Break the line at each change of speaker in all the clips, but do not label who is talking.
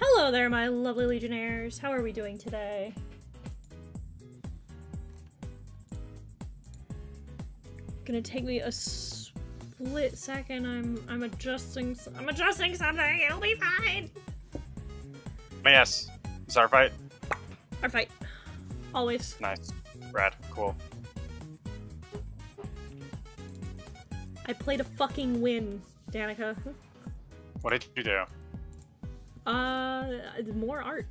Hello there, my lovely Legionnaires. How are we doing today? Gonna take me a split second. I'm I'm adjusting. I'm adjusting something. It'll be fine.
Yes. Is our fight?
Our fight. Always.
Nice. Rad. Cool.
I played a fucking win, Danica.
What did you do?
Uh, more art.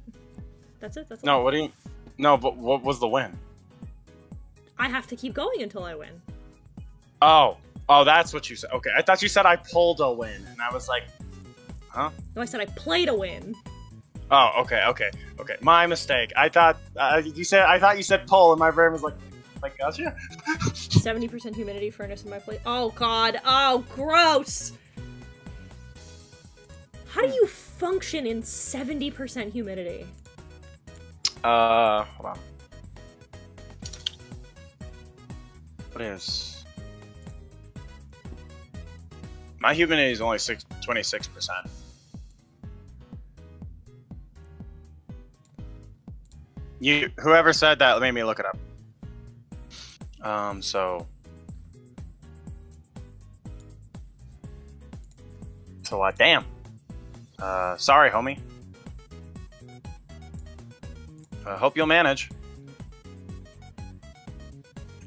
That's it. That's
No,
all.
what do you... No, but what was the win?
I have to keep going until I win.
Oh. Oh, that's what you said. Okay, I thought you said I pulled a win, and I was like, huh?
No, I said I played a win.
Oh, okay, okay, okay. My mistake. I thought uh, you said I thought you said pull, and my brain was like, like gotcha.
Seventy percent humidity furnace in my plate. Oh God. Oh, gross. How do you function in seventy percent humidity?
Uh, hold on. What is? My humidity is only six, 26%. You, whoever said that made me look it up. Um, so. So, uh, damn. Uh, sorry, homie. Uh, hope you'll manage.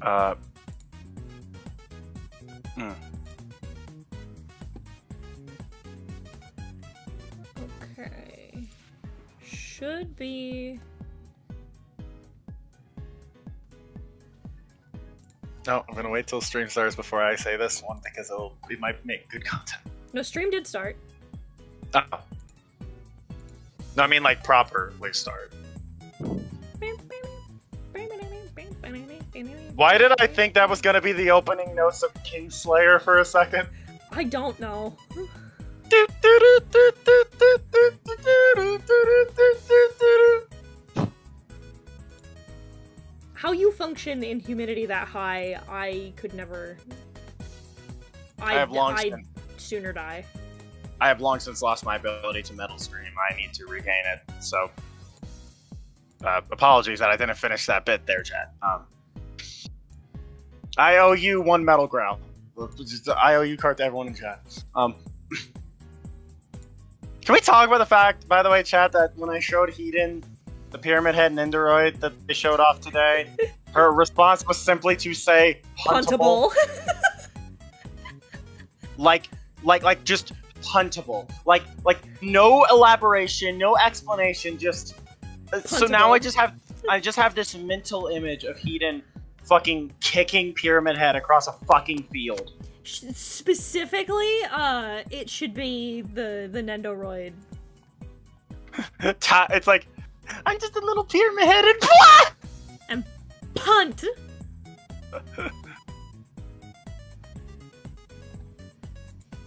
Uh. hmm.
Okay. Should be.
No, I'm gonna wait till stream starts before I say this one because it'll it might make good content.
No, stream did start.
Oh. No, I mean like properly start. Why did I think that was gonna be the opening notes of Kingslayer for a second?
I don't know. How you function in humidity that high, I could never.
I have long
I'd sooner die.
I have long since lost my ability to metal scream. I need to regain it. So, uh, apologies that I didn't finish that bit there, Chad. Um, I owe you one metal growl. Just the IOU card to everyone in chat. Um, can we talk about the fact, by the way, chat, that when I showed Hedon the Pyramid Head Nendoroid that they showed off today, her response was simply to say huntable.
Huntable.
like like like just huntable like like no elaboration no explanation just uh, so now i just have i just have this mental image of Hedon fucking kicking pyramid head across a fucking field
Specifically, uh, it should be the the Nendoroid.
It's like i'm just a little pyramid head and and
Punt.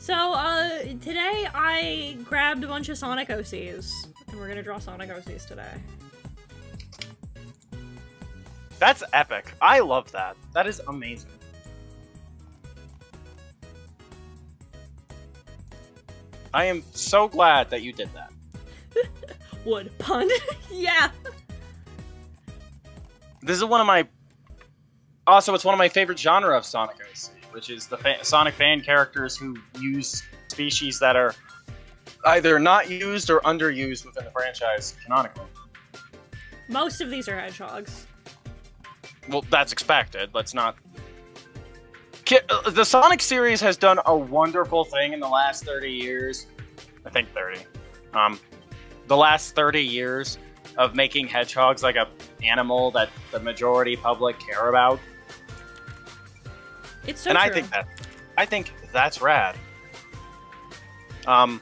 So, uh, today I grabbed a bunch of Sonic OCs, and we're gonna draw Sonic OCs today.
that's epic i love that that is amazing i am so glad that you did that
Wood. pun. yeah.
this is one of my also it's one of my favorite genre of sonic oc which is the fa- sonic fan characters who use species that are either not used or underused within the franchise canonically.
Most of these are hedgehogs.
well that's expected let's not uh, the sonic series has done a wonderful thing in the last 30 years. I think 30 um the last 30 years of making hedgehogs like a animal that the majority public care about
It's so
and I think that I think that's rad. Um,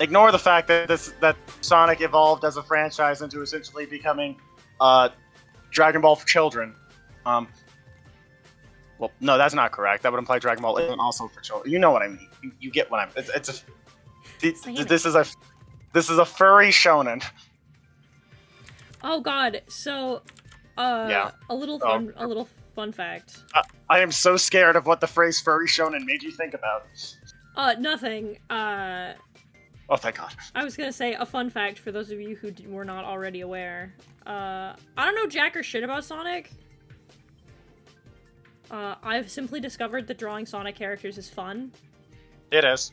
ignore the fact that this that Sonic evolved as a franchise into essentially becoming uh, Dragon Ball for children. Um, well, no, that's not correct. That would imply Dragon Ball isn't also for children. You know what I mean? You, you get what I'm. It's, it's a.
Saying
this is a. This is a furry shonen.
Oh god. So, uh,
Yeah.
a little
Oh.
a little fun fact.
I am so scared of what the phrase furry shonen made you think about.
Uh, nothing. Uh,
Oh, thank God.
I was gonna say a fun fact for those of you who were not already aware. Uh, I don't know jack or shit about Sonic. Uh, I've simply discovered that drawing Sonic characters is fun.
It is.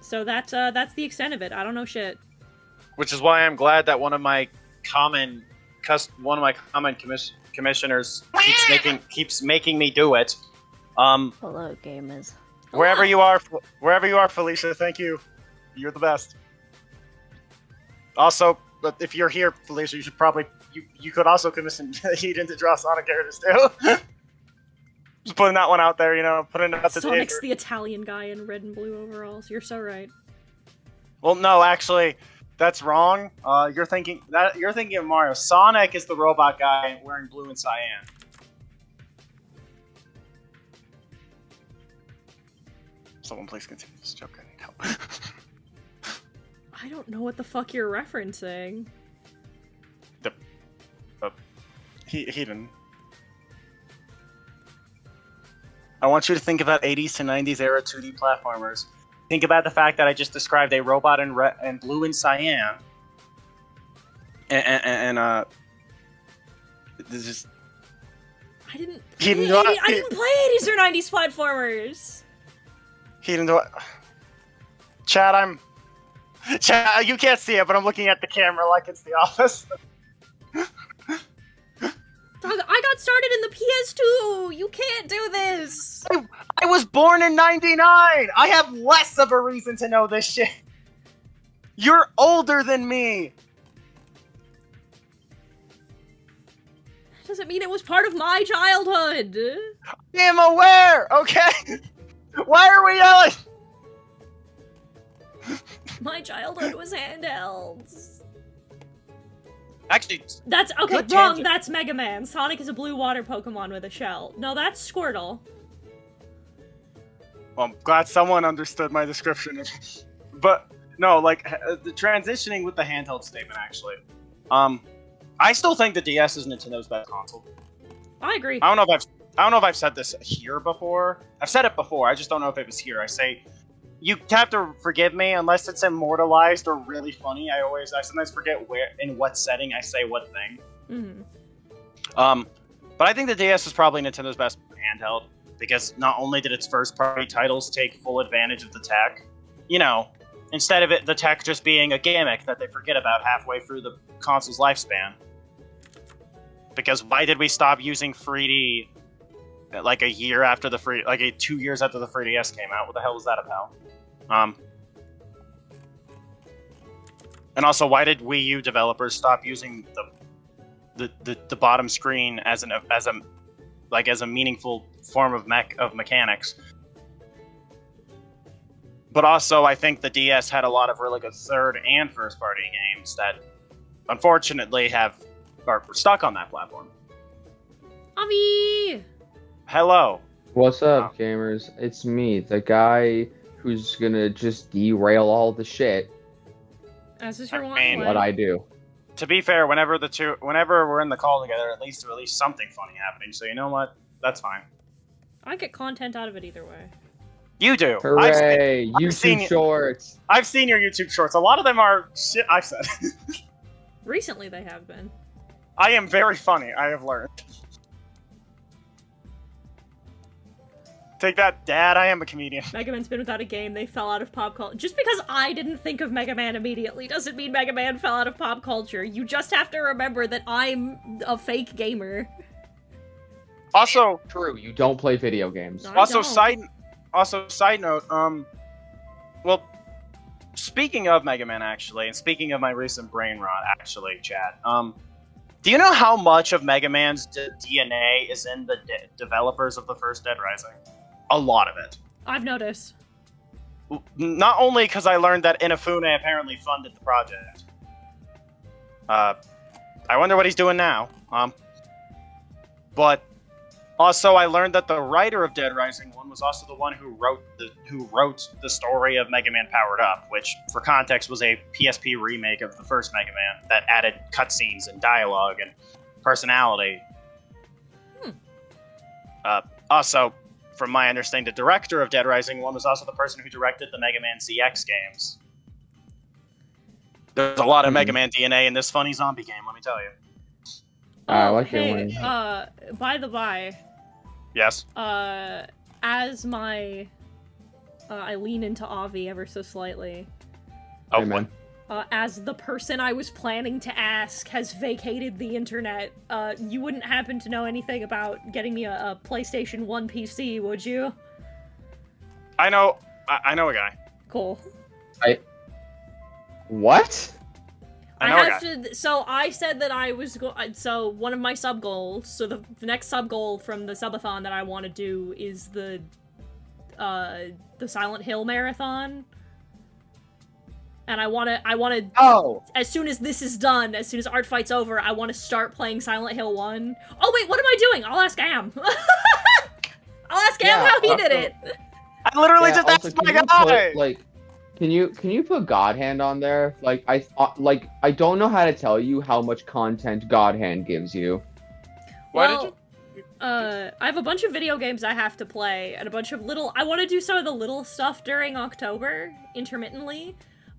So that's uh, that's the extent of it. I don't know shit.
Which is why I'm glad that one of my common, cus- one of my common commis- commissioners keeps making keeps making me do it. Um,
Hello, gamers.
wherever you are, wherever you are, Felicia, thank you. You're the best. Also, but if you're here, Felicia, you should probably you you could also commission Eden to draw Sonic characters too. Just putting that one out there, you know, putting it out to
Sonic's the Italian guy in red and blue overalls. You're so right.
Well, no, actually, that's wrong. Uh, you're thinking that you're thinking of Mario. Sonic is the robot guy wearing blue and cyan. Someone please continue this joke. I need help.
I don't know what the fuck you're referencing.
he he didn't. I want you to think about 80s to 90s era 2D platformers. Think about the fact that I just described a robot in red and blue and cyan. And, and, and uh, this is
I didn't. Play
not-
80 I didn't play 80s or 90s platformers.
He didn't do it. Chad, I'm. Chad, you can't see it, but I'm looking at the camera like it's the office.
I got started in the PS2. You can't do this.
I was born in 99! I have less of a reason to know this shit. You're older than me!
Doesn't mean it was part of my childhood.
I am aware, okay? Why are we yelling?
My childhood was handhelds.
Actually,
That's okay.
Good
wrong.
tangent.
That's Mega Man. Sonic is a blue water Pokemon with a shell. No, that's Squirtle.
well, I'm glad someone understood my description. but no, like uh, the transitioning with the handheld statement. Actually, um, I still think the DS is Nintendo's best console.
I agree.
I don't know if I've I don't know if I've said this here before. I've said it before. I just don't know if it was here. I say you have to forgive me unless it's immortalized or really funny. I always I sometimes forget where in what setting I say what thing.
Mhm.
Um, but I think the DS is probably Nintendo's best handheld because not only did its first party titles take full advantage of the tech, you know, instead of it the tech just being a gimmick that they forget about halfway through the console's lifespan. Because why did we stop using 3D like a year after the free like a, two years after the 3DS came out? What the hell was that about? Um and also, why did Wii U developers stop using the the, the, the bottom screen as an as a like as a meaningful form of mech of mechanics. But also, I think the DS had a lot of really good third and first party games that, unfortunately, have are stuck on that platform.
Avi.
Hello.
What's up, gamers? It's me, the guy who's gonna just derail all the shit
As is your
I mean,
way.
what I do.
To be fair, whenever the two, whenever we're in the call together, at least at least something funny happening. So you know what? That's fine.
I get content out of it either way.
You do. I've, seen-
Hooray!
I've seen
YouTube
it.
Shorts.
I've seen your YouTube shorts. A lot of them are shit. I've said.
Recently, they have been.
I am very funny. I have learned. Take that, Dad. I am a comedian.
Mega Man's been without a game. They fell out of pop culture. Just because I didn't think of Mega Man immediately doesn't mean Mega Man fell out of pop culture. You just have to remember that I'm a fake gamer.
Also,
True, you don't play video games.
I
also
don't.
side, also side note. Um, well, speaking of Mega Man, actually, and speaking of my recent brain rot, actually, Chad. Um, do you know how much of Mega Man's d- DNA is in the de- developers of the first Dead Rising? A lot of it.
I've noticed.
not only because I learned that Inafune apparently funded the project. Uh, I wonder what he's doing now. Um, but also I learned that the writer of Dead Rising One was also the one who wrote the who wrote the story of Mega Man Powered Up, which, for context, was a PSP remake of the first Mega Man that added cutscenes and dialogue and personality.
Hmm.
Uh, also, from my understanding, the director of Dead Rising 1 was also the person who directed the Mega Man ZX games. There's a lot of. Mega Man DNA in this funny zombie game. Let me tell you.
I
Oh,
like it
hey,
when-
uh, by the by,
Yes.
uh, as my, uh, I lean into Avi ever so slightly.
Oh,
Hey, man.
Uh, as the person I was planning to ask has vacated the internet, uh, you wouldn't happen to know anything about getting me a, a PlayStation 1 PC, would you?
I know. I, I know a guy.
Cool. I.
What?
I know a guy.
have to. So I said that I was go. uh, So one of my sub goals. So the, the next sub goal from the subathon that I want to do is the, uh, the Silent Hill marathon. And I want to. I want to.
Oh,
As soon as this is done, as soon as art fight's over, I want to start playing Silent Hill One. Oh wait, what am I doing? I'll ask Am. I'll ask Am
Yeah,
how he
uh,
did it.
I literally
yeah,
just
also,
asked my
you
guy.
put, like, can you can you put God Hand on there? Like I uh, like I don't know how to tell you how much content God Hand gives you.
Why did
well, Uh, I have a bunch of video games I have to play, and a bunch of little. I want to do some of the little stuff during October intermittently,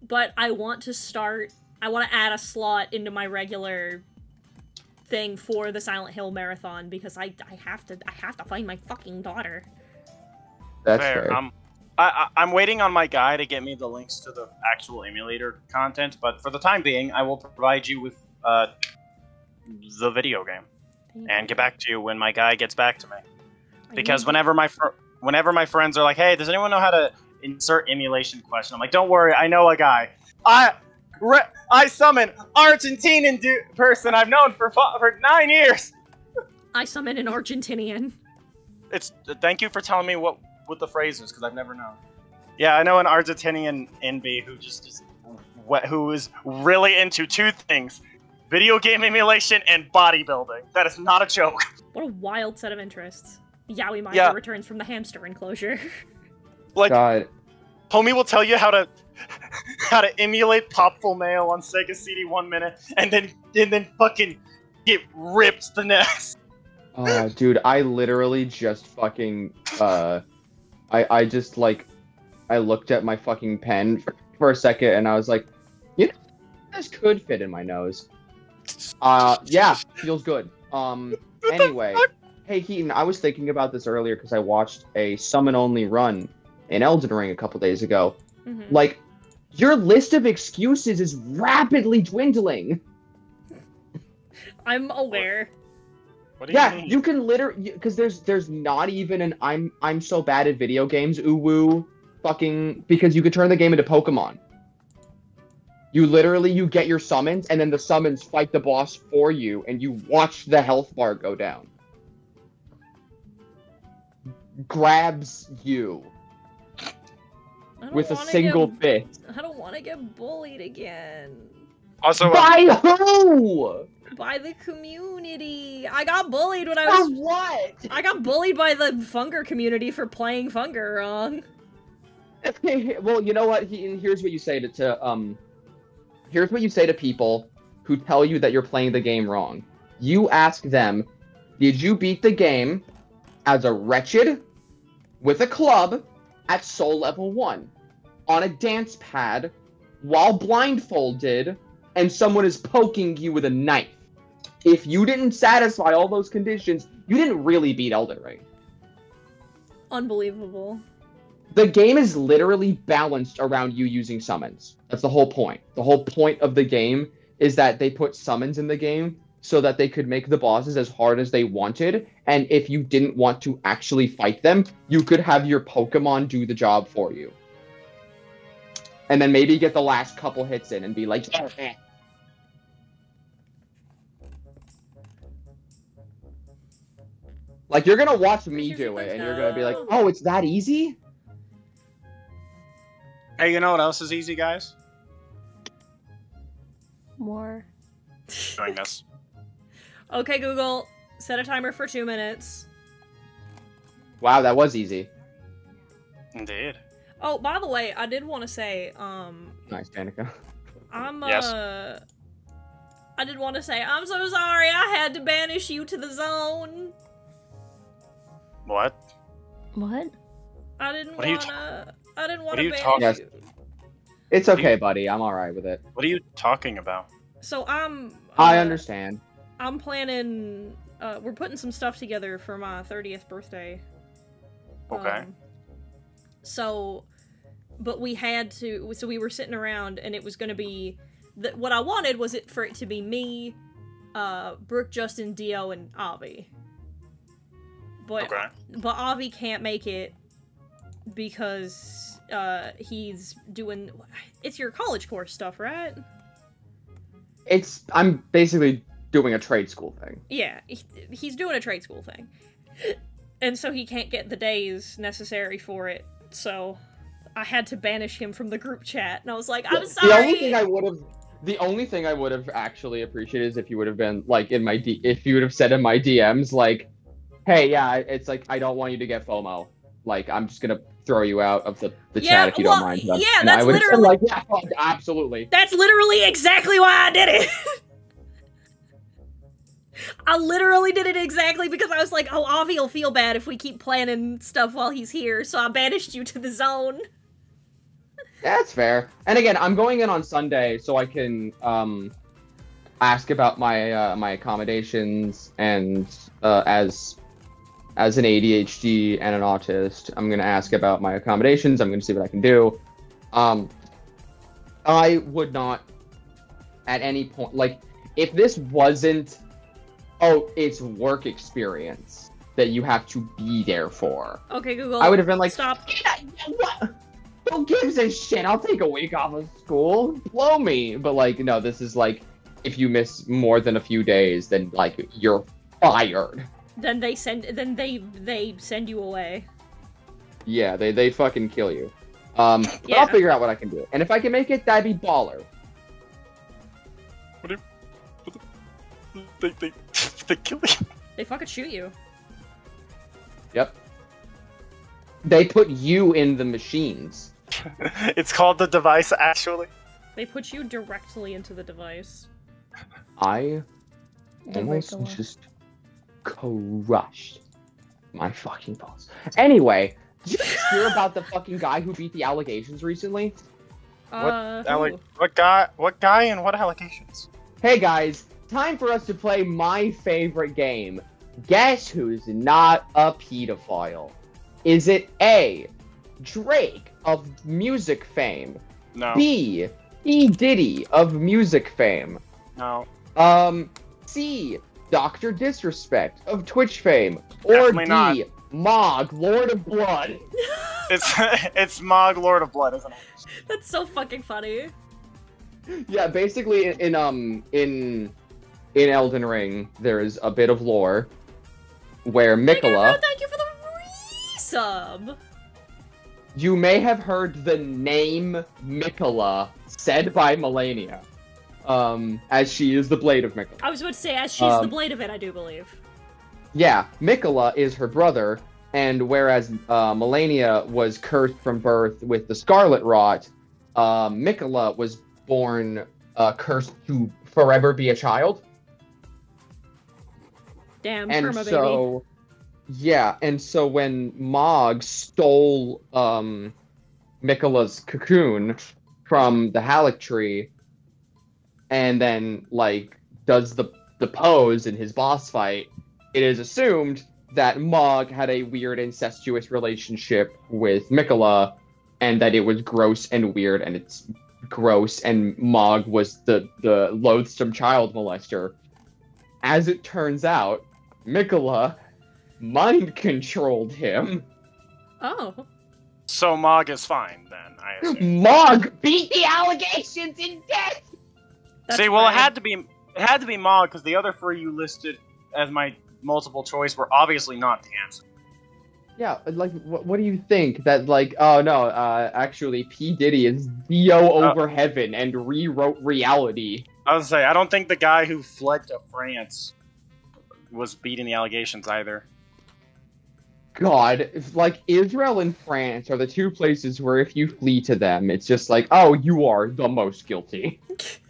but I want to start. I want to add a slot into my regular thing for the Silent Hill marathon because I I have to I have to find my fucking daughter.
That's
fair.
fair.
Um, I, I, I'm waiting on my guy to get me the links to the actual emulator content, but for the time being, I will provide you with uh, the video game and get back to you when my guy gets back to me. Because whenever my fr- whenever my friends are like, "Hey, does anyone know how to insert emulation question?" I'm like, "Don't worry, I know a guy. I re- I summon Argentinian du- person I've known for for nine years.
I summon an Argentinian.
It's thank you for telling me what what the phrase is because I've never known. Yeah, I know an Argentinian NB who just is wh- who is really into two things: video game emulation and bodybuilding. That is not a joke.
What a wild set of interests. Yowie Miser
Yeah.
returns from the hamster enclosure.
Like,
God,
homie will tell you how to how to emulate Popful Mail on Sega CD one minute, and then and then fucking get ripped the next.
oh, dude, I literally just fucking uh, I I just like I looked at my fucking pen for, for a second and I was like, you know, this could fit in my nose. Uh, yeah, feels good. Um, anyway, hey Keaton, I was thinking about this earlier because I watched a summon only run in Elden Ring a couple days ago.
Mhm.
Like, your list of excuses is rapidly dwindling.
I'm aware.
What do you
Yeah,
mean?
you can literally because there's there's not even an I'm I'm so bad at video games ooh woo fucking because you could turn the game into Pokemon. You literally you get your summons and then the summons fight the boss for you and you watch the health bar go down. Grabs you
I don't
with a single
Get,
fist.
I don't want to get bullied again
also, uh,
By who?
by the community. I got bullied when I
For
was.
what?
I got bullied by the Funger community for playing Funger wrong.
well, you know what? He, here's what you say to, to um. Here's what you say to people who tell you that you're playing the game wrong. You ask them, "Did you beat the game as a wretched with a club at soul level one on a dance pad while blindfolded and someone is poking you with a knife?" If you didn't satisfy all those conditions, you didn't really beat Elden Ring.
Unbelievable.
The game is literally balanced around you using summons. That's the whole point. The whole point of the game is that they put summons in the game so that they could make the bosses as hard as they wanted. And if you didn't want to actually fight them, you could have your Pokemon do the job for you. And then maybe get the last couple hits in and be like, "Yeah, eh." like you're gonna watch me do it, and you're gonna be like, "Oh, it's that easy."
hey, you know what else is easy, guys?
More.
Doing this.
Okay, Google, set a timer for two minutes.
Wow, that was easy.
Indeed.
Oh, by the way, I did want to say, um,
Nice, Danica.
I'm
Yes.
uh I did want to say I'm so sorry I had to banish you to the zone.
What?
What?
I didn't
What are you
wanna I didn't wanna banish
talking-
Yes.
you.
It's okay, buddy. I'm all right with it.
What are you talking about?
So I'm.
I
uh,
understand.
I'm planning. Uh, we're putting some stuff together for my 30th birthday.
Okay.
Um, so, but we had to. So we were sitting around, and it was going to be. The, what I wanted was it for it to be me, uh, Brooke, Justin, Dio, and Avi. But
Okay.
but Avi can't make it because uh, he's doing. It's your college course stuff, right?
It's I'm basically doing a trade school thing.
Yeah, he, he's doing a trade school thing. And so he can't get the days necessary for it. So I had to banish him from the group chat. And I was like, I'm sorry.
The only thing I would have, the only thing I would have actually appreciated is if you would have been like in my D, if you would have said in my DMs like, "Hey, yeah, it's like I don't want you to get FOMO. Like I'm just gonna throw you out of the, the
Yeah,
chat if you
well,
don't mind."
yeah,
I
that's
would been
literally-
like, "Yeah, absolutely."
That's literally exactly why I did it. I literally did it exactly because I was like, oh, Avi will feel bad if we keep planning stuff while he's here. So I banished you to the zone.
That's fair. And again, I'm going in on Sunday so I can um ask about my uh, my accommodations and uh, as as an ADHD and an autist, I'm gonna ask about my accommodations. I'm gonna see what I can do. Um, I would not at any point like if this wasn't oh it's work experience that you have to be there for.
Okay, Google.
I would have been like
stop.
what? Who gives a shit? I'll take a week off of school. Blow me. But like, no, this is like, if you miss more than a few days, then like you're fired.
Then they send. Then they they send you away.
Yeah, they they fucking kill you. Um, but
Yeah.
I'll figure out what I can do. And if I can make it, that'd be baller. What the?
They, they, they kill you.
They fucking shoot you.
Yep. They put you in the machines.
it's called the device, actually.
They put you directly into the device.
I almost just crushed my fucking balls. Anyway, did you hear about the fucking guy who beat the allegations recently?
Uh,
Alec,
who?
what guy? What guy and what allegations?
Hey guys, time for us to play my favorite game. Guess who's not a pedophile? Is it A. Drake of music fame?
No,
B. E. Diddy of music fame?
no.
Um, C. Dr. Disrespect of Twitch fame? Or
Definitely
D.
not.
Mohg, Lord of Blood?
It's it's Mohg, Lord of Blood, isn't it?
That's so fucking funny.
yeah, basically in, in um in in Elden Ring, there is a bit of lore where Miquella,
thank you for the resub.
you may have heard the name Miquella said by Malenia, um, as she is the blade of Miquella.
I was about to say, as she's the
Um,
blade of it, I do believe.
Yeah, Miquella is her brother, and whereas uh, Malenia was cursed from birth with the Scarlet Rot, uh, Miquella was born uh, cursed to forever be a child.
Damn,
and
perma baby.
so yeah and so when mohg stole um Miquella's cocoon from the Haligtree and then like does the the pose in his boss fight it is assumed that mohg had a weird incestuous relationship with Miquella and that it was gross and weird and it's gross and mohg was the the loathsome child molester as it turns out Miquella mind controlled him.
Oh.
So Mohg is fine then, I assume.
Mohg beat the allegations in death.
That's
See, well, it had to be it had to be Mohg because the other three you listed as my multiple choice were obviously not the answer.
Yeah, like, what, what do you think? That, like, oh no, uh, actually, P. Diddy is Dio over heaven and rewrote reality.
I was gonna say I don't think the guy who fled to France was beating the allegations either.
God, if, like, Israel and France are the two places where if you flee to them, it's just like, oh, you are the most guilty.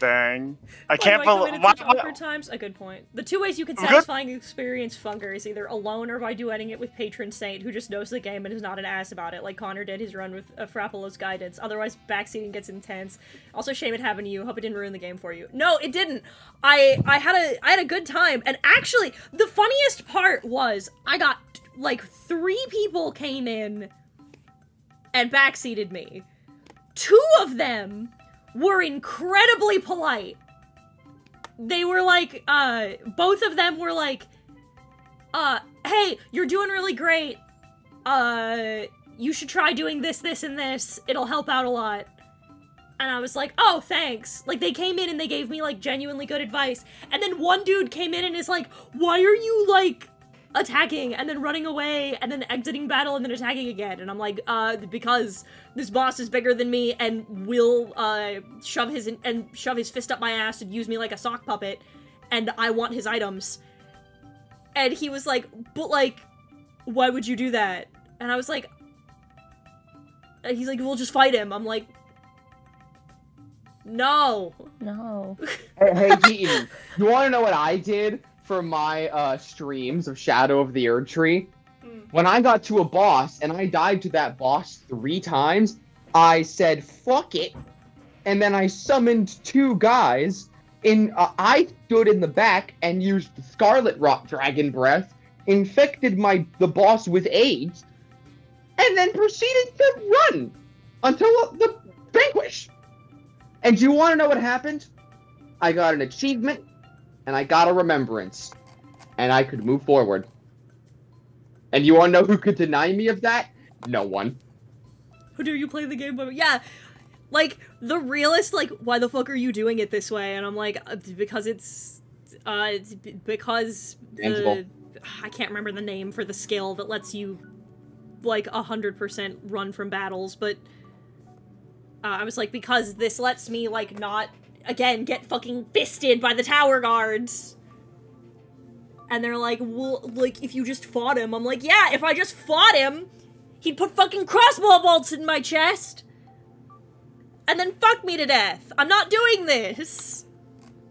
thing. I can't
do I come in
believe. Why,
awkward times? A good point. The two ways you can
Good.
experience Funger is either alone or by duetting it with Patron Saint, who just knows the game and is not an ass about it, like Connor did his run with uh, Frappelo's guidance. Otherwise, backseating gets intense. Also, shame it happened to you. Hope it didn't ruin the game for you. No, it didn't. I I had a I had a good time, and actually, the funniest part was I got like three people came in and backseated me. Two of them were incredibly polite. They were like uh both of them were like uh hey you're doing really great. Uh you should try doing this this and this. It'll help out a lot. And i was like oh thanks. Like they came in and they gave me like genuinely good advice. And then one dude came in and is like why are you like attacking and then running away and then exiting battle and then attacking again. And i'm like uh because this boss is bigger than me and will uh shove his and shove his fist up my ass and use me like a sock puppet and i want his items. And he was like but like why would you do that? And i was like and he's like we'll just fight him. I'm like no.
No.
Hey, hey Keaton, you want to know what I did for my uh, streams of Shadow of the Erdtree?
Mm.
When I got to a boss and I died to that boss three times, I said "fuck it," and then I summoned two guys. In uh, I stood in the back and used the Scarlet Rot Dragon Breath, infected my the boss with AIDS, and then proceeded to run until the vanquish. And do you want to know what happened? I got an achievement, and I got a remembrance, and I could move forward. And you want to know who could deny me of that? No one.
Who do you play the game? But yeah, like the realist, like why the fuck are you doing it this way? And I'm like, uh, because it's, uh, it's because the I can't remember the name for the skill that lets you like a hundred percent run from battles, but uh, I was like, because this lets me like not again get fucking fisted by the tower guards. And they're like, well, like if you just fought him, I'm like, yeah, if I just fought him, he'd put fucking crossbow bolts in my chest. And then fuck me to death. I'm not doing this.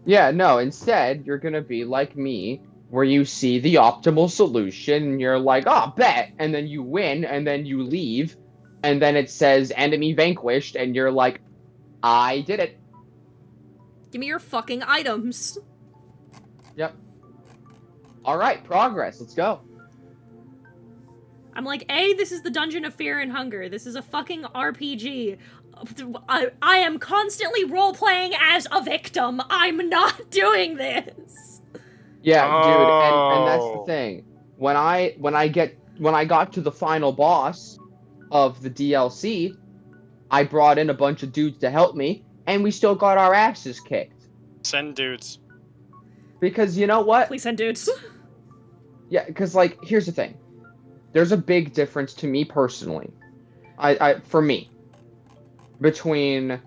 Yeah, no, instead, you're gonna be like me, where you see the optimal solution, and you're like, oh, bet, and then you win, and then you leave, and then it says enemy vanquished, and you're like, I did it.
Give me your fucking items.
Yep. Alright, progress, let's go.
I'm like, A, this is the Dungeon of Fear and Hunger. This is a fucking RPG. I, I am constantly role playing as a victim. I'm not doing this.
Yeah, dude, and, and that's
Oh.
the thing. When I when I get when I got to the final boss of the DLC, I brought in a bunch of dudes to help me, and we still got our asses kicked.
Send dudes.
Because you know what?
Please send dudes.
Yeah, because like here's the thing. There's a big difference to me personally. I, I for me between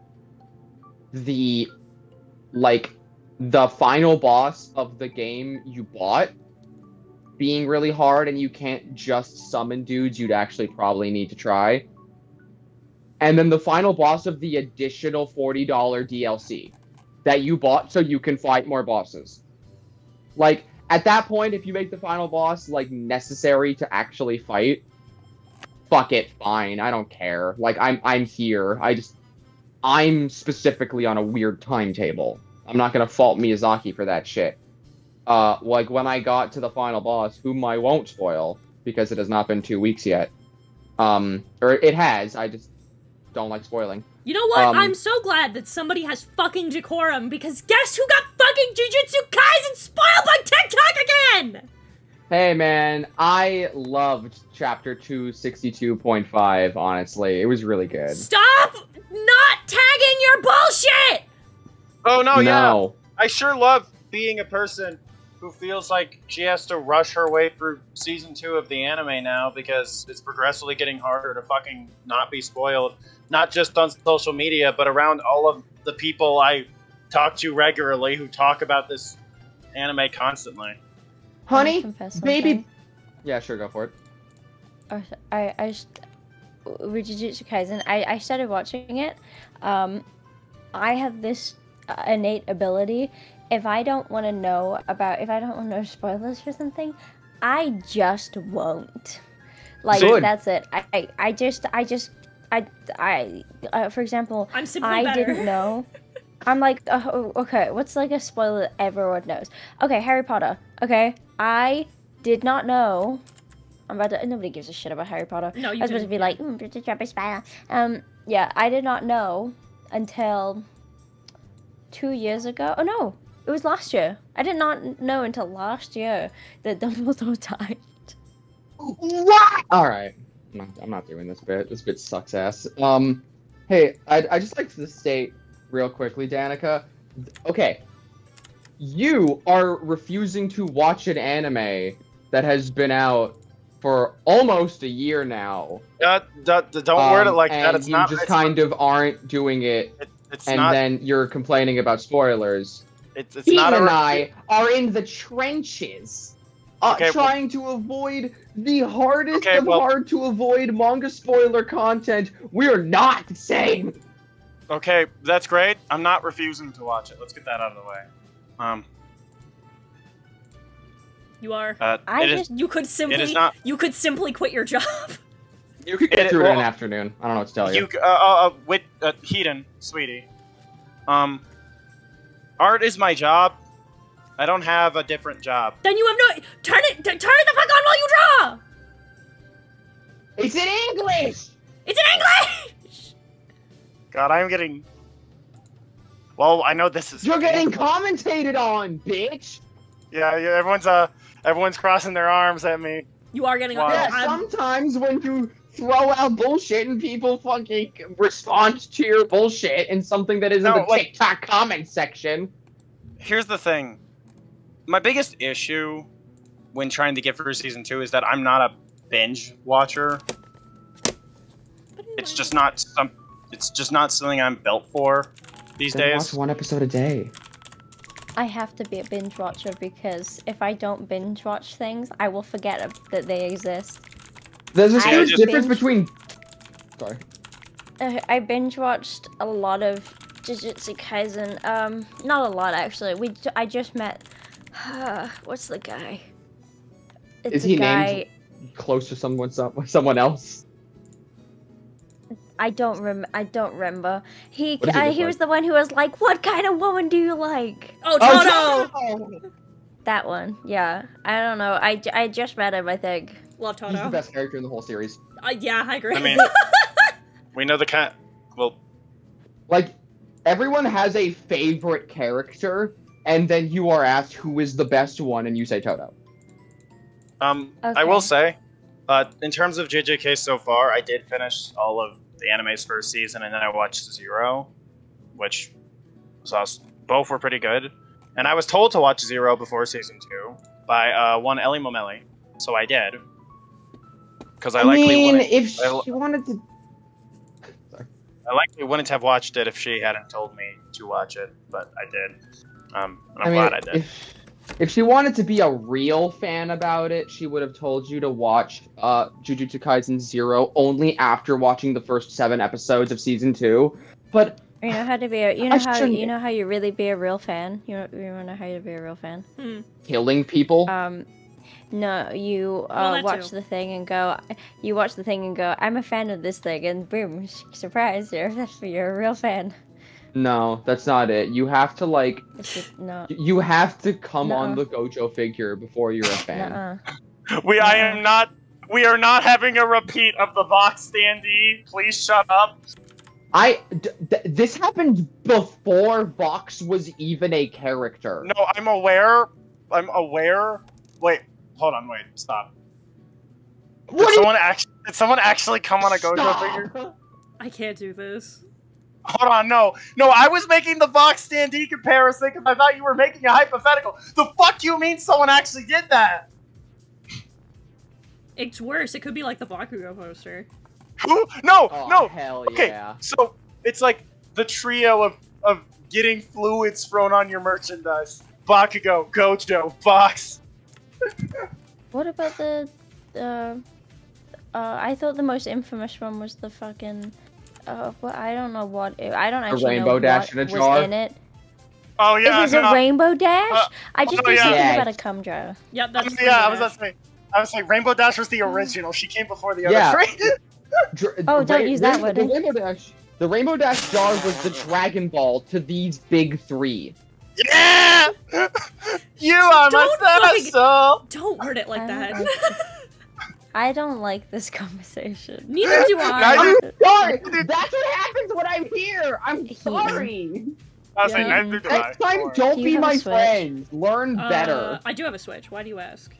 the like the final boss of the game you bought being really hard and you can't just summon dudes you'd actually probably need to try. And then the final boss of the additional $40 DLC that you bought so you can fight more bosses. Like at that point, if you make the final boss like necessary to actually fight, fuck it, fine. I don't care. Like I'm I'm here. I just I'm specifically on a weird timetable. I'm not gonna fault Miyazaki for that shit. Uh, like when I got to the final boss, whom I won't spoil because it has not been two weeks yet. Um, or it has. I just don't like spoiling.
You know what?
Um,
I'm so glad that somebody has fucking decorum because guess who got fucking Jujutsu Kaisen spoiled by TikTok again?
Hey man, I loved chapter 262.5, honestly. It was really good.
Stop not tagging your bullshit!
Oh no, yeah. I sure love being a person who feels like she has to rush her way through season two of the anime now because it's progressively getting harder to fucking not be spoiled. Not just on social media, but around all of the people I talk to regularly who talk about this anime constantly.
Honey,
confess
baby. Yeah, sure, go for it.
Or- I I with Jujutsu Kaisen, I I started watching it. Um, I have this uh, innate ability. If I don't want to know about, if I don't want to know spoilers for something, I just won't. Like
Good.
that's it. I, I, I just, I just, I, I, uh, for example,
I'm simply
I
better.
didn't know. I'm like, oh, okay, what's like a spoiler that everyone knows? Okay, Harry Potter. Okay, I did not know. I'm about to. Nobody gives a shit about Harry Potter.
No,
I
you
was supposed to be like, mm, British Trapper Spider. Um, yeah, I did not know until two years ago. Oh no, it was last year. I did not know until last year that Dumbledore died.
What? All right. I'm not, I'm not doing this bit. This bit sucks ass. Um, hey, I I just like to state real quickly, Danica. Okay, you are refusing to watch an anime that has been out for almost a year now.
Uh, d- d- don't word it
Um,
like that. It's
you
not.
just
it's,
kind of aren't doing it,
it- it's
and
not.
then you're complaining about spoilers.
It's it's
Pete
not a.
and
re-
I are in the trenches, uh,
Okay, well-
trying to avoid the hardest
Okay,
of
well-
hard to avoid manga spoiler content. We're not the same.
Okay, that's great. I'm not refusing to watch it. Let's get that out of the way. Um,
You are.
uh,
I
it is-
just-
You could simply.
it is not.
You could simply quit your job.
You could get
It-
through it in an afternoon. I don't know what to tell you.
You, uh, uh, uh, with uh, Heaton, sweetie. Um, art is my job. I don't have a different job.
then you have no. Turn it. t- turn the fuck on while you draw.
It's in English.
It's in English.
God, I'm getting. Well, I know this is.
You're getting commentated on, bitch.
Yeah, yeah. Everyone's uh, everyone's crossing their arms at me.
You are getting.
Wow.
Yeah, sometimes when you throw out bullshit and people fucking respond to your bullshit in something that isn't
No,
the
like-
TikTok comment section.
Here's the thing. My biggest issue when trying to get through season two is that I'm not a binge watcher. It's just not some. It's just not something I'm built for these
Then
days.
watch one episode a day.
I have to be a binge watcher because if I don't binge watch things, I will forget that they exist.
There's a
I
huge difference between. Sorry.
Uh, I binge watched a lot of Jujutsu Kaisen. Um, not a lot actually. We j- I just met. what's the guy? It's
Is
a
he
guy.
named- Close to someone, some, someone else.
I don't rem. I don't remember. He
he
uh, he was the one who was like, "What kind of woman do you like?"
Oh, Todo.
Todo!
That one. Yeah. I don't know. I, j- I just met him. I think.
Love
He's the best character in the whole series.
Uh, yeah, I agree.
I mean, we know the cat. Well,
Like, everyone has a favorite character, and then you are asked who is the best one, and you say Todo.
um, I will say, uh, in terms of JJK so far, I did finish all of the anime's first season, and then I watched Zero, which was awesome. both were pretty good. And I was told to watch Zero before season two by uh, one Ellie Momeli, so I did. Because I, likely
mean,
wouldn't.
if
I-
she wanted to.
I likely wouldn't have watched it if she hadn't told me to watch it, but I did. Um, and I'm
I mean,
glad I did.
If, if she wanted to be a real fan about it, she would have told you to watch uh, Jujutsu Kaisen Zero only after watching the first seven episodes of season two. But
You know how to be a. You know
I
how
shouldn't-
you know how you really be a real fan. You know, you know how to be a real fan.
Hmm.
killing people.
Um, no, you uh,
that
watch
too.
the thing and go. You watch the thing and go. I'm a fan of this thing, and boom, surprise! You're you're a real fan.
no, that's not it. You have to like.
It's no.
You have to come on the Gojo figure before you're a fan.
Nuh-uh.
We, I am not. We are not having a repeat of the Vox standee. Please shut up.
I d- th- this happened before Vox was even a character.
No, I'm aware. I'm aware. Wait, hold on. Wait, stop. Did
What do you-
someone actually? Did someone actually come on a Gojo
Stop.
figure?
I can't do this.
Hold on, no, no. I was making the Vox standee comparison because I thought you were making a hypothetical. The fuck you mean someone actually did that?
It's worse. It could be like the Bakugo poster.
Who? No,
Oh,
no.
hell
Okay,
yeah.
so it's like the trio of of getting fluids thrown on your merchandise. Bakugo, Gojo, Vox.
What about the? Uh, uh, I thought the most infamous one was the fucking. Uh, what I don't know what it, I don't actually
rainbow
know
dash
what
in a
was in it.
Oh yeah,
it was
no,
a Rainbow Dash.
Uh,
I just
oh,
knew
yeah.
something
Yeah.
about a cum jar.
Yep, that's
yeah. I was
Dash.
about to say. I was like, Rainbow Dash was the original. She came before the other
Yeah.
three.
Dr-
Oh,
the
don't use that
Rainbow-
word.
The Rainbow Dash. The Rainbow Dash jar was the Dragon Ball to these big three.
Yeah. you are
Don't
my
fucking-
special.
Don't word it like
I
that.
like I don't like this conversation.
Neither do I.
I
I'm sorry. That's what happens when I'm here. I'm sorry.
I was like,
Yeah.
neither do I.
Next time, don't
Do
be my friend. Learn
Uh,
better.
I do have a Switch. Why do you ask?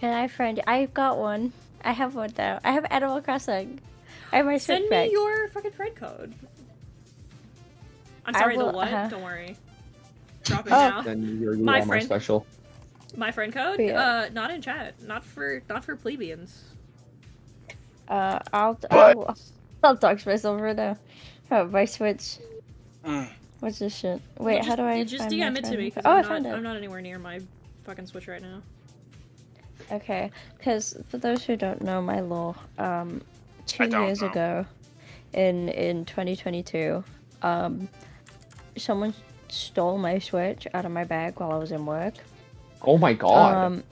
Can I friend? I've got one. I have one though. I have Animal Crossing. I have my Switch Send
me
back.
your fucking friend code. I'm sorry,
will-
the what?
uh-huh.
Don't worry. Drop it
Oh.
now.
Then you're, you
my
are my
friend.
special.
My friend code?
Yeah.
Uh, not in chat. Not for not for plebeians.
Uh, I'll I'll, I'll talk to myself right now. Oh, my Switch.
Mm.
What's this shit? Wait,
Well,
how do I
you Just
find
DM
my
it to me
Oh,
I'm
I
not.
found it.
I'm not anywhere near my fucking Switch right now.
Okay, because for those who don't know my lore, um, two years
know.
ago, in in 2022, um, someone stole my Switch out of my bag while I was in work.
Oh my god.
Um,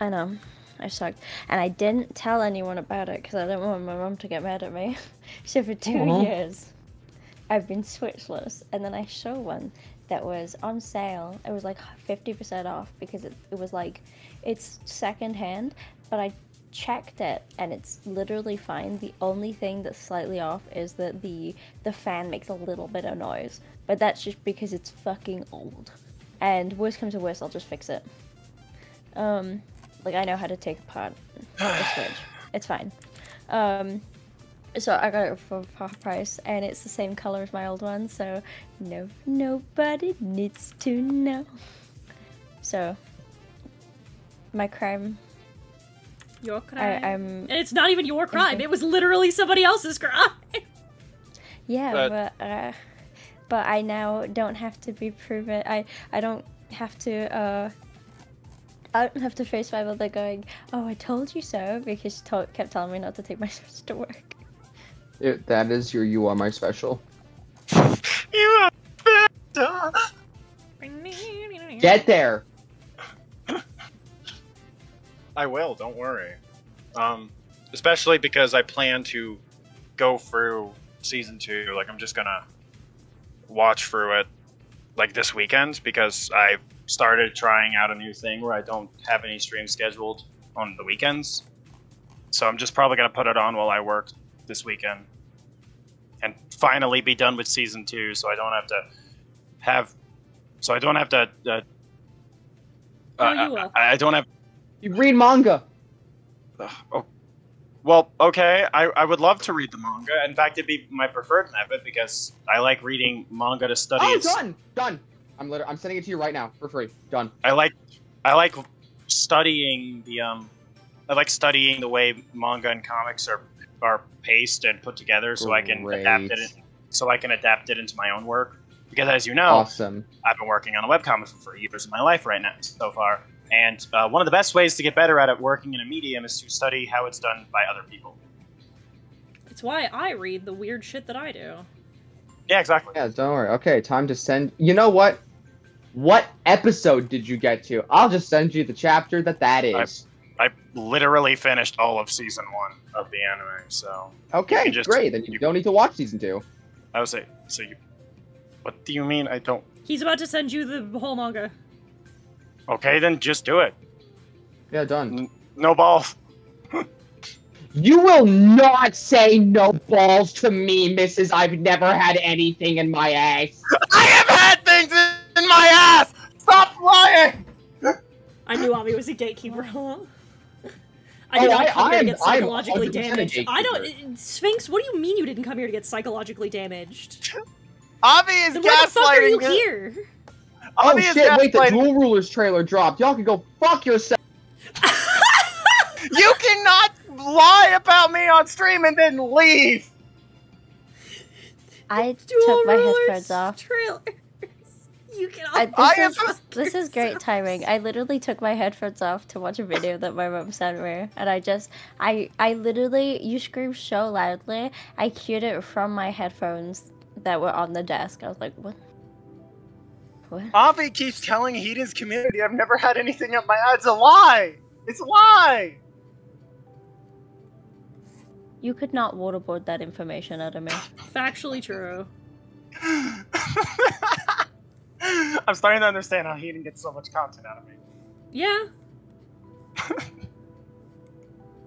I know, I sucked, and I didn't tell anyone about it because I didn't want my mom to get mad at me. so for 2
Aw.
years, I've been Switchless, and then I saw one that was on sale. It was like 50% off because it, it was like it's secondhand, but I checked it and it's literally fine. The only thing that's slightly off is that the the fan makes a little bit of noise, but that's just because it's fucking old. And worst comes to worst, I'll just fix it. Um, like I know how to take apart a switch. It's fine. Um, so I got it for half price, and it's the same color as my old one. So no, nobody needs to know. So my crime.
Your crime.
I'm
and it's not even your crime. It was literally somebody else's crime.
yeah,
But-
but uh, but I now don't have to be proven. I I don't have to. uh I don't have to face my mother going, "Oh, I told you so," because she told, kept telling me not to take my switch to work.
It- that is your you are my special.
You are better.
Get there.
I will. Don't worry. Um, especially because I plan to go through season two. Like I'm just gonna watch through it like this weekend because I started trying out a new thing where I don't have any streams scheduled on the weekends. So I'm just probably gonna put it on while I work this weekend and finally be done with season two, so I don't have to have. So I don't have to. Uh,
Oh,
uh,
will.
I, I don't have
You read manga.
Ugh, oh. Well, okay. I, I would love to read the manga. In fact, it'd be my preferred method because I like reading manga to study.
Oh,
its-
done. Done. I'm literally, I'm sending it to you right now for free. Done.
I like I like studying the um I like studying the way manga and comics are are paced and put together so I can adapt
Great.
it so I can adapt it into my own work. Because as you know,
Awesome.
I've been working on a webcomic for years of my life right now so far. And uh, one of the best ways to get better at it working in a medium is to study how it's done by other people.
It's why I read the weird shit that I do.
Yeah, exactly.
Yeah, don't worry. Okay, time to send. You know what? What episode did you get to? I'll just send you the chapter that that is.
I literally finished all of season one of the anime, so
okay,
just-
great. Then you,
you-
don't need to watch season two.
I would say. So you, what do you mean? I don't.
He's about to send you the whole manga.
Okay, then just do it.
Yeah, done.
No balls.
You will not say no balls to me, Mrs. I've never had anything in my ass.
I have had things in my ass. Stop lying.
I knew Avi was a gatekeeper, huh? I
Oh,
did not
I-
come here to
I'm-
get psychologically damaged. I don't. Sphinx, what do you mean you didn't come here to get psychologically damaged?
Avi is
Then why the fuck are you here?
Oh shit, wait, the
gaslighting.
Dual Rulers trailer dropped. Y'all can go fuck yourself.
You cannot lie about me on stream and then leave.
I
Dual
took my headphones off.
Trailers. You can.
I, this,
I am
is, this is great timing. I literally took my headphones off to watch a video that my mom sent me, and I just, I, I literally, you screamed so loudly, I cued it from my headphones that were on the desk. I was like, what? What?
Avi keeps telling Hiten's community I've never had anything up my ass. It's a lie. It's a lie.
You could not waterboard that information out of me.
Factually true.
I'm starting to understand how Heaton gets so much content out of me.
Yeah.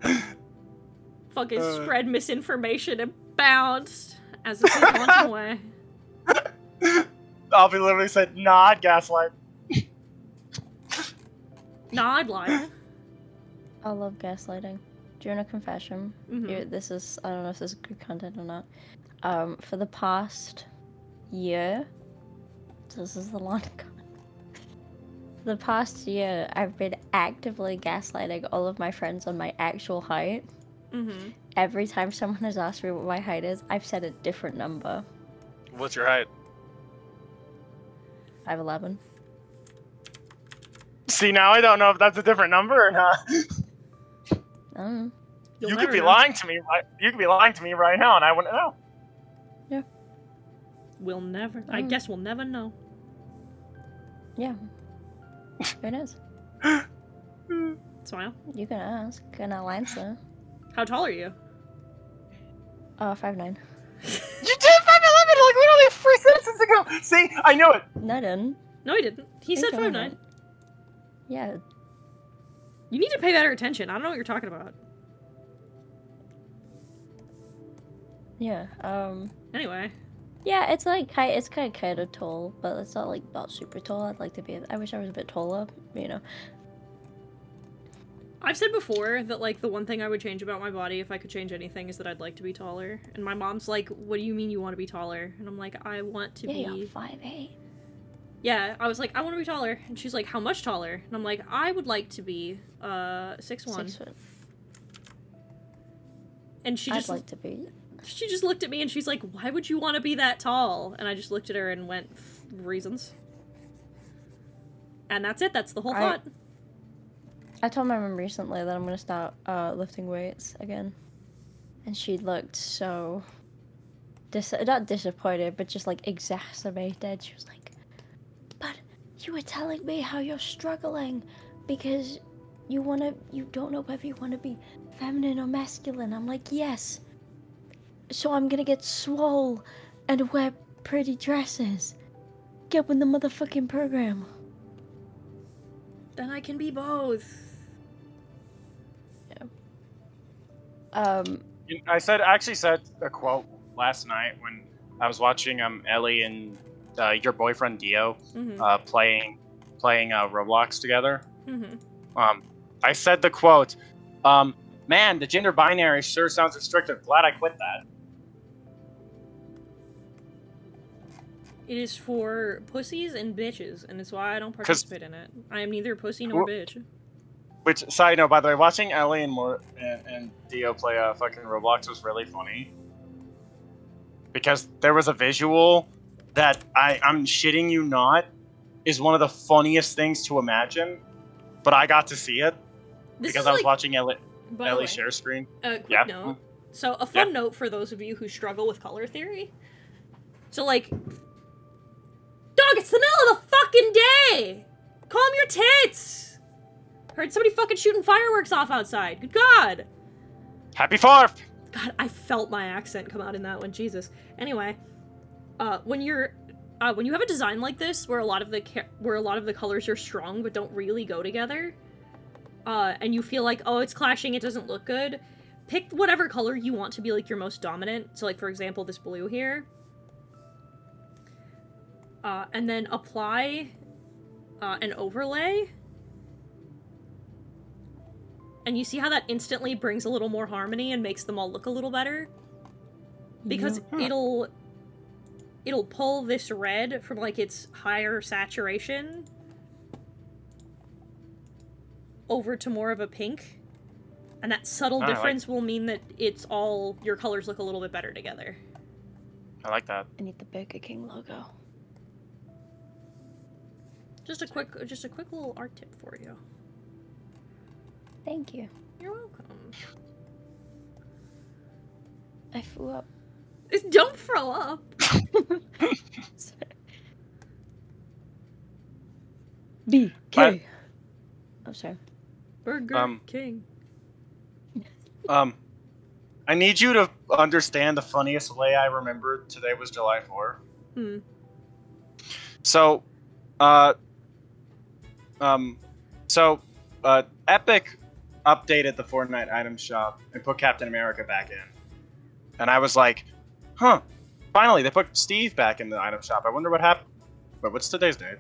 Fucking
Uh.
spread misinformation and bounced as if it went away.
Avi literally said, "Nah, gaslight."
Nah, I'd lie.
I love gaslighting. Do you want a confession?
Mhm.
This is I don't know if this is good content or not. Um, for the past year, this is the long. For the past year, I've been actively gaslighting all of my friends on my actual height.
Mm-hmm.
Every time someone has asked me what my height is, I've said a different number.
What's your height?
Five eleven.
See, now I don't know if that's a different number or not.
Um,
You'll
you could be
know.
lying to me. Right, you could be lying to me right now, and I wouldn't know. Yeah.
We'll never. I
Mm.
guess we'll never know.
yeah. Who knows?
Smile.
You can ask, and I'll answer.
How tall are you?
Uh, five nine.
You did 5'11 like literally three sentences ago. See, I knew it.
No, I didn't.
No, he didn't. He said
I
five nine.
Yeah,
You need to pay better attention. I don't know what you're talking about.
yeah. Um,
Anyway,
yeah. It's like ki- it's kind of kind of tall, but it's not like not super tall. I'd like to be. I wish I was a bit taller. You know.
I've said before that like the one thing I would change about my body if I could change anything is that I'd like to be taller. And my mom's like, "What do you mean you want to be taller?" And I'm like, "I want to
yeah,
be."
five eight.
Yeah, I was like, "I want to be taller," and she's like, "How much taller?" And I'm like, "I would like to be uh six one."
Six foot.
And she
I'd
just
like to be.
she just looked at me and she's like, "Why would you want to be that tall?" And I just looked at her and went, "Reasons." And that's it. That's the whole
I-
thought.
I told my mom recently that I'm gonna start uh, lifting weights again, and she looked so dis not disappointed, but just like exacerbated. She was like, "But you were telling me how you're struggling because you wanna, you don't know whether you wanna be feminine or masculine." I'm like, "Yes." So I'm gonna get swole and wear pretty dresses. Get with the motherfucking program.
Then I can be both.
Um,
I said, I actually said a quote last night when I was watching um Ellie and uh, your boyfriend Dio
Mm-hmm.
uh, playing playing uh, Roblox together.
mm-hmm.
Um, I said the quote, um, "Man, the gender binary sure sounds restrictive. Glad I quit that."
It is for pussies and bitches, and it's why I don't participate in it. I am neither pussy nor bitch.
Which side note, by the way, watching Ellie and more and, and Dio play uh, fucking Roblox was really funny because there was a visual that I I'm shitting you not is one of the funniest things to imagine, but I got to see it
This
because I was
like,
watching Ellie Ellie
way,
share screen.
a quick
Yeah.
note. So a fun note for those of you who struggle with color theory. So like, dog, it's the middle of the fucking day. Calm your tits. Heard somebody fucking shooting fireworks off outside. Good God.
Happy Fourth.
God, I felt my accent come out in that one. Jesus. Anyway, uh, when you're uh, when you have a design like this, where a lot of the where a lot of the colors are strong but don't really go together, uh, and you feel like oh it's clashing, it doesn't look good. Pick whatever color you want to be like your most dominant. So like for example, this blue here, uh, and then apply uh, an overlay. And you see how that instantly brings a little more harmony and makes them all look a little better? Because
Yeah.
it'll it'll pull this red from like its higher saturation over to more of a pink. And that subtle ah,
I like-
difference will mean that it's all your colors look a little bit better together.
I like that.
I need the Burger King logo.
Just a quick just a quick little art tip for you.
Thank you.
You're welcome.
I flew up.
Don't throw up.
B
But-
K. I'm sorry.
Burger
Um,
King.
Um, I need you to understand the funniest way I remember today was July 4.
Hmm.
So, uh, um, so, uh, Epic updated the Fortnite item shop and put Captain America back in. And I was like, huh, finally, they put Steve back in the item shop. I wonder what happened. But what's today's date?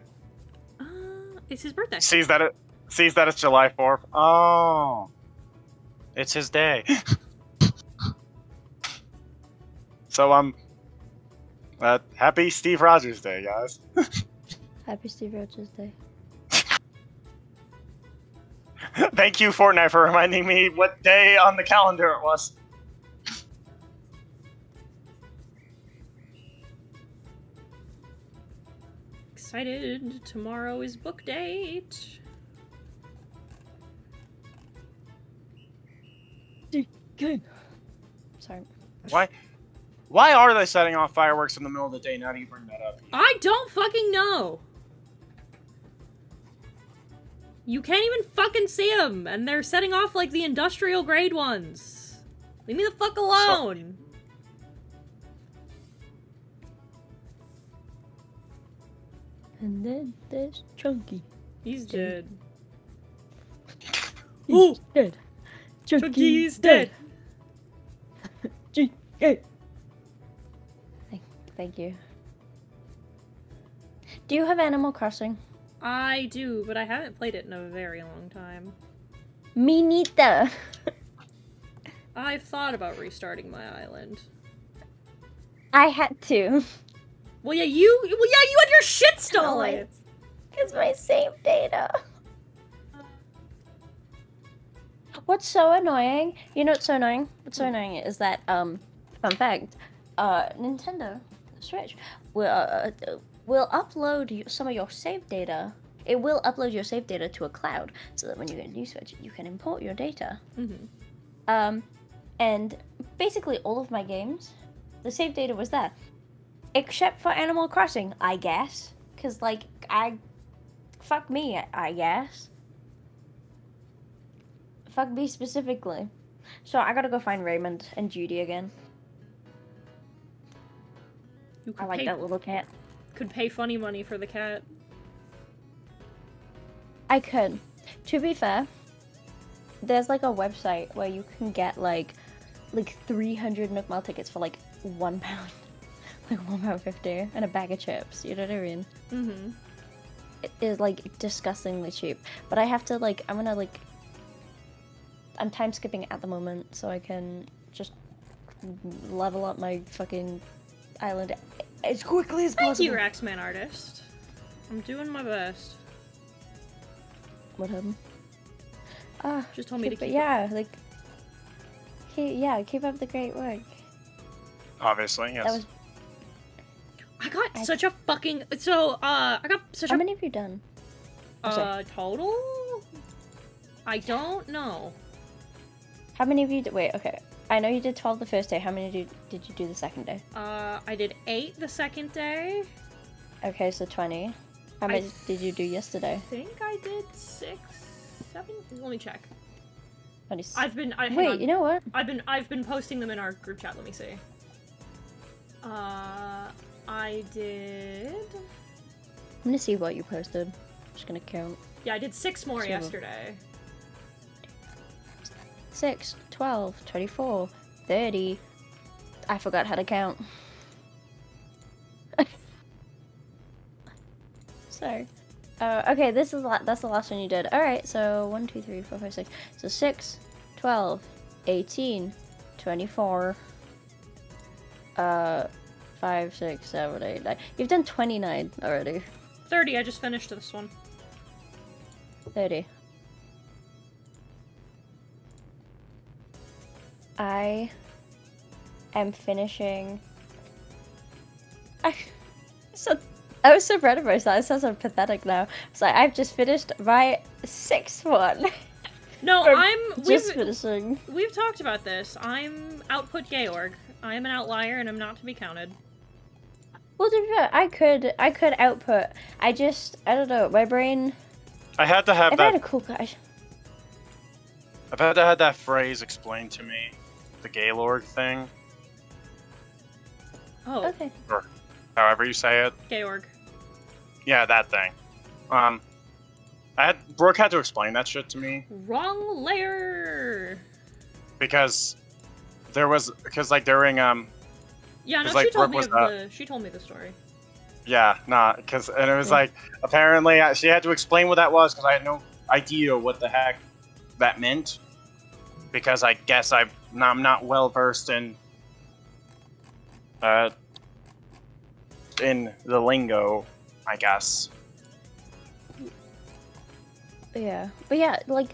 Uh, it's his birthday.
Sees that it sees that it's July 4th. Oh. It's his day. so um uh, happy Steve Rogers Day, guys.
Happy Steve Rogers Day.
Thank you, Fortnite, for reminding me what day on the calendar it was.
Excited. Tomorrow is book date.
Sorry.
Why why are they setting off fireworks in the middle of the day? Now do you bring that up?
I don't fucking know. You can't even fucking see them, and they're setting off like the industrial grade ones. Leave me the fuck alone.
And then there's Chunky.
He's dead.
He's
Ooh.
dead.
Chunky's dead.
G A. Thank, thank you. Do you have Animal Crossing?
I do, but I haven't played it in a very long time.
Me neither.
I've thought about restarting my island.
I had to.
Well, yeah, you. Well, yeah, you had your shit stolen.
it's, my save data. What's so annoying? You know what's so annoying? What's so annoying is that um, fun fact, uh, Nintendo Switch will uh, uh, will upload some of your save data. It will upload your save data to a cloud, so that when you get a new Switch, you can import your data.
Mhm.
Um, and basically all of my games, the save data was there, except for Animal Crossing, I guess, because like I, fuck me, I- guess. Fuck me specifically. So I gotta go find Raymond and Judy again.
You
I like
pay,
that little cat.
Could pay funny money for the cat.
I could. To be fair, there's like a website where you can get like like 300 Nook Mile tickets for like one pound, like one pound fifty, and a bag of chips. You know what I mean?
Mm-hmm.
It is like disgustingly cheap. But I have to like I'm gonna like I'm time skipping at the moment so I can just level up my fucking island as quickly as possible.
Thank you, Raxman Artist. I'm doing my best.
What happened? Ah,
Just told me to
keep it-
keep it-
yeah, like keep, yeah, keep up the great work.
Obviously, yes.
That was
I got
I-
such a fucking so uh I got such
how
a
many have you done? I'm sorry.
uh total. I don't know.
How many of you did? Wait, okay. I know you did twelve the first day. How many did did you do the second day?
Uh, I did eight the second day.
Okay, so twenty. How
I
many did you do yesterday?
I think I did six, seven. Let me check. I've been. I,
Wait,
on.
you know what?
I've been. I've been posting them in our group chat. Let me see. Uh, I did.
I'm gonna see what you posted. I'm just gonna count.
Yeah, I did six more
Sure.
yesterday.
6, 12, 24, 30. I forgot how to count. Sorry. Uh, okay, this is la- that's the last one you did. Alright, so 1, 2, 3, 4, 5, 6. So 6, 12, 18, 24, uh, 5, 6, 7, 8, 9. You've done 29 already.
Thirty. I just finished this one.
30. I am finishing. I so I was so proud of myself. It sounds so pathetic now. So I've just finished my sixth one.
No, I'm.
just
We've
finishing.
we've talked about this. I'm output Georg. I am an outlier and I'm not to be counted.
Well, to be fair, I could I could output. I just I don't know. My brain
I had to have
I've had a
that.
cool crush.
I've had to have that phrase explained to me, the Gaylord thing,
Oh,
Okay.
Or however you say it.
Georg.
Yeah, that thing. Um, I had Brooke had to explain that shit to me
Wrong layer.
because there was because like during um
Yeah, no,
It's
she
like
told
Brooke
me
was,
of
uh,
the. She told me the story.
yeah nah because and it was
Yeah.
like apparently uh, she had to explain what that was because I had no idea what the heck that meant because I guess I'm not, I'm not well versed in uh in the lingo I guess.
Yeah, but yeah, like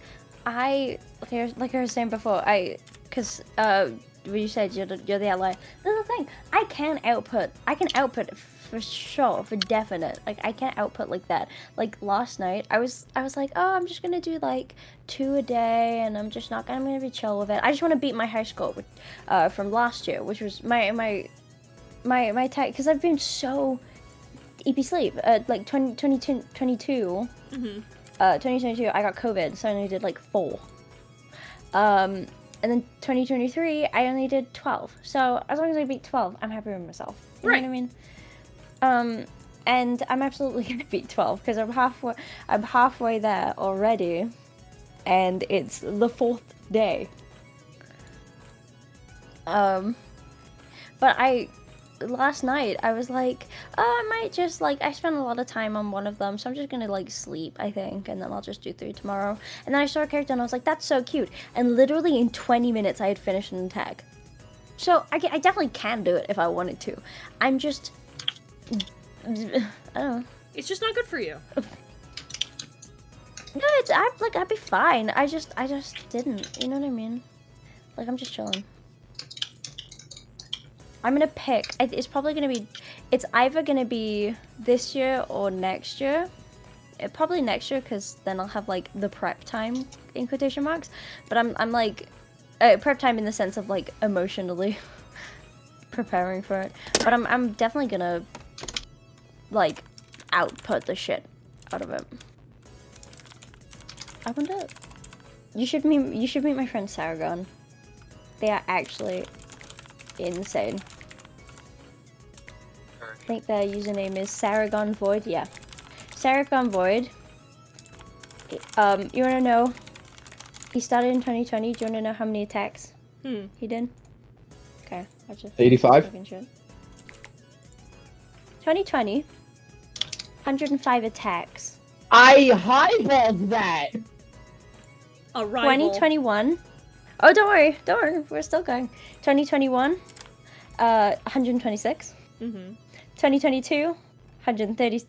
I like I, was- saying before, I because uh, you said you're the, you're the outlier. The thing. I can output. I can output for sure, for definite. Like I can't output like that. Like last night, I was I was like, oh, I'm just gonna do like two a day, and I'm just not gonna I'm gonna be chill with it. I just want to beat my high score uh, from last year, which was my my my my tech because I've been so EP sleep uh, like 20, 22, 22
hmm
uh, 2022, I got COVID, so I only did like four. Um, and then 2023, I only did 12. So as long as I beat 12, I'm happy with myself. You
Right.
know what I mean? Um, and I'm absolutely gonna beat 12 because I'm halfway. I'm halfway there already, and it's the fourth day. Um, but I last night I was like, oh, I might just like I spent a lot of time on one of them, so I'm just gonna like sleep, I think, and then I'll just do three tomorrow. And then I saw a character and I was like, that's so cute. And literally in 20 minutes, I had finished an attack. So I, I definitely can do it if I wanted to. I'm just, I don't know.
It's just not good for you.
No, it's I like I'd be fine. I just I just didn't. You know what I mean? Like I'm just chilling. I'm gonna pick. It's probably gonna be. It's either gonna be this year or next year. Uh, probably next year because then I'll have like the prep time in quotation marks. But I'm I'm like uh, prep time in the sense of like emotionally preparing for it. But I'm I'm definitely gonna like output the shit out of it. I wonder. You should meet. You should meet my friend Saragon. They are actually insane. I think their username is Saragon Void. Yeah, Saragon Void. Um, you wanna know? He started in 2020. Do you wanna know how many attacks
Hmm.
he did? Okay, I just
85?
talking shit. 2020. 105 attacks.
I highballed that.
A
2021. Oh, don't worry, don't worry, we're still going. 2021, uh, 126.
Mm-hmm.
2022, 130,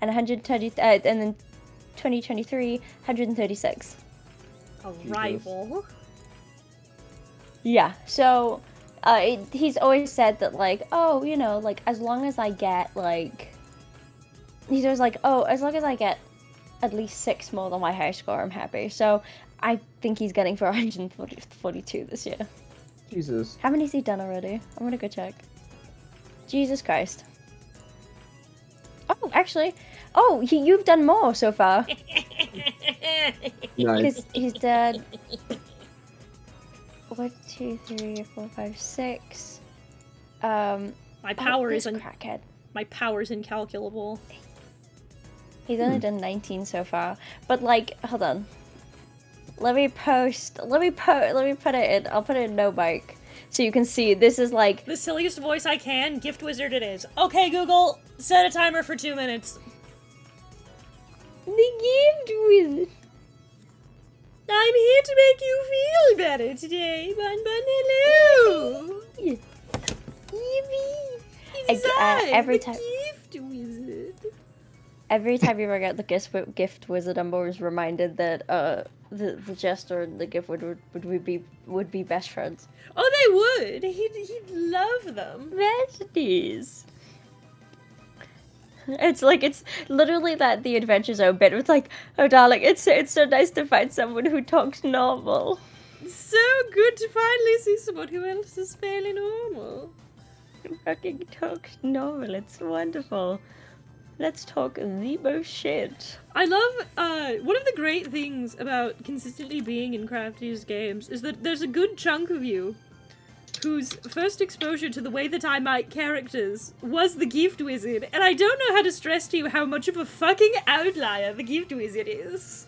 and 130, uh, and then 2023, 136.
A rival.
Yeah. So, uh, it, he's always said that like, oh, you know, like as long as I get like, he's always like, oh, as long as I get at least six more than my high score, I'm happy. So, I think he's getting 442 this year.
Jesus.
How many has he done already? I'm gonna go check. Jesus Christ. Oh, actually, oh, he, you've done more so far
Nice.
because he's done one, two, three, four, five, six. Um,
My
oh,
power
this
is un-
crackhead.
my power is incalculable.
He's only done 19 so far, but like, hold on. Let me post. Let me po. Let me put it in. I'll put it in no mic, so you can see. This is like
The silliest voice I can, gift wizard it is. Okay, Google, set a timer for two minutes.
the gift with.
I'm here to make you feel better today, Bun Bun. Hello. It's
Ag- uh,
I,
every
the
time-
Gift wizard.
Every time you ever get the gift gift wizard, I'm always reminded that uh the, the jester and the gift would would, would be would be best friends.
Oh, they would. He'd, he'd love them.
Besties. It's like it's literally that the Adventure Zone bit. It's like, oh darling, it's it's so nice to find someone who talks normal.
So good to finally see someone who else is fairly normal.
Fucking talks normal. It's wonderful. Let's talk the most shit.
I love uh one of the great things about consistently being in Crafty's games is that there's a good chunk of you whose first exposure to the way that I make characters was the gift wizard, and I don't know how to stress to you how much of a fucking outlier the gift wizard is.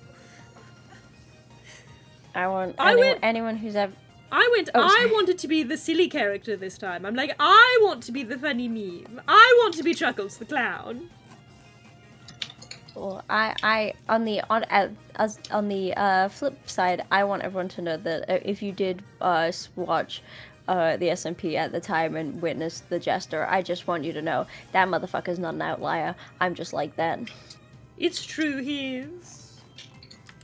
I want
I
any-
went-
anyone who's ever.
I went.
Oh,
I wanted to be the silly character this time. I'm like, I want to be the funny meme. I want to be Chuckles the clown.
I, I on the on uh, as on the uh, flip side, I want everyone to know that uh, if you did uh, s- watch uh, the SMP at the time and witness the jester, I just want you to know that motherfucker's not an outlier. I'm just like that.
It's true, he is.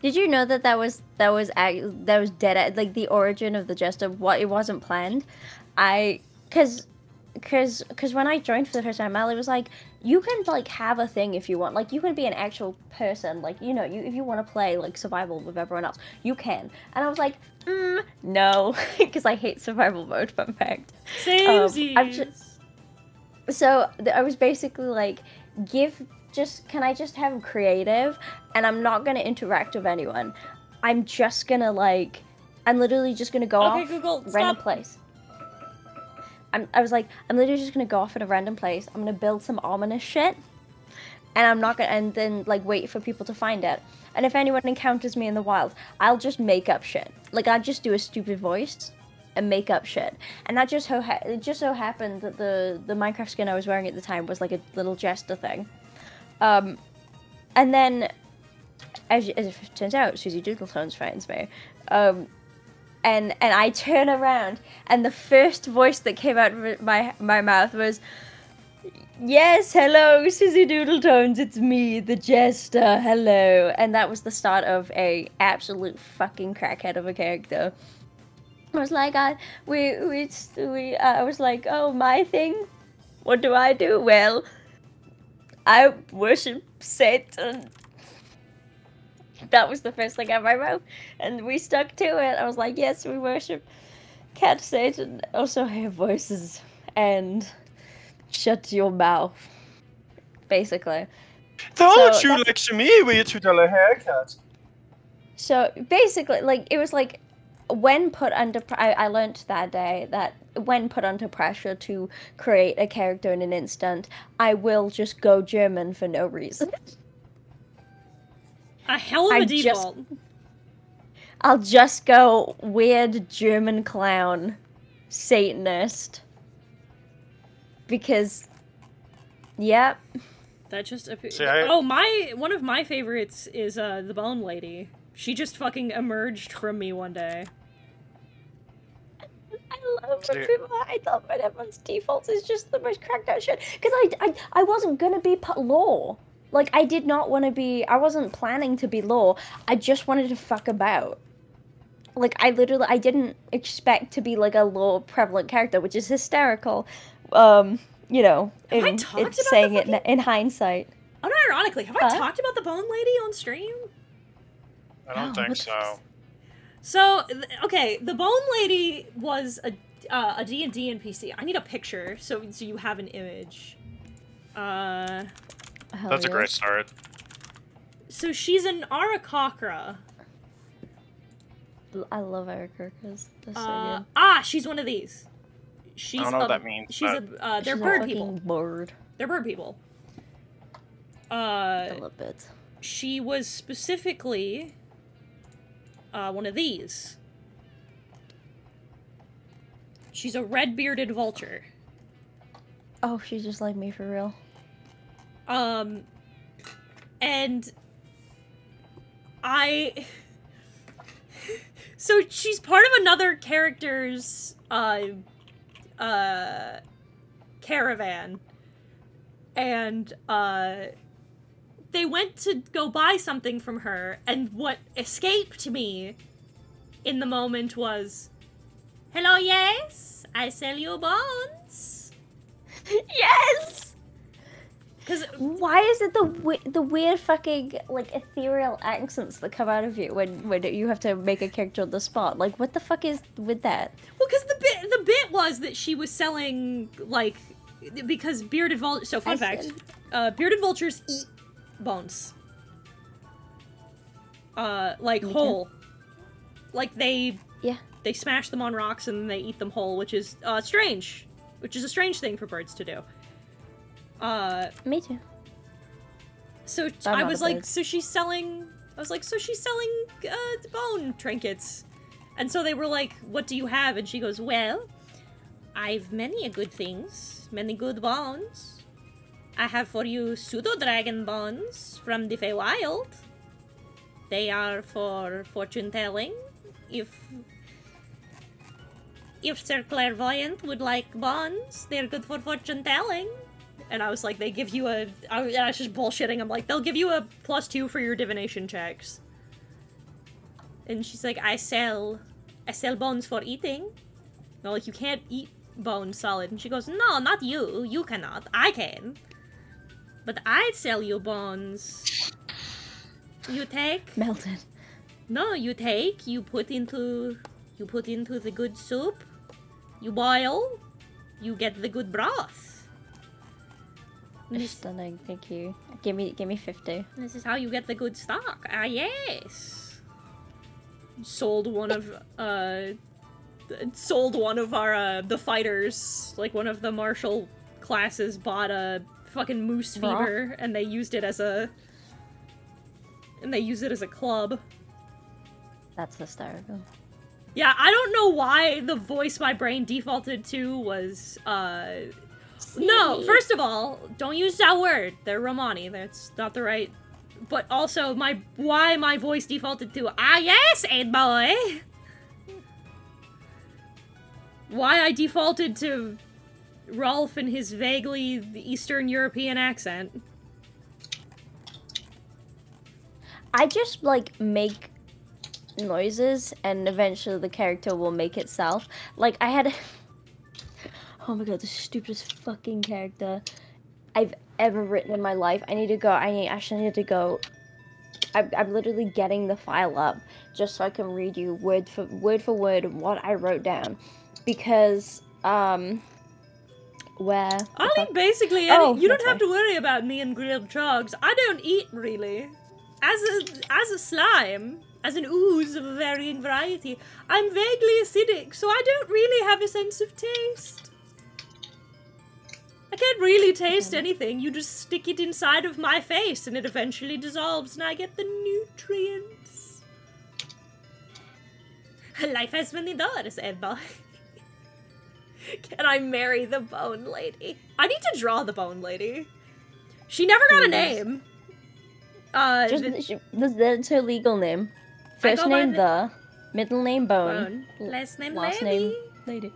Did you know that that was that was that was dead at like the origin of the jester? What it wasn't planned. I cause cause cause when I joined for the first time, Mally was like, you can like have a thing if you want. Like you can be an actual person. Like you know, you if you want to play like survival with everyone else, you can. And I was like, mm, no, because I hate survival mode. Fun fact.
Samesies.
I've so th- I was basically like, give just can I just have creative, and I'm not gonna interact with anyone. I'm just gonna like, I'm literally just gonna go
Okay,
off
Google,
random
stop.
place. I'm, I was like, I'm literally just gonna go off in a random place. I'm gonna build some ominous shit, and I'm not gonna, and then like wait for people to find it. And if anyone encounters me in the wild, I'll just make up shit. Like I'll just do a stupid voice and make up shit. And that just so ha- it just so happened that the the Minecraft skin I was wearing at the time was like a little jester thing. Um, and then, as, as it turns out, Susie Doodletones finds me. Um, and and I turn around, and the first voice that came out of my my mouth was, "Yes, hello, Susie Doodletones, it's me, the jester. Hello." And that was the start of a absolute fucking crackhead of a character. I was like, I we we we. I was like, oh, my thing. What do I do? Well, I worship Satan. That was the first thing out of my mouth, and we stuck to it. I was like, yes, we worship Cat Satan. Also, hear voices and shut your mouth. Basically.
Don't
So
you lecture me with your two dollar haircut.
So basically, like it was like when put under, I, I learned that day that when put under pressure to create a character in an instant, I will just go German for no reason.
A hell of a
I just-
default.
I'll just go weird German clown, Satanist, because, yep,
That just appears.
See, I-
Oh, my one of my favorites is uh the Bone Lady. She just fucking emerged from me one day.
I love
See-
when people. I thought when everyone's defaults is just the most cracked out shit. Because I, I, I wasn't gonna be put law. Like I did not want to be. I wasn't planning to be law. I just wanted to fuck about. Like I literally, I didn't expect to be like a law prevalent character, which is hysterical. Um, you know,
Have I
in,
talked
in
about the
saying it in,
fucking-
in hindsight.
Unironically, have I talked about the Bone Lady on stream?
I don't
Oh,
think so.
So, th- okay, the Bone Lady was a uh, a D&D NPC. I need a picture so so you have an image. Uh,
Hell
That's a great start.
so she's an Aarakocra.
I love Eric Kirkus. That's so
Uh,
good.
ah, she's one of these. She's
I don't know
a,
what that means,
She's
but-
a uh, they're
She's
bird
fucking
people.
Bird.
They're bird people.
A
Uh,
little bit.
she was specifically uh, one of these. She's a red-bearded vulture.
Oh, she's just like me for real.
Um, and I. So she's part of another character's uh, uh, caravan, and uh, they went to go buy something from her, and what escaped me in the moment was, "Hello, yes, I sell you bones."
yes.
Because
Why is it the the weird fucking like ethereal accents that come out of you when when you have to make a character on the spot? Like, what the fuck is with that?
Well, because the bit the bit was that she was selling like because bearded vulture. So fun
I
fact, uh, bearded vultures eat bones. Uh, like whole. Like they.
Yeah.
They smash them on rocks and then they eat them whole, which is uh, strange. Which is a strange thing for birds to do. Uh,
Me too.
so
I'm
I was like, so she's selling. I was like, so she's selling uh, bone trinkets, and so they were like, "What do you have?" And she goes, "Well, I've many a good things, many good bones. I have for you pseudo dragon bones from the Feywild. They are for fortune telling. If if Sir Clairvoyant would like bonds, they're good for fortune telling." And I was like, they give you a. I, I was just bullshitting. I'm like, they'll give you a plus two for your divination checks. And she's like, I sell, I sell bones for eating. No, like you can't eat bones solid. And she goes, No, not you. You cannot. I can. But I'd sell you bones. You take.
Melted.
No, you take. You put into. You put into the good soup. You boil. You get the good broth. This-
Stunning. Thank you. Give me, give me fifty.
This is how you get the good stock. Ah, yes. Sold one of uh, sold one of our uh, the fighters, like one of the martial classes, bought a fucking moose fever, and they used it as a, and they use it as a club.
That's hysterical.
Yeah, I don't know why the voice my brain defaulted to was uh no, first of all, don't use that word. They're Romani. That's not the right. But also, my why my voice defaulted to ah yes, Ed boy. Why I defaulted to Rolf and his vaguely Eastern European accent.
I just like make noises and eventually the character will make itself. Like I had Oh my god, the stupidest fucking character I've ever written in my life. I need to go. I need, actually need to go. I'm, I'm literally getting the file up just so I can read you word for word for word what I wrote down because um where
I
fuck-
mean, basically, any,
Oh,
you don't have to worry about me and grilled trogs. I don't eat really. As a as a slime, as an ooze of a varying variety, I'm vaguely acidic, so I don't really have a sense of taste. I can't really taste anything. You just stick it inside of my face, and it eventually dissolves, and I get the nutrients. Life has many doors, Emma. Can I marry the bone lady? I need to draw the bone lady. She never got a name. Uh,
just
the-
she- that's, that's her legal name. First name
the-
the, middle name bone.
bone. Last name
last
lady.
name lady.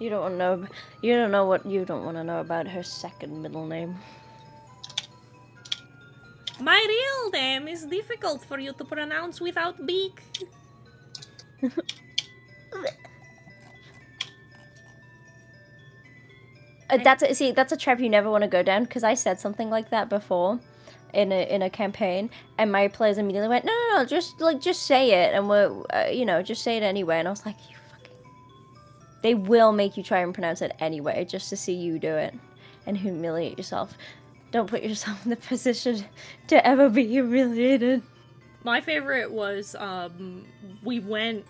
You don't want to know. You don't know what you don't want to know about her second middle name.
My real name is difficult for you to pronounce without beak.
Uh, that's a, see, that's a trap you never want to go down because I said something like that before in a in a campaign, and my players immediately went, "No, no, no, just like just say it, and we're uh, you know just say it anyway." And I was like, "You fucking." They will make you try and pronounce it anyway, just to see you do it, and humiliate yourself. Don't put yourself in the position to ever be humiliated.
My favorite was um, we went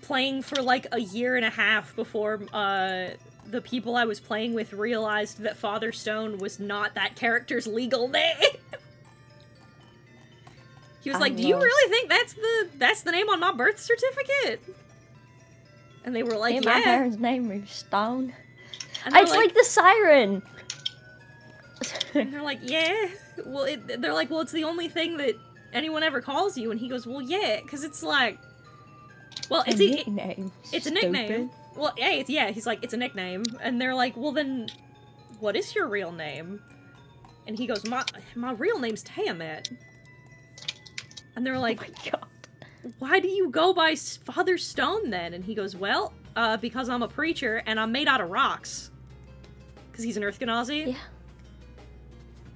playing for like a year and a half before uh, the people I was playing with realized that Father Stone was not that character's legal name. he was
I
like, "Do you really think that's the that's the name on my birth certificate?" And they were like, "Yeah."
my parents' name is Stone.
And
It's like, the siren.
And they're like, yeah. Well, it, they're like, well, it's the only thing that anyone ever calls you. And he goes, well, yeah, because it's like, well,
a
it's a,
nickname.
it's a nickname. Well, yeah, it's, yeah. He's like, it's a nickname, and they're like, well, then, what is your real name? And he goes, my my real name's Tiamat. And they're oh like,
oh my god.
Why do you go by Father Stone then? And he goes, well, uh, because I'm a preacher and I'm made out of rocks. Because he's an Earth Genasi.
Yeah.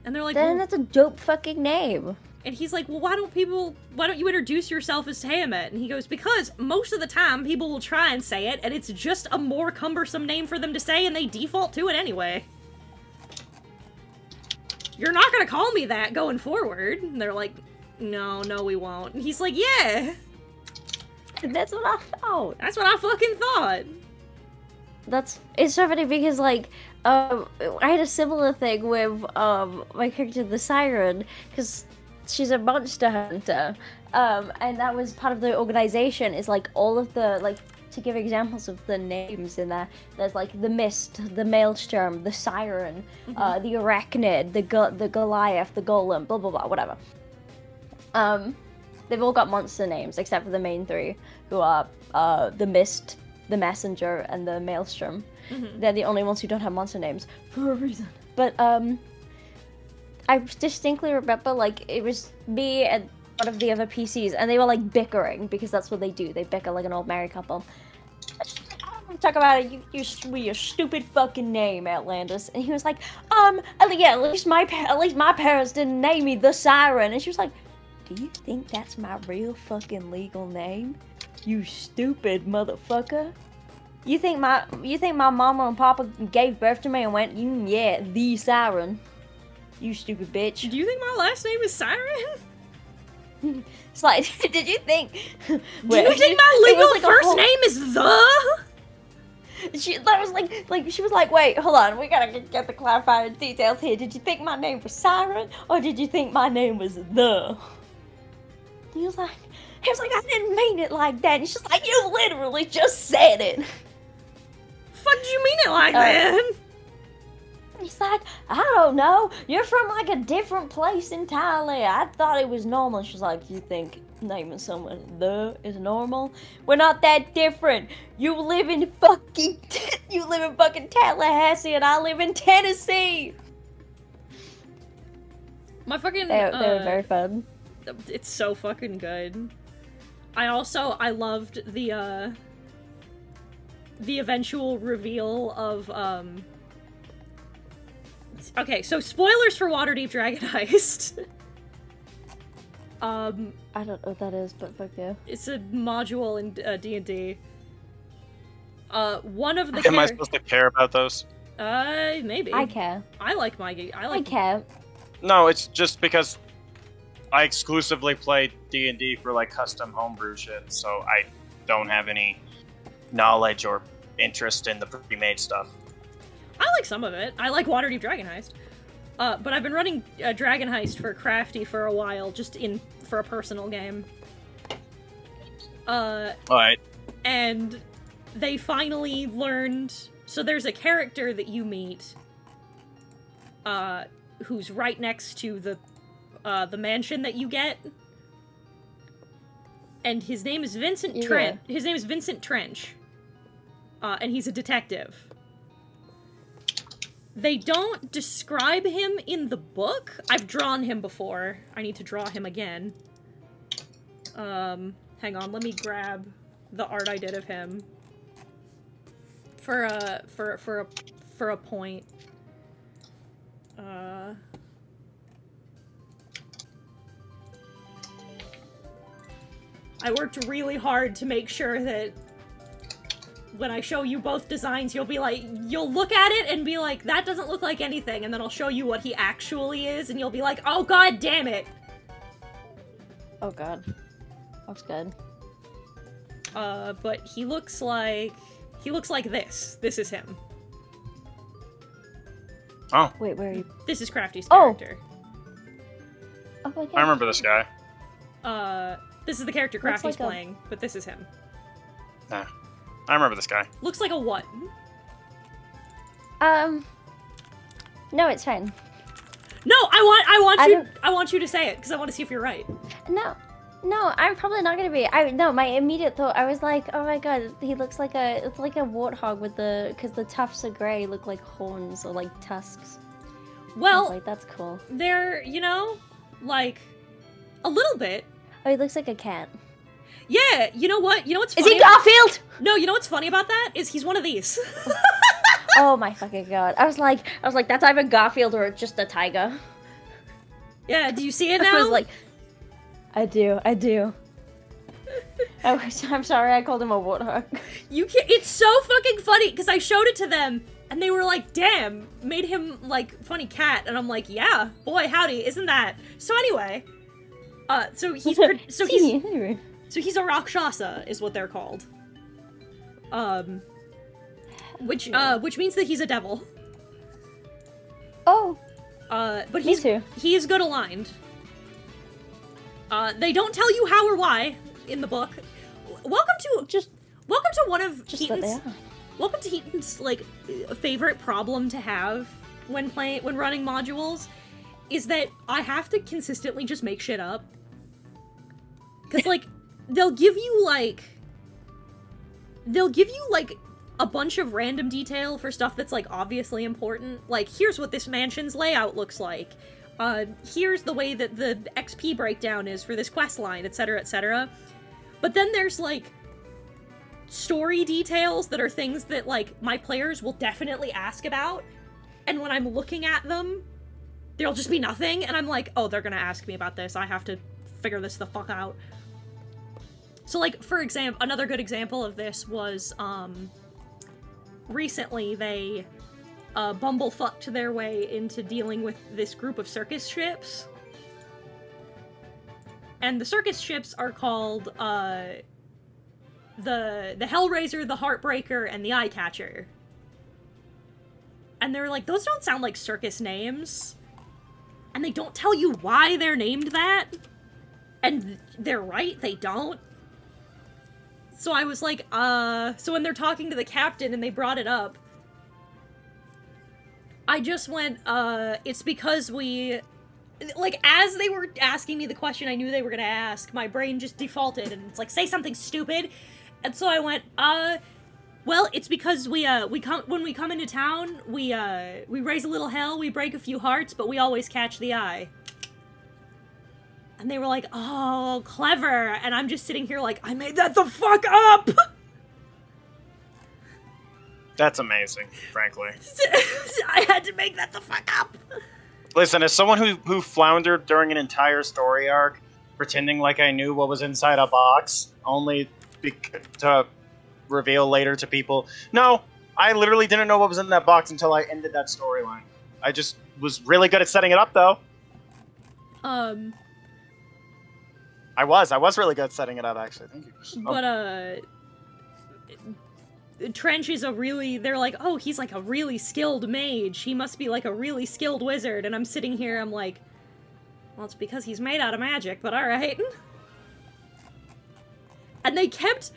And they're like,
Then
well,
that's a dope fucking name.
And he's like, well, why don't people, why don't you introduce yourself as Tiamat? And he goes, because most of the time people will try and say it, and it's just a more cumbersome name for them to say, and they default to it anyway. You're not gonna call me that going forward. And they're like, no, no, we won't. And he's like, yeah,
That's what I thought.
that's what I fucking thought.
That's it's so funny because like um I had a similar thing with um my character the Siren because she's a monster hunter um and that was part of the organization is like all of the like to give examples of the names in there there's like the mist the maelstrom the siren uh the arachnid the Go- the goliath the golem blah blah blah whatever um they've all got monster names except for the main three who are uh the mist the messenger and the maelstrom.
Mhm.
they're the only ones who don't have monster names for a reason. But um i distinctly remember like it was me and one of the other pcs and they were like bickering because that's what they do. They bicker like an old married couple. Talk about it you, you with your stupid fucking name outlandis and he was like um yeah at least my pa- at least my parents didn't name me the siren. And she was like do you think that's my real fucking legal name you stupid motherfucker you think my you think my mama and papa gave birth to me and went mm, yeah the siren you stupid bitch
Do you think my last name is Siren?
it's like did you think
Do you think my legal
like
first
whole-
name is the?
She that was like like she was like, wait, hold on, we gotta get, get the clarifying details here. Did you think my name was Siren or did you think my name was the? He was like, he was like, I didn't mean it like that. And she's like, you literally just said it.
Fuck, do you mean it like
Uh,
that?
He's like, I don't know. You're from like a different place entirely. I thought it was normal. She's like, you think naming someone the is normal? We're not that different. You live in fucking, you live in fucking Tallahassee, and I live in Tennessee.
My fucking.
They, they were
uh,
very fun.
It's so fucking good. I also I loved the uh the eventual reveal of um Okay, so spoilers for Waterdeep Dragon Heist. um
I don't know what that is, but fuck yeah.
it's a module in uh, D&D. Uh one of the
Am I supposed to care about those?
Uh maybe.
I care.
I like my ga- I
I
like
care.
No, it's just because I exclusively play D and D for like custom homebrew shit, so I don't have any knowledge or interest in the pre-made stuff.
I like some of it. I like Waterdeep Dragon Heist. Uh, but I've been running uh, Dragon Heist for Crafty for a while, just in for a personal game. Uh,
All right.
and they finally learned. So there's a character that you meet, uh, who's right next to the, uh, the mansion that you get. And his name is Vincent
Yeah.
Trench. His name is Vincent Trench. Uh, and he's a detective. They don't describe him in the book. I've drawn him before. I need to draw him again. Um, hang on, let me grab the art I did of him. For a for for a for a point. Uh I worked really hard to make sure that when I show you both designs, you'll be like, you'll look at it and be like, that doesn't look like anything, and then I'll show you what he actually is, and you'll be like, oh god damn it!
Oh god. Looks good.
Uh, but he looks like he looks like this. This is him.
Oh,
Wait, where are you?
This is Crafty's
Oh.
character.
Oh my god.
I remember this guy.
Uh, this is the character
Looks
Crafty's
like a-
playing, but this is him.
Nah, I remember this guy.
Looks like a what?
Um. No, it's fine.
No, I want I want
I
you
don't-
I want you to say it because I want to see if you're right.
No, no, I'm probably not gonna be. I no, my immediate thought, I was like, oh my god, he looks like a, it's like a warthog with the, because the tufts are gray, look like horns or like tusks. I was
Well,
like that's cool.
they're you know like a little bit.
Oh, he looks like a cat.
Yeah, you know what? You know what's
Is
funny?
he Garfield?
no, you know what's funny about that is he's one of these.
oh my fucking god! I was like, I was like, that's either Garfield or just a tiger.
yeah, do you see it now?
I was like, I do. I do. I was, I'm sorry. I called him a warthog.
You can't. It's so fucking funny because I showed it to them and they were like, "Damn, made him like funny cat," and I'm like, "Yeah, boy, howdy, isn't that?" So anyway, uh, so he's so he's so he's a rakshasa, is what they're called. Um, which uh, which means that he's a devil.
Oh,
Uh, but he's
too.
he is good aligned. Uh, they don't tell you how or why in the book. Welcome to
Just,
welcome to one of
just are.
welcome to Hiten's like favorite problem to have when playing when running modules is that I have to consistently just make shit up. Cuz like they'll give you like they'll give you like a bunch of random detail for stuff that's like obviously important. Like here's what this mansion's layout looks like. Uh here's the way that the XP breakdown is for this quest line, etc., etc. But then there's like story details that are things that like my players will definitely ask about and when i'm looking at them there'll just be nothing and i'm like oh they're gonna ask me about this i have to figure this the fuck out so like for example another good example of this was um recently they uh bumblefucked their way into dealing with this group of circus ships and the circus ships are called uh the the Hellraiser, the Heartbreaker, and the Eye Catcher. And they're like, those don't sound like circus names. And they don't tell you why they're named that. And they're right, they don't. So I was like, uh, so when they're talking to the captain and they brought it up, I just went, uh, it's because we like as they were asking me the question I knew they were gonna ask, my brain just defaulted and it's like say something stupid, and so I went, uh, well, it's because we uh we come when we come into town, we uh we raise a little hell, we break a few hearts, but we always catch the eye. And they were like, oh, clever, and I'm just sitting here like, I made that the fuck up.
That's amazing, frankly.
I had to make that the fuck up.
Listen, as someone who who floundered during an entire story arc, pretending like I knew what was inside a box, only to reveal later to people, no, I literally didn't know what was in that box until I ended that storyline. I just was really good at setting it up, though.
Um,
I was, I was really good setting it up, actually. Thank you. Oh,
But uh Trench is a really they're like, "Oh, he's like a really skilled mage. He must be like a really skilled wizard." And I'm sitting here I'm like, "Well, it's because he's made out of magic, but all right." And they kept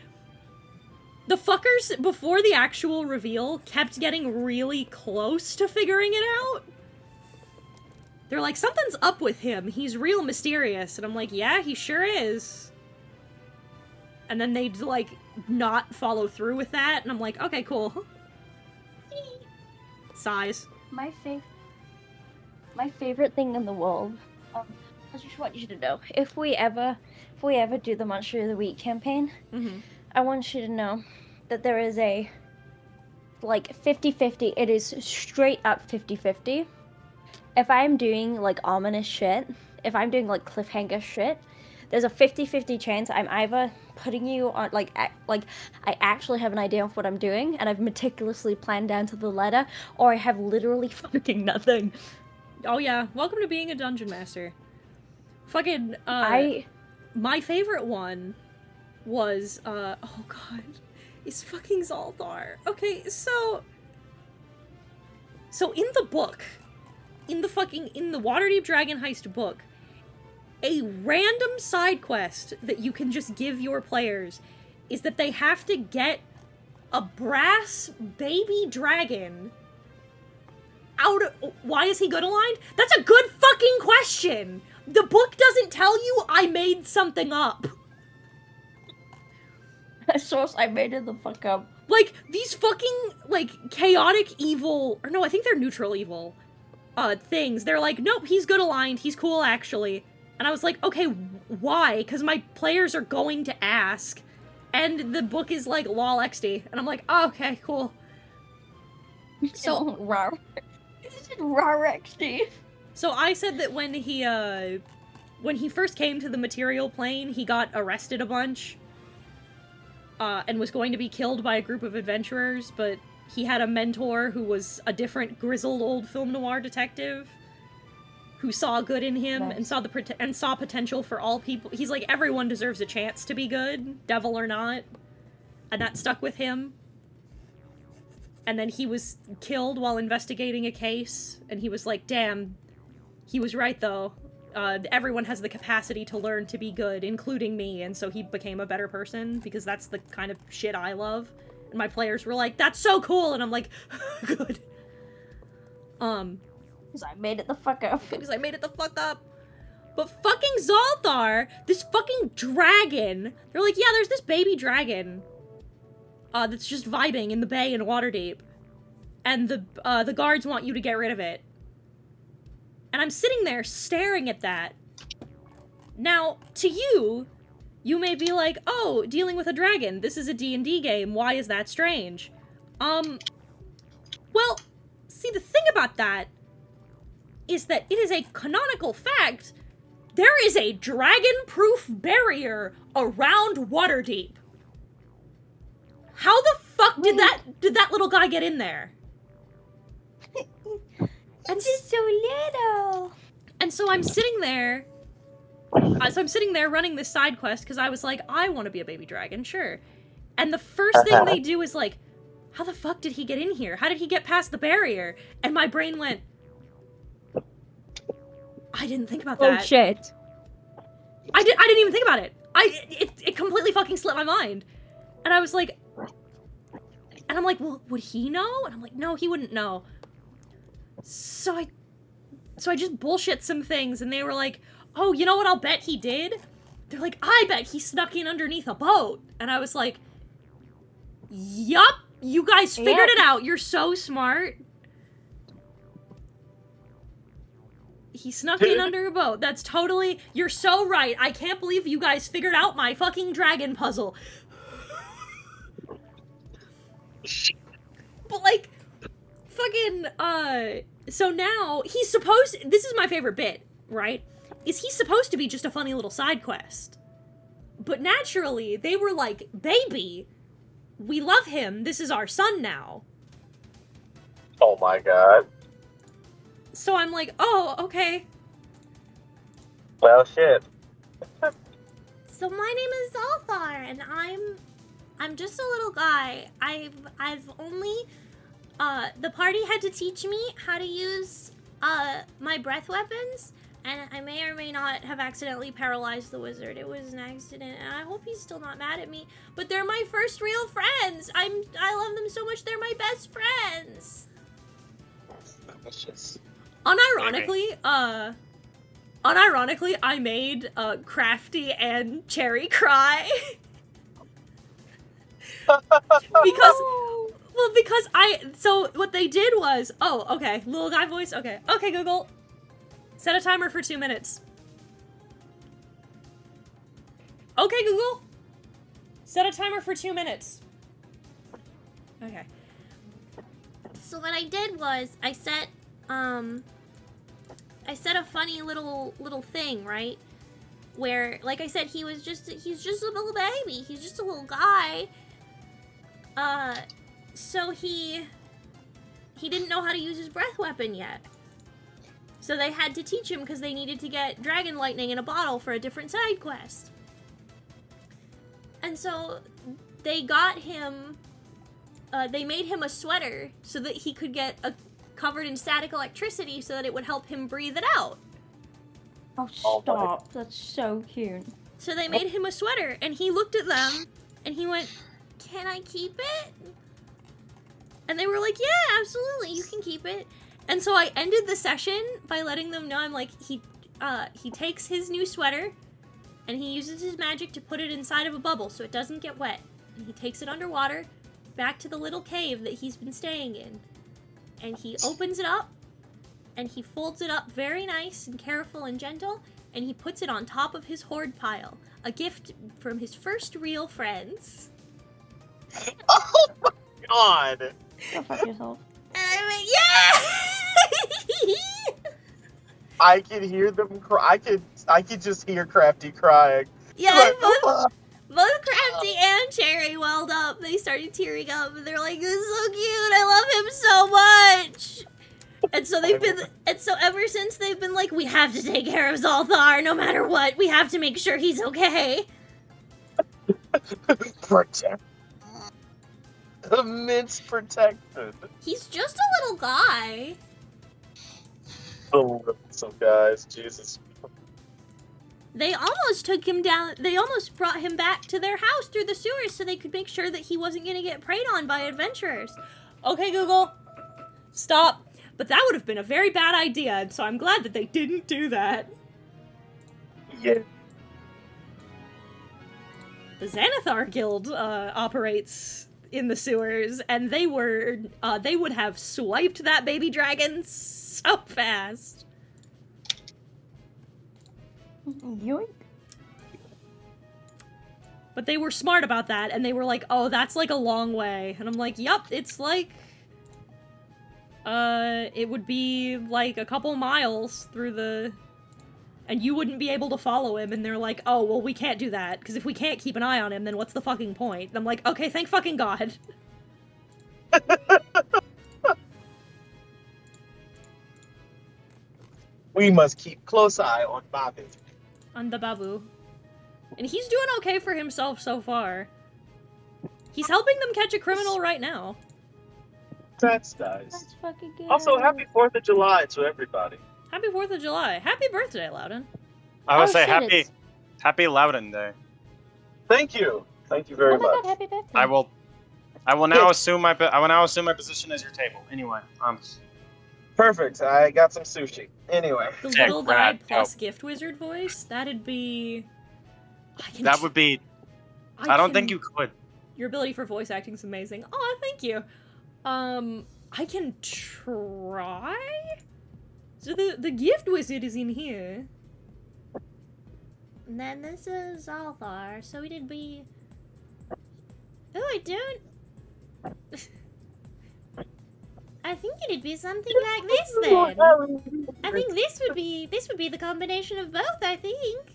the fuckers before the actual reveal kept getting really close to figuring it out. They're like, "Something's up with him. He's real mysterious." And I'm like, "Yeah, he sure is." and then they'd like not follow through with that and i'm like okay cool size
My favorite, my favorite thing in the world. Um, I just want you to know if we ever, if we ever do the Monster of the Week campaign,
mm-hmm.
I want you to know that there is a like 50-50. It is straight up 50-50. If I'm doing like ominous shit, if I'm doing like cliffhanger shit, there's a 50-50 chance I'm either putting you on like like I actually have an idea of what I'm doing and I've meticulously planned down to the letter or I have literally fucking nothing.
oh yeah welcome to being a dungeon master fucking uh
I
my favorite one was uh oh god is fucking Zaldar. Okay, so so in the book, in the fucking in the Waterdeep Dragon Heist book, a random side quest that you can just give your players is that they have to get a brass baby dragon out of why is he good aligned? That's a good fucking question. The book doesn't tell you I made something up.
source I made it the fuck up.
like these fucking like chaotic evil or no i think they're neutral evil uh things they're like nope he's good aligned he's cool actually and i was like okay why because my players are going to ask and the book is like lol xd and i'm like oh, okay cool
So. This is raw XD.
so i said that when he uh when he first came to the material plane, he got arrested a bunch. Uh, and was going to be killed by a group of adventurers, but he had a mentor who was a different grizzled old film noir detective who saw good in him and saw the and saw potential for all people. He's like everyone deserves a chance to be good, devil or not. And that stuck with him. And then he was killed while investigating a case and he was like, "Damn, he was right though. Uh, everyone has the capacity to learn to be good, including me." And so he became a better person because that's the kind of shit I love. And my players were like, "That's so cool," and I'm like, "Good." Um,
Because I made it the fuck up.
because I made it the fuck up. But fucking Zolthar, this fucking dragon. They're like, yeah, there's this baby dragon. Uh, that's just vibing in the bay in Waterdeep, and the uh, the guards want you to get rid of it. And I'm sitting there staring at that. Now, to you, you may be like, "Oh, dealing with a dragon. This is a D&D game. Why is that strange?" Um well, see the thing about that is that it is a canonical fact. There is a dragon-proof barrier around Waterdeep. How the fuck did that did that little guy get in there? And
Just so little.
and so I'm sitting there. Uh, so I'm sitting there running this side quest because I was like, I want to be a baby dragon, sure. And the first thing they do is like, how the fuck did he get in here? How did he get past the barrier? And my brain went, I didn't think about that.
Oh shit.
I did. I didn't even think about it. I it, it completely fucking slipped my mind, and I was like, and I'm like, well, would he know? And I'm like, no, he wouldn't know. So I, so I just bullshit some things, and they were like, oh, you know what? I'll bet he did. They're like, I bet he snuck in underneath a boat, and I was like, yup, you guys figured
Yep.
it out. You're so smart. He snuck in under a boat. That's totally. You're so right. I can't believe you guys figured out my fucking dragon puzzle. But like, fucking. Uh. So now he's supposed. This is my favorite bit, right? Is he supposed to be just a funny little side quest? But naturally, they were like, "Baby, we love him. This is our son now."
Oh my god.
So I'm like, "Oh, okay."
Well, shit.
So my name is Zalthar, and I'm I'm just a little guy. I've I've only uh the party had to teach me how to use uh my breath weapons, and I may or may not have accidentally paralyzed the wizard. It was an accident, and I hope he's still not mad at me. But they're my first real friends. I'm I love them so much. They're my best friends.
Delicious.
Unironically, uh unironically, I made uh Crafty and Cherry cry. because well because I so what they did was oh okay little guy voice okay okay Google set a timer for two minutes. Okay Google. Set a timer for two minutes. Okay. So what I did was I set um I set a funny little little thing right? Where like I said he was just he's just a little baby. He's just a little guy. Uh, so he he didn't know how to use his breath weapon yet. So they had to teach him because they needed to get dragon lightning in a bottle for a different side quest. And so they got him. Uh, they made him a sweater so that he could get a covered in static electricity so that it would help him breathe it out.
Oh
Oh
stop. That's so cute.
So they made him a sweater, and he looked at them, and he went, "Can I keep it?" And they were like, "Yeah, absolutely, you can keep it." And so I ended the session by letting them know I'm like he, uh, he takes his new sweater, and he uses his magic to put it inside of a bubble so it doesn't get wet, and he takes it underwater, back to the little cave that he's been staying in, and he opens it up, and he folds it up very nice and careful and gentle, and he puts it on top of his hoard pile, a gift from his first real friends.
Oh my god.
Go fuck yourself.
And I went, yeah!
I can hear them cry. I could, I could just hear Crafty crying.
Yeah,
Like,
both,
"Ah."
both Crafty and Cherry welled up. They started tearing up, and they're like, "This is so cute. I love him so much." And so they've been, and so ever since they've been like, "We have to take care of Zolthar, no matter what. We have to make sure he's okay."
protect. Immense protection.
He's just a little guy.
Some guys, Jesus.
They almost took him down. They almost brought him back to their house through the sewers so they could make sure that he wasn't going to get preyed on by adventurers. Okay, Google, stop. But that would have been a very bad idea, and so I'm glad that they didn't do that.
Yeah.
The Xanathar Guild uh, operates in the sewers, and they were uh, they would have swiped that baby dragon so fast.
Yoink.
But they were smart about that, and they were like, "Oh, that's like a long way," and I'm like, yep, it's like." Uh, it would be like a couple miles through the and you wouldn't be able to follow him and they're like oh well we can't do that because if we can't keep an eye on him then what's the fucking point? point and i'm like okay thank fucking god
We must keep close eye on Bobby.
on the babu and he's doing okay for himself so far he's helping them catch a criminal right now
That's nice.
That's fucking good.
Also, happy Fourth of July to everybody.
happy fourth of july happy birthday loudon
I would
Oh,
say
shit,
happy,
it's-
happy Loudon Day.
Thank you. Thank you very
Oh my
much.
god, happy birthday.
I will, I will now assume my, I will now assume my position as your table. Anyway, um,
Perfect. I got some sushi. Anyway.
the
Yeah,
little
Brad,
guy plus gift wizard voice that'd be I can
that would be. I, don't think you could.
Your ability for voice acting is amazing. Oh, thank you. Um, I can try. So the the gift wizard is in here. And then this is Althar. So it'd be. Oh, I don't. I think it'd be something like this then. I think this would be this would be the combination of both. I think.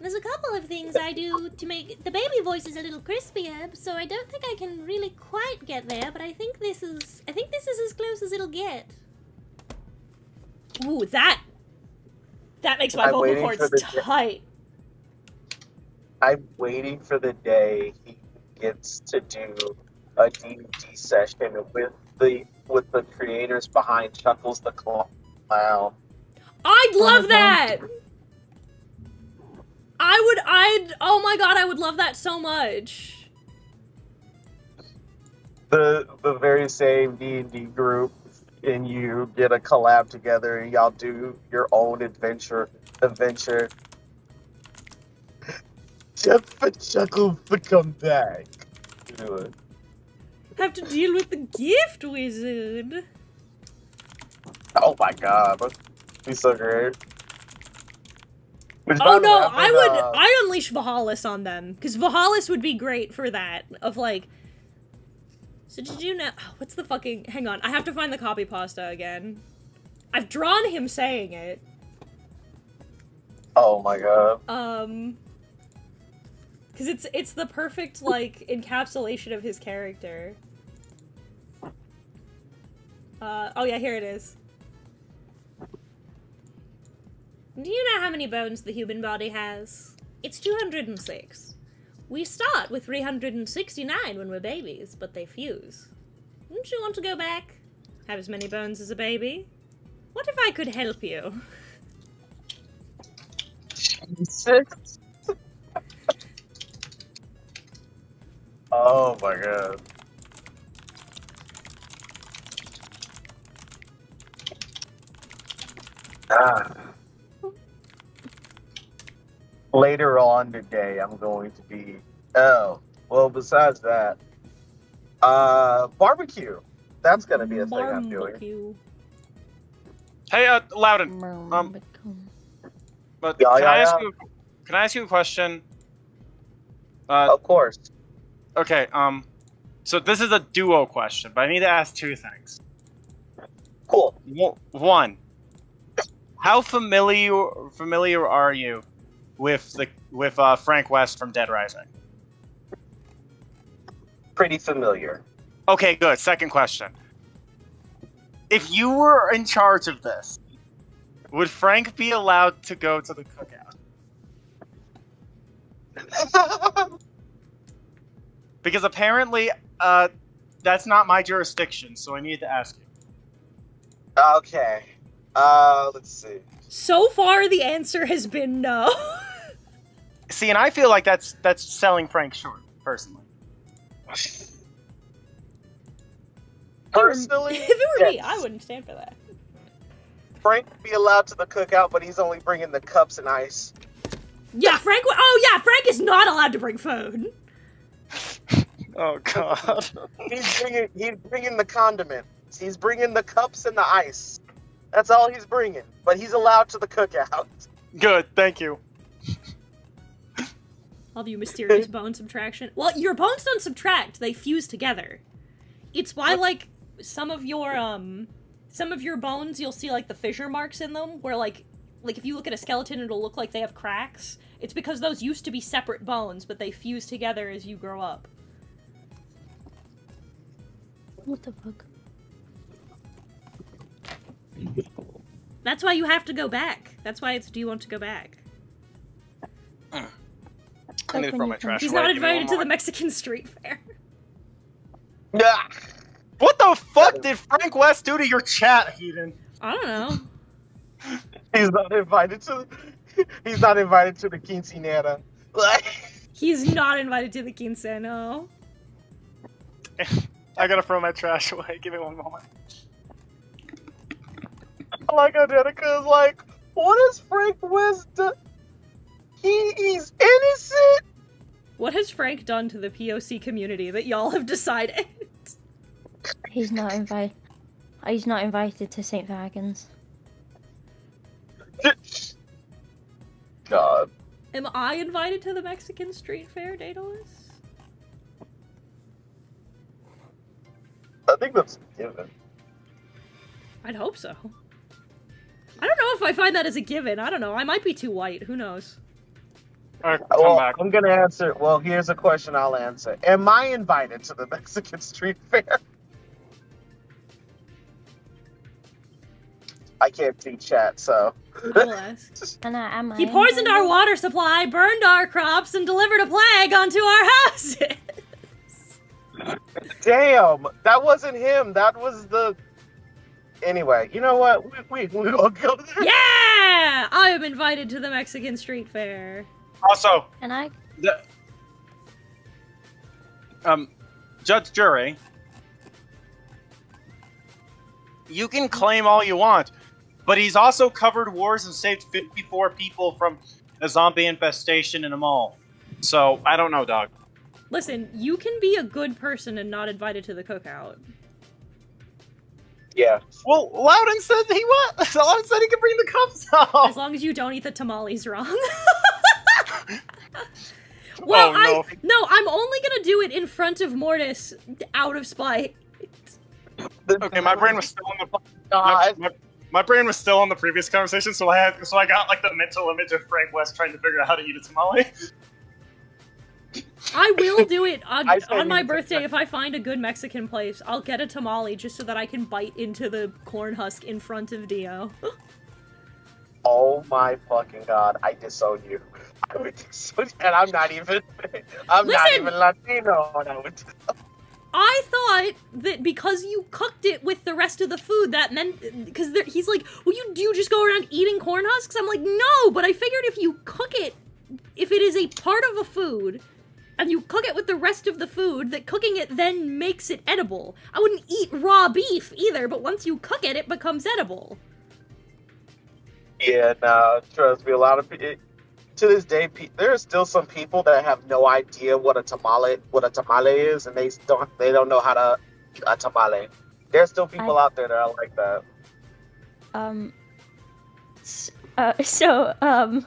There's a couple of things I do to make the baby voices a little crispier, so I don't think I can really quite get there. But I think this is I think this is as close as it'll get. Ooh, that that makes my
I'm
vocal cords
for the-
tight.
I'm waiting for the day he gets to do a D&D session with the with the creators behind Chuckles the Clown.
I'd love that. I would. I'd. Oh my god, I would love that so much.
The the very same D&D group and you get a collab together and y'all do your own adventure adventure. Just for Chuckles to come back. Do it.
Have to deal with the gift wizard.
Oh my god, that'd so great. Which,
Oh no,
way,
I would
uh,
I unleash Vahalis on them because Vahalis would be great for that. Of like, so did you know? oh, what's the fucking? Hang on, I have to find the copy pasta again. I've drawn him saying it.
Oh my god.
Um, because it's it's the perfect like encapsulation of his character. Uh oh yeah, here it is. Do you know how many bones the human body has? It's 206. We start with 369 when we're babies, but they fuse. Wouldn't you want to go back? Have as many bones as a baby? What if I could help you?
Oh my god. Ah. Later on today, I'm going to be. Oh, well, besides that, uh, barbecue. That's gonna be a thing I'm doing.
Hey, uh, Loudon.
Um,
But
Yeah,
can
yeah,
I ask
yeah.
you? Can I ask you a question? Uh,
Of course.
okay. Um, so this is a duo question, but I need to ask two things.
Cool.
One. How familiar familiar are you with the with uh, Frank West from Dead Rising?
Pretty familiar.
Okay, good. Second question. If you were in charge of this, would Frank be allowed to go to the cookout? Because apparently, uh, that's not my jurisdiction, so I need to ask you.
okay. Uh, let's see.
So far, the answer has been no.
See, and I feel like that's that's selling Frank short, personally.
Personally,
if it were me. I wouldn't stand for that.
Frank would be allowed to the cookout, but he's only bringing the cups and ice.
Yeah, Frank. wa- Oh yeah, Frank is not allowed to bring food.
Oh God.
He's bringing he's bringing the condiments. He's bringing the cups and the ice. That's all he's bringing. But he's allowed to the cookout.
Good, thank you.
Love you, mysterious bone subtraction. Well, your bones don't subtract; they fuse together. It's why, like, some of your um, some of your bones, you'll see like the fissure marks in them, where like, like if you look at a skeleton, it'll look like they have cracks. It's because those used to be separate bones, but they fuse together as you grow up.
What the fuck?
That's why you have to go back. That's why it's do you want to go back?
I need to throw my
come-
trash
He's
away.
not
Give me one
invited to the. Mexican street fair.
Yeah.
What the fuck did Frank West do to your chat, Hiten?
I don't know.
He's not invited to he's not invited to the quinceanera.
He's not invited to the quinceano.
I gotta throw my trash away. Give me one moment.
like Identica is like, what is Frank West do? He is innocent.
What has Frank done to the POC community that y'all have decided?
He's not invited. He's not invited to St. Vagans.
God.
Am I invited to the Mexican street fair, Daedalus?
I think that's a given.
I'd hope so. I don't know if I find that as a given. I don't know. I might be too white. Who knows?
Alright, come
Well,
back.
I'm gonna answer. Well, here's a question I'll answer. Am I invited to the Mexican street fair? I can't see chat, so.
I will ask.
And I am. I
He poisoned our water supply, burned our crops, and delivered a plague onto our houses.
Damn, that wasn't him. That was the. Anyway, you know what? We we we gonna go there.
yeah! I am invited to the Mexican street fair.
Also,
And I.
the um, Judge Jury, you can claim all you want, but he's also covered wars and saved 54 people from a zombie infestation in a mall. So I don't know, dog.
Listen, you can be a good person and not invited to the cookout.
Yeah.
Well, Loudon said he what? Loudon said he could bring the cups out.
As long as you don't eat the tamales wrong. well,
Oh, no.
I no, I'm only gonna do it in front of Mortis out of spite.
Okay, my brain was still in the my, my, my brain was still on the previous conversation, so I had so I got like the mental image of Frank West trying to figure out how to eat a tamale.
I will do it on, on my birthday if I find a good Mexican place. I'll get a tamale just so that I can bite into the corn husk in front of Dio.
Oh my fucking god! I disown you. I would disown, and I'm not even. I'm not even Latino. And I would.
I thought that because you cooked it with the rest of the food, that meant because he's like, "Well, you do you just go around eating corn husks?" I'm like, "No," but I figured if you cook it, if it is a part of a food, and you cook it with the rest of the food, that cooking it then makes it edible. I wouldn't eat raw beef either, but once you cook it, it becomes edible.
Yeah, no, trust me. A lot of people. To this day, pe- there are still some people that have no idea what a tamale, what a tamale is, and they don't, they don't know how to a tamale. There's still people out there that are like that.
Um. s- Uh, so um.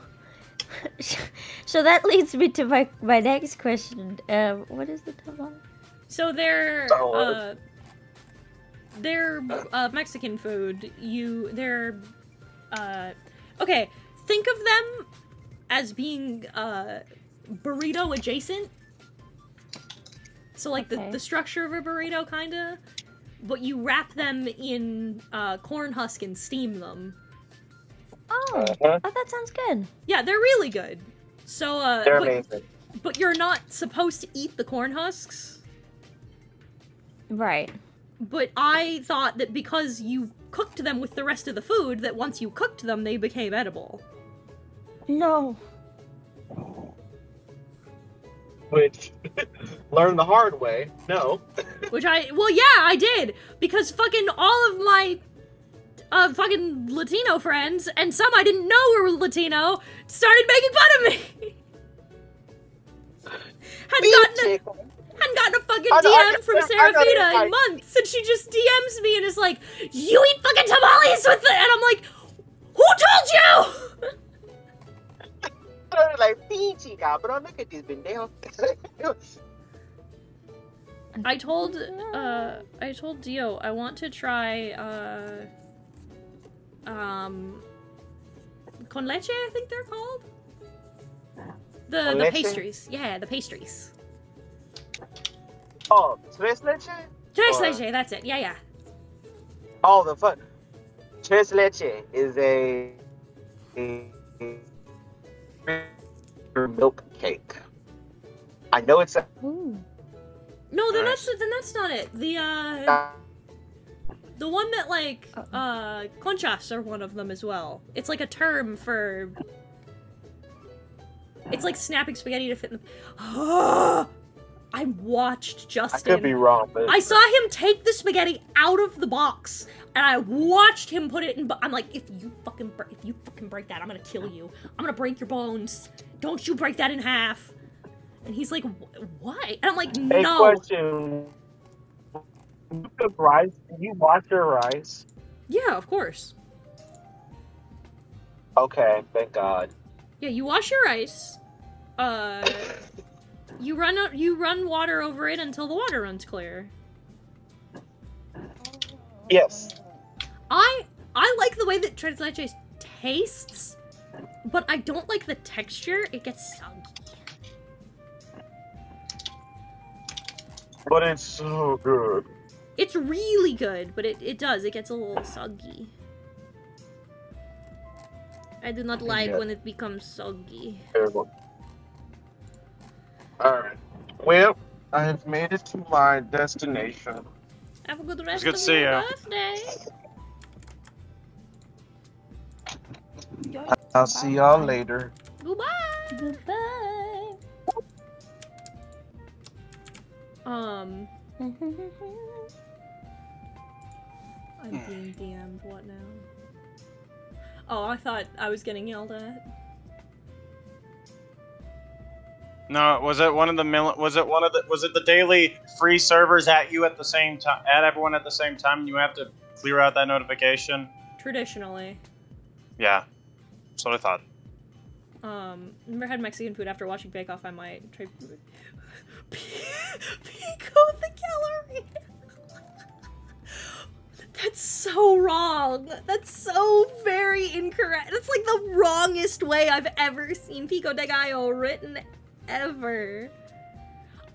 So that leads me to my my next question. Um, what is the tamale?
So they're uh, they're uh, Mexican food. You they're uh okay, think of them as being uh burrito adjacent. So like
Okay.
the, the structure of a burrito kinda. But you wrap them in uh, corn husk and steam them.
Oh,
Uh-huh.
oh, that sounds good.
Yeah, they're really good. So uh
They're
but,
amazing.
but you're not supposed to eat the corn husks.
Right.
But I thought that because you cooked them with the rest of the food, that once you cooked them, they became edible.
No.
Which learn the hard way. No.
Which I, well, yeah, I did because fucking all of my, uh, fucking Latino friends and some I didn't know were Latino started making fun of me. Had gotten a, hadn't gotten a fucking
I know, I
DM from
I got it,
Serafina in months, and she just DMs me and is like, "You eat fucking tamales with it," and I'm like, "Who told you?"
like, cabrón, look at pendejo.
I told uh I told Dio I want to try uh um con leche I think they're called. The
Con
the
leche?
pastries. Yeah, the pastries.
oh, tres leche?
Tres
Or-
leche, that's it. Yeah, yeah.
Oh, the fun. Tres leche is a, a, a milk cake. I know it's a,
Ooh.
No, then that's then that's not it. The uh the one that like
Uh-oh.
uh conchas are one of them as well. It's like a term for it's like snapping spaghetti to fit in the I watched Justin.
I
Justin
could be wrong, but
I saw him take the spaghetti out of the box, and I watched him put it in. Bo- I'm like, if you fucking br- if you fucking break that, I'm gonna kill you. I'm gonna break your bones. Don't you break that in half? And he's like, "Wh- why? And I'm like,
Hey,
no.
question. You cook rice? Do you wash your rice?
Yeah, of course.
Okay, thank God.
Yeah, you wash your rice. Uh, you run out. You run water over it until the water runs clear.
Yes.
I I like the way that tres leches tastes, but I don't like the texture. It gets soggy.
But it's so good.
It's really good, but it, it does. It gets a little soggy. I do not like
Yeah.
when it becomes soggy.
Terrible. Alright. Well, I have made it to my destination.
Have a good rest
good
of
to see
your
ya.
birthday.
I'll see y'all later.
Goodbye.
Goodbye.
Um, I'm being DM'd. What now? Oh, I thought I was getting yelled at.
No, was it one of the mil- was it one of the was it the daily free servers at you at the same time at everyone at the same time and you have to clear out that notification?
Traditionally,
Yeah. That's what I thought.
um, never had Mexican food after watching Bake Off. I might try. Pico the gallery. That's so wrong. That's so very incorrect. That's like the wrongest way I've ever seen Pico de Gallo written ever.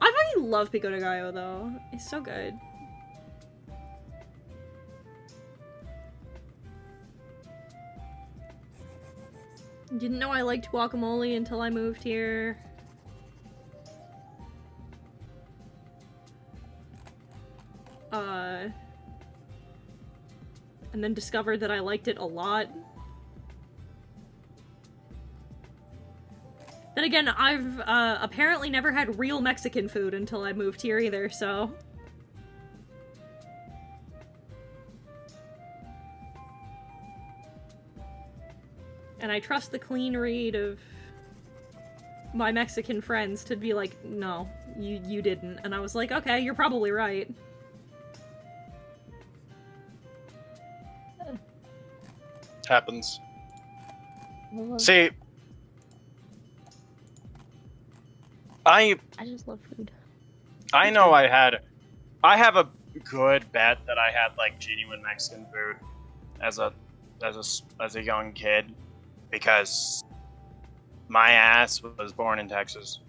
I fucking love Pico de Gallo though. It's so good. Didn't know I liked guacamole until I moved here. Uh, and then discovered that I liked it a lot. Then again, I've uh, apparently never had real Mexican food until I moved here either, so. And I trust the clean read of my Mexican friends to be like, no, you you didn't. And I was like, okay, you're probably right.
Happens.
Well,
See, I
I just love food.
I know I had I have a good bet that I had like genuine Mexican food as a as a as a young kid because my ass was born in Texas.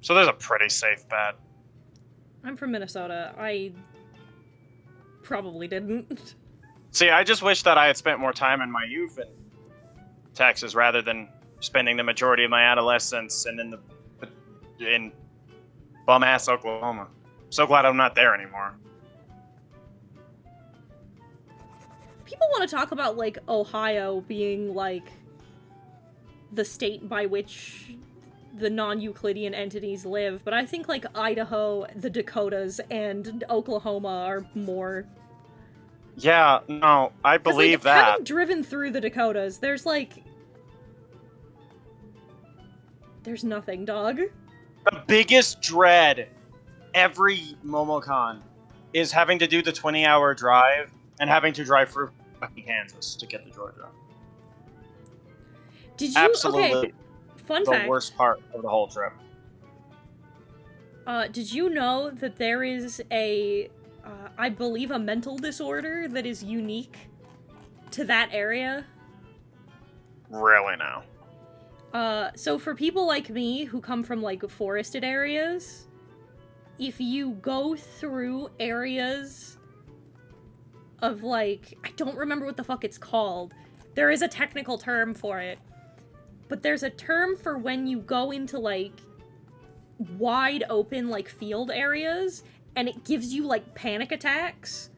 So there's a pretty safe bet.
I'm from Minnesota. I probably didn't.
See, I just wish that I had spent more time in my youth in Texas rather than spending the majority of my adolescence and in the in bum ass Oklahoma. So glad I'm not there anymore.
People want to talk about like Ohio being like the state by which the non-Euclidean entities live, but I think like Idaho, the Dakotas, and Oklahoma are more.
Yeah, no, I believe
like,
that.
Having driven through the Dakotas, there's like. There's nothing, dog.
The biggest dread every MomoCon is having to do the 20 hour drive and having to drive through fucking Kansas to get to Georgia.
Did you?
Absolutely
Okay. Fun
the
fact.
worst part of the whole trip.
Uh, did you know that there is a, uh, I believe, a mental disorder that is unique to that area?
Really now.
Uh, so for people like me who come from like forested areas, if you go through areas of like, I don't remember what the fuck it's called. There is a technical term for it. But there's a term for when you go into like wide open like field areas and it gives you like panic attacks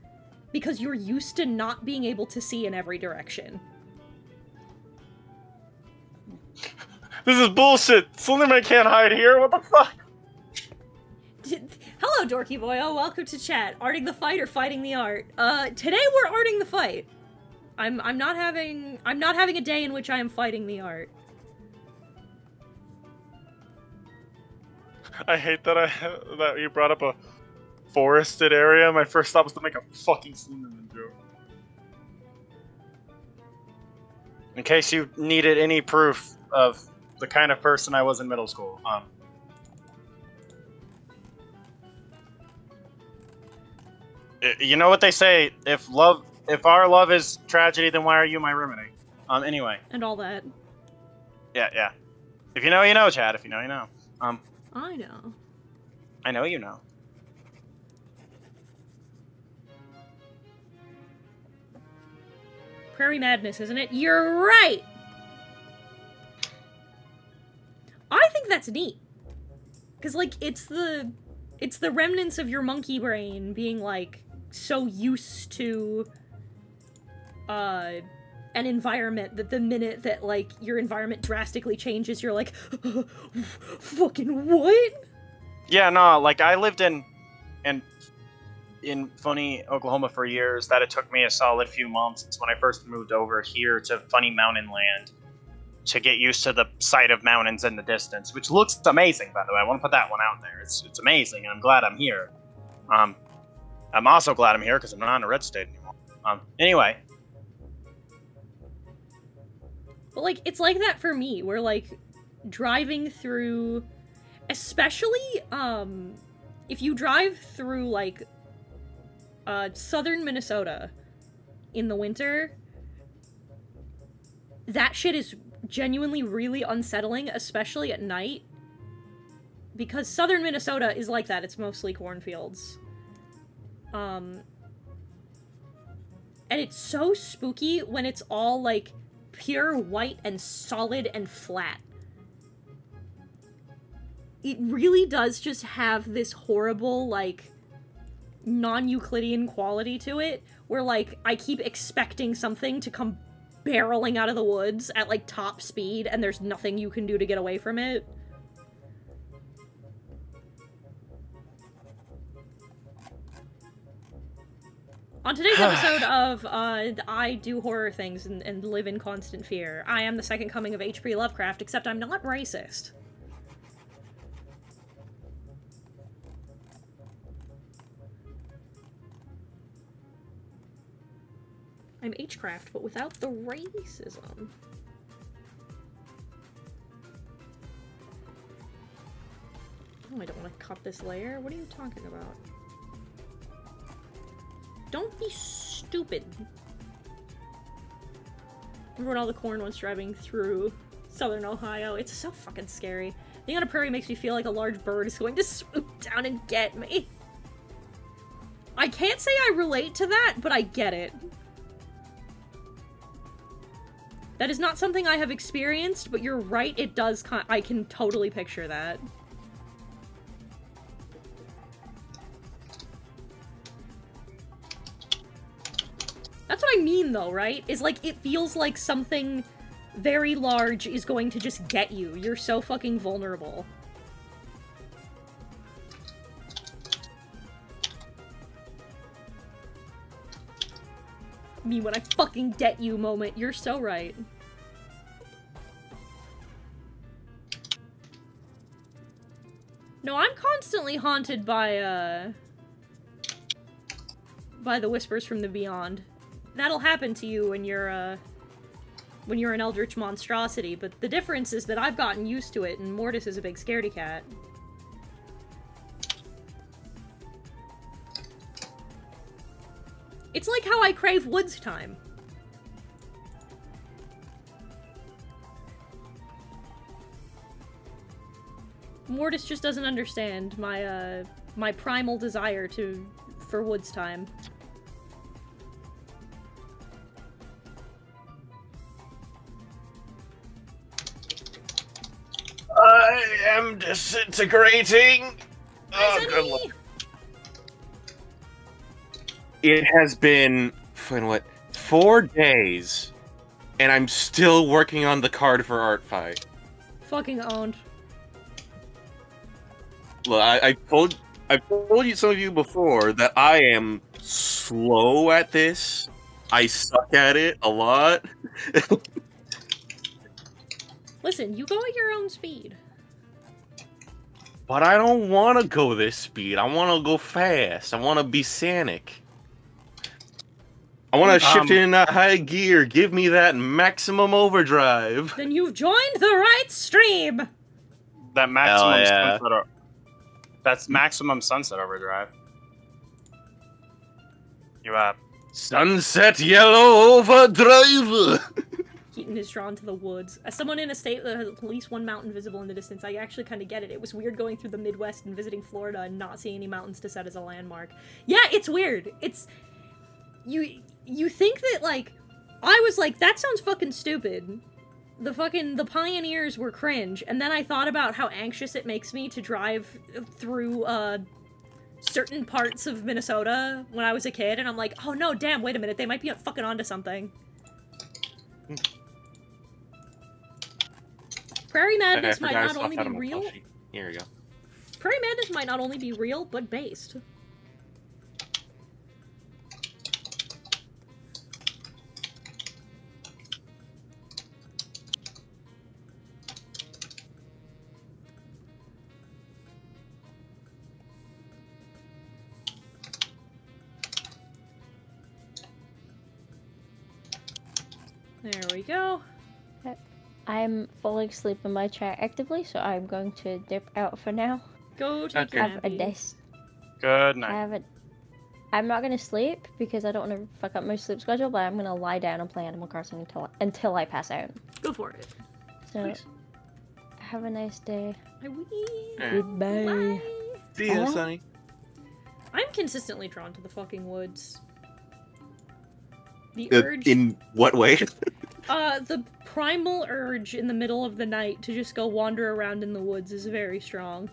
because you're used to not being able to see in every direction.
This is bullshit. Slenderman can't hide here. What the fuck?
Hello, Dorky Boy. Oh, welcome to chat. Arting the fight or fighting the art? Uh, today we're arting the fight. I'm I'm not having I'm not having a day in which I am fighting the art.
I hate that I that you brought up a forested area. My first thought was to make a fucking Slenderman joke. In case you needed any proof of the kind of person I was in middle school, um, you know what they say: if love, if our love is tragedy, then why are you my roommate? Um, anyway,
And all that.
yeah, yeah. If you know, you know, Chad. If you know, you know. Um,
I know.
I know you know.
Prairie Madness, isn't it? You're right! I think that's neat. Cause like it's the it's the remnants of your monkey brain being like so used to uh an environment that the minute that like your environment drastically changes you're like fucking what?
Yeah, no, like I lived in in in funny Oklahoma for years that it took me a solid few months when I first moved over here to funny mountain land to get used to the sight of mountains in the distance, which looks amazing by the way. I want to put that one out there. It's it's amazing and I'm glad I'm here. Um I'm also glad I'm here because I'm not in a red state anymore. Um anyway,
But like it's like that for me. We're like driving through especially um if you drive through like uh southern Minnesota in the winter that shit is genuinely really unsettling especially at night because southern Minnesota is like that. It's mostly cornfields. Um and it's so spooky when it's all like pure white and solid and flat. It really does just have this horrible, like, non Euclidean quality to it, where, like, I keep expecting something to come barreling out of the woods at, like, top speed, and there's nothing you can do to get away from it. On today's episode of uh, I do horror things and, and live in constant fear, I am the second coming of H.P. Lovecraft, except I'm not racist. I'm H-Craft, but without the racism. Oh, I don't want to cut this layer. What are you talking about? Don't be stupid. Remember when all the corn was driving through southern Ohio? It's so fucking scary. Being on a prairie makes me feel like a large bird is going to swoop down and get me. I can't say I relate to that, but I get it. That is not something I have experienced, but you're right, it does I can totally picture that. That's what I mean, though, right? Is like, it feels like something very large is going to just get you. You're so fucking vulnerable. Me when I fucking get you moment. You're so right. No, I'm constantly haunted by, uh... By the whispers from the beyond. That'll happen to you when you're, uh... When you're an eldritch monstrosity, but the difference is that I've gotten used to it, and Mortis is a big scaredy cat. It's like how I crave woods time. Mortis just doesn't understand my uh my primal desire to for woods time.
I am disintegrating. Oh, good lord. It has been what four days, and I'm still working on the card for art fight.
Fucking owned.
Look, I, I told I told you some of you before that I am slow at this. I suck at it a lot.
Listen, you go at your own speed.
But I don't want to go this speed. I want to go fast. I want to be Sonic. I want to shift
Um,
it in that high gear. Give me that maximum overdrive.
Then you've joined the right stream.
That maximum
yeah.
sunset. That's maximum sunset overdrive. You uh,
Sunset yellow overdrive.
Keaton is drawn to the woods. As someone in a state that has at least one mountain visible in the distance, I actually kind of get it. It was weird going through the Midwest and visiting Florida and not seeing any mountains to set as a landmark. Yeah, it's weird. It's you. You think that like I was like that sounds fucking stupid. The fucking the pioneers were cringe, and then I thought about how anxious it makes me to drive through uh certain parts of Minnesota when I was a kid, and I'm like, oh no, damn, wait a minute, they might be fucking onto something. Prairie Madness might not only be real.
Here we go.
Prairie Madness might not only be real, but based. We go.
I'm falling asleep in my chair actively, so I'm going to dip out for now.
Go take
Okay.
Have a
nappy.
nice.
good
I have a. I'm not gonna sleep because I don't want to fuck up my sleep schedule, but I'm gonna lie down and play Animal Crossing until until I pass out.
Go for it.
So
Please.
have a nice day.
I will.
Goodbye.
Bye.
See ya. Sonny.
I'm consistently drawn to the fucking woods. The
Uh,
urge,
in what way?
uh, the primal urge in the middle of the night to just go wander around in the woods is very strong.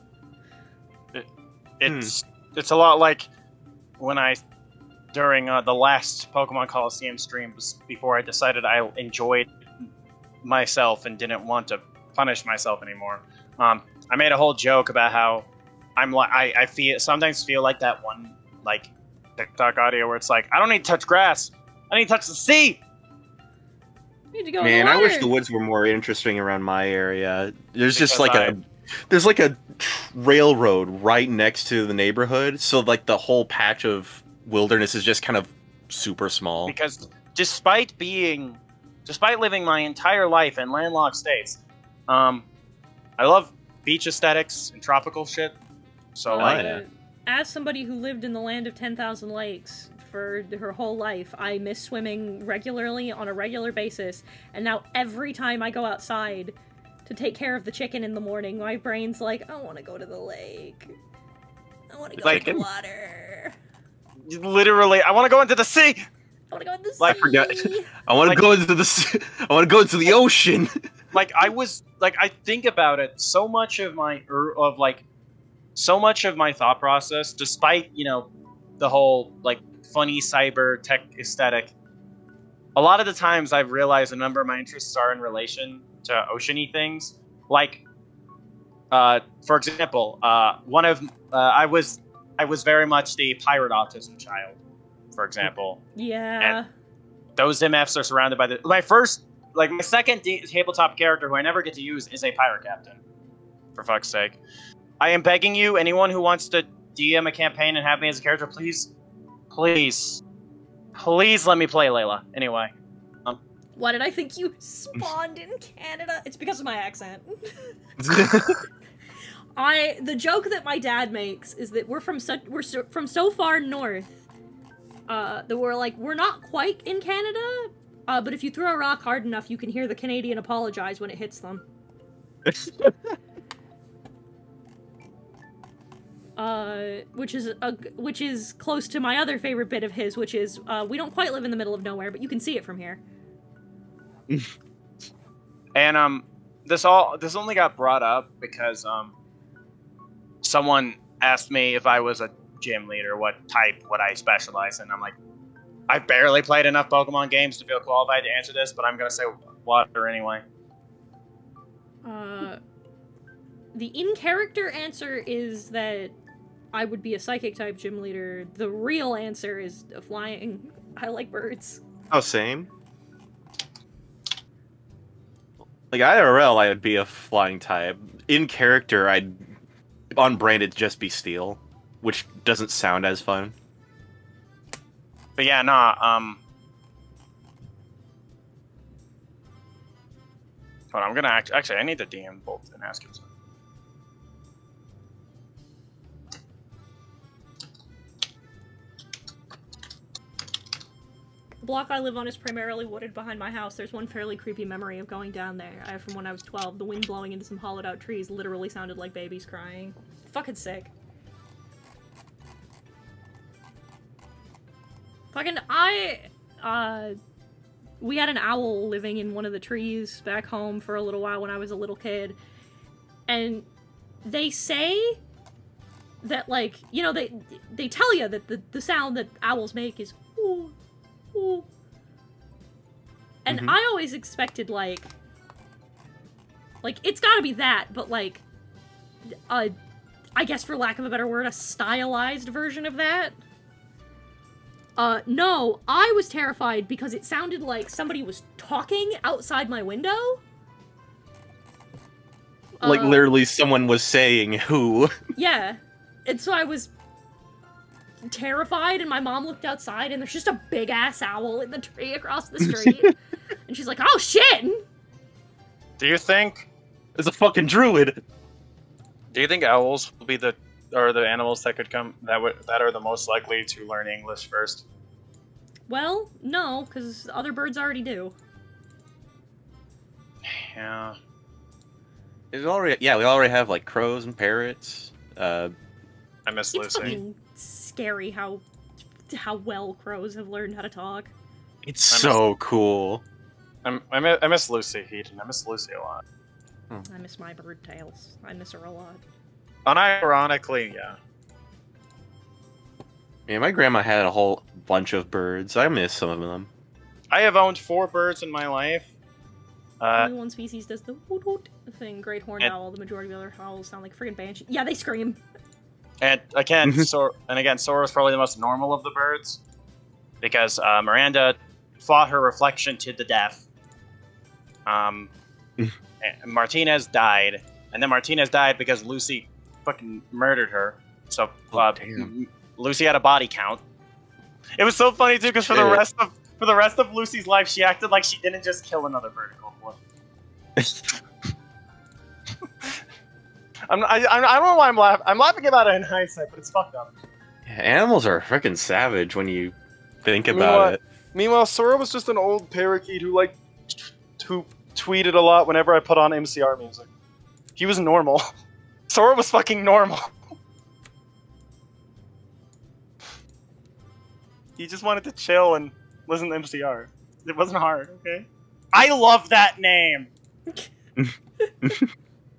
It's it's a lot like when I during uh, the last Pokemon Colosseum stream before I decided I enjoyed myself and didn't want to punish myself anymore. Um, I made a whole joke about how I'm like I, I feel sometimes feel like that one like TikTok audio where it's like I don't need to touch grass, I need to touch the sea.
You need to go
Man, I wish the woods were more interesting around my area. There's just like
I-
a there's like a railroad right next to the neighborhood, so like the whole patch of wilderness is just kind of super small.
because despite being despite living my entire life in landlocked states um i love beach aesthetics and tropical shit so
Uh,
like
yeah.
As somebody who lived in the land of 10,000 lakes for her whole life. I miss swimming regularly on a regular basis, and now every time I go outside to take care of the chicken in the morning, my brain's like, I want to go to the lake. I want to go
Like-
to the water.
Literally, I want to go into the sea.
I want to go in the
Like,
sea.
forget- I want to
Like-
go into the. I want to go into the ocean.
like I was like I think about it so much of my er, of like so much of my thought process despite you know the whole like funny cyber tech aesthetic a lot of the times I've realized a number of my interests are in relation to oceany things like uh, for example uh, one of uh, I was I was very much the pirate autism child for example
Yeah.
those MFs are surrounded by the. My first, like my second tabletop character who I never get to use is a pirate captain. For fuck's sake, I am begging you, anyone who wants to DM a campaign and have me as a character, please, please, please let me play Layla. Anyway,
Why did I think you spawned in Canada? It's because of my accent. I the joke that my dad makes is that we're from such we're so, from so far north uh, that we're like we're not quite in Canada, uh, but if you throw a rock hard enough, you can hear the Canadian apologize when it hits them. Uh, which is a, which is close to my other favorite bit of his, which is uh, we don't quite live in the middle of nowhere, but you can see it from here.
and um, this all this only got brought up because um, someone asked me if I was a gym leader, what type would I specialize in? I'm like, I barely played enough Pokemon games to feel qualified to answer this, but I'm gonna say water anyway.
Uh, the in character answer is that I would be a psychic type gym leader. The real answer is a flying. I like birds.
oh, same. Like IRL, I would be a flying type. In character, I'd on brand it'd just be steel, which doesn't sound as fun.
But yeah, nah. Um, hold on, I'm gonna act- actually. I need to DM Bolt and ask him. something.
Block I live on is primarily wooded behind my house. There's one fairly creepy memory of going down there. I from when I was 12. The wind blowing into some hollowed out trees literally sounded like babies crying. Fucking sick. Fucking I uh we had an owl living in one of the trees back home for a little while when I was a little kid. And they say that like, you know, they they tell you that the, the sound that owls make is ooh And
Mhm.
I always expected like like it's got to be that, but like uh I guess for lack of a better word, a stylized version of that. Uh no, I was terrified because it sounded like somebody was talking outside my window.
Like
Uh,
literally, someone was saying who.
yeah. And so I was terrified, and my mom looked outside, and there's just a big ass owl in the tree across the street. and she's like, oh shit!
Do you think?
It's a fucking druid.
Do you think owls will be the are the animals that could come that would that are the most likely to learn English first?
Well, no, because other birds already do.
Yeah.
It's already yeah. We already have like crows and parrots. Uh,
I miss
It's
Lucy.
Fucking scary how how well crows have learned how to talk.
it's
I miss-
so cool.
I'm, I, miss, I miss Lucy Hiten. I miss Lucy a lot.
I miss my bird tails. I miss her a lot.
Unironically, yeah.
Yeah, my grandma had a whole bunch of birds. I miss some of them.
I have owned four birds in my life. Uh,
Only one species does the woot woot thing. Great horned owl. The majority of the other owls sound like friggin' banshee. Yeah, they scream.
And again,
Mhm.
Sor- and again, Sora's probably the most normal of the birds because uh, Miranda fought her reflection to the death. Um, and Martinez died, and then Martinez died because Lucy fucking murdered her. So
Oh,
uh,
damn.
Lucy had a body count. It was so funny too because for the rest of for the rest of Lucy's life, she acted like she didn't just kill another vertical. I'm, I, I don't know why I'm laughing. I'm laughing about it in hindsight, but it's fucked up.
Yeah, animals are freaking savage when you Think about
what?
it.
Meanwhile, Sora was just an old parakeet who like who tweeted a lot whenever I put on MCR music. He was normal. Sora was fucking normal. he just wanted to chill and listen to MCR. It wasn't hard, okay? I love that name.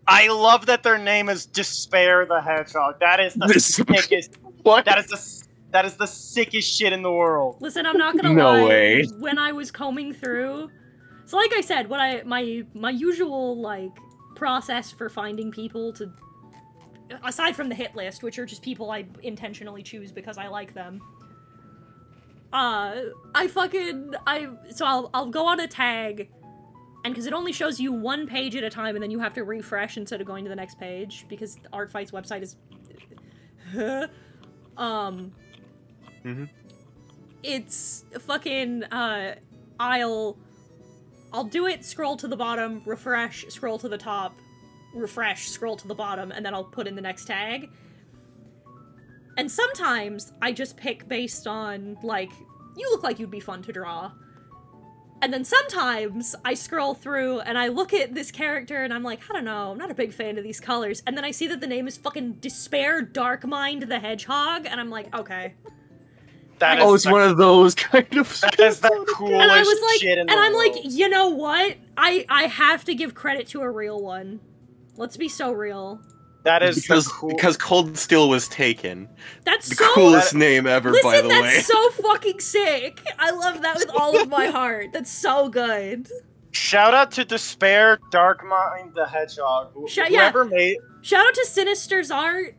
I love that their name is Despair the Hedgehog. That is the sickest.
What?
That is the that is the sickest shit in the world.
Listen, I'm not gonna
No
lie.
way.
When I was combing through, so like I said, what I my my usual like process for finding people to, aside from the hit list, which are just people I intentionally choose because I like them. Uh, I fucking I so I'll I'll go on a tag, and because it only shows you one page at a time, and then you have to refresh instead of going to the next page because Art Fight's website is. um
Mhm.
it's fucking uh I'll I'll do it scroll to the bottom, refresh, scroll to the top, refresh, scroll to the bottom, and then I'll put in the next tag. And sometimes I just pick based on like you look like you'd be fun to draw. And then sometimes I scroll through and I look at this character and I'm like, I don't know, I'm not a big fan of these colors. And then I see that the name is fucking Despair Darkmind the Hedgehog, and I'm like, okay.
That
Oh,
is
it's
the-
one of those kind of.
That is the coolest
and I was like,
shit in
and
the
I'm like, you know what? I I have to give credit to a real one. Let's be so real.
That is
because
cool-
because Cold Steel was taken.
That's
The
so.
coolest name ever,
Listen,
by the
that's
way.
That's so fucking sick. I love that with all of my heart. That's so good.
Shout out to Despair Darkmind the Hedgehog. Who-
Shout- yeah.
Whoever made
Shout out to Sinister's art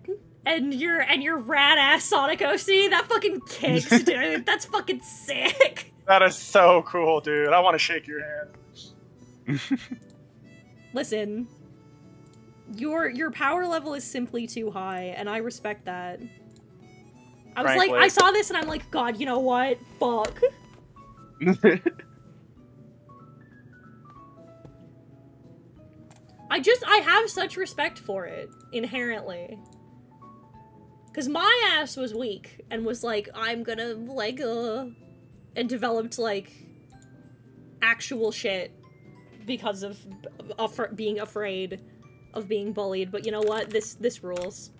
and your and your rad ass Sonic OC. That fucking kicks, dude. That's fucking sick.
that is so cool, dude. I want to shake your hand.
Listen, your your power level is simply too high, and I respect that. I was like, I saw this and I'm like, God, you know what? Fuck. I just I have such respect for it inherently. Cause my ass was weak and was like, I'm gonna like uh and developed like actual shit because of af- being afraid of being bullied. But you know what? This this rules.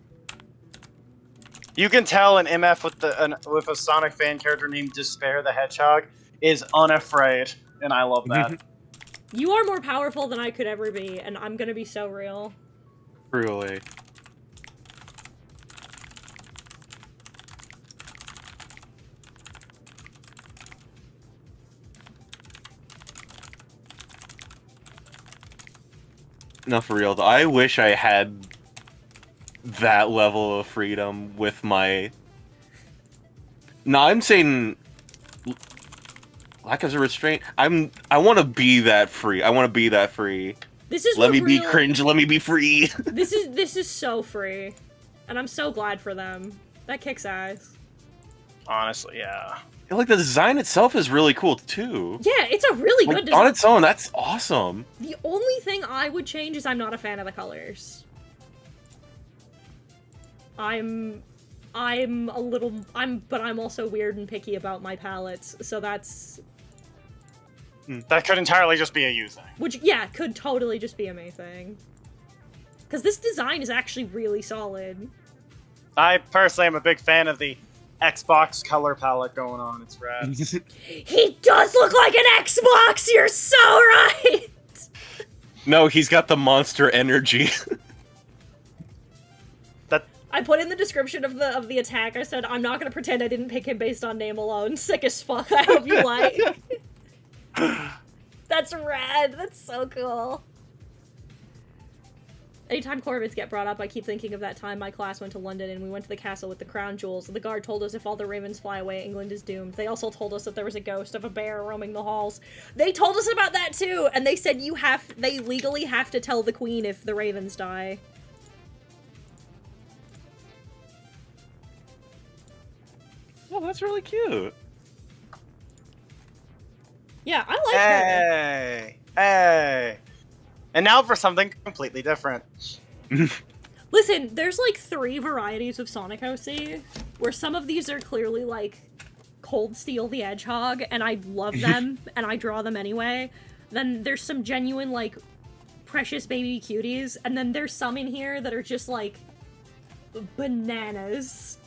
You can tell an MF with the an, with a Sonic fan character named Despair the Hedgehog is unafraid, and I love that.
You are more powerful than I could ever be, and I'm gonna be so real.
Truly. No, for real. though, I wish I had that level of freedom with my. No, I'm saying lack of restraint. I'm. I want to be that free. I want to be that free.
This is
Let
what
me be cringe. Let me be free.
This is this is so free, and I'm so glad for them. That kicks ass.
Honestly, yeah.
Like the design itself is really cool too.
Yeah, it's a really
Like,
good design.
on its own, that's awesome.
The only thing I would change is I'm not a fan of the colors. I'm I'm a little I'm but I'm also weird and picky about my palettes, so that's hmm,
That could entirely just be a you thing.
which yeah, could totally just be a May thing. Cuz this design is actually really solid.
I personally am a big fan of the Xbox color palette going on. It's rad.
He does look like an Xbox. You're so right.
no, he's got the monster energy.
that I put in the description of the of the attack. I said I'm not gonna pretend I didn't pick him based on name alone. Sick as fuck. I hope you like. That's rad. That's so cool. Anytime Corvids get brought up, I keep thinking of that time my class went to London and we went to the castle with the crown jewels. The guard told us if all the ravens fly away, England is doomed. They also told us that there was a ghost of a bear roaming the halls. They told us about that too, and they said you have they legally have to tell the queen if the ravens die.
oh, that's really cute.
Yeah, I like her.
hey, hey. And now for something completely different.
Listen, there's like three varieties of Sonic OC, where some of these are clearly like Cold Steel the Hedgehog, and I love them, and I draw them anyway. Then there's some genuine, like, precious baby cuties, and then there's some in here that are just, like, bananas.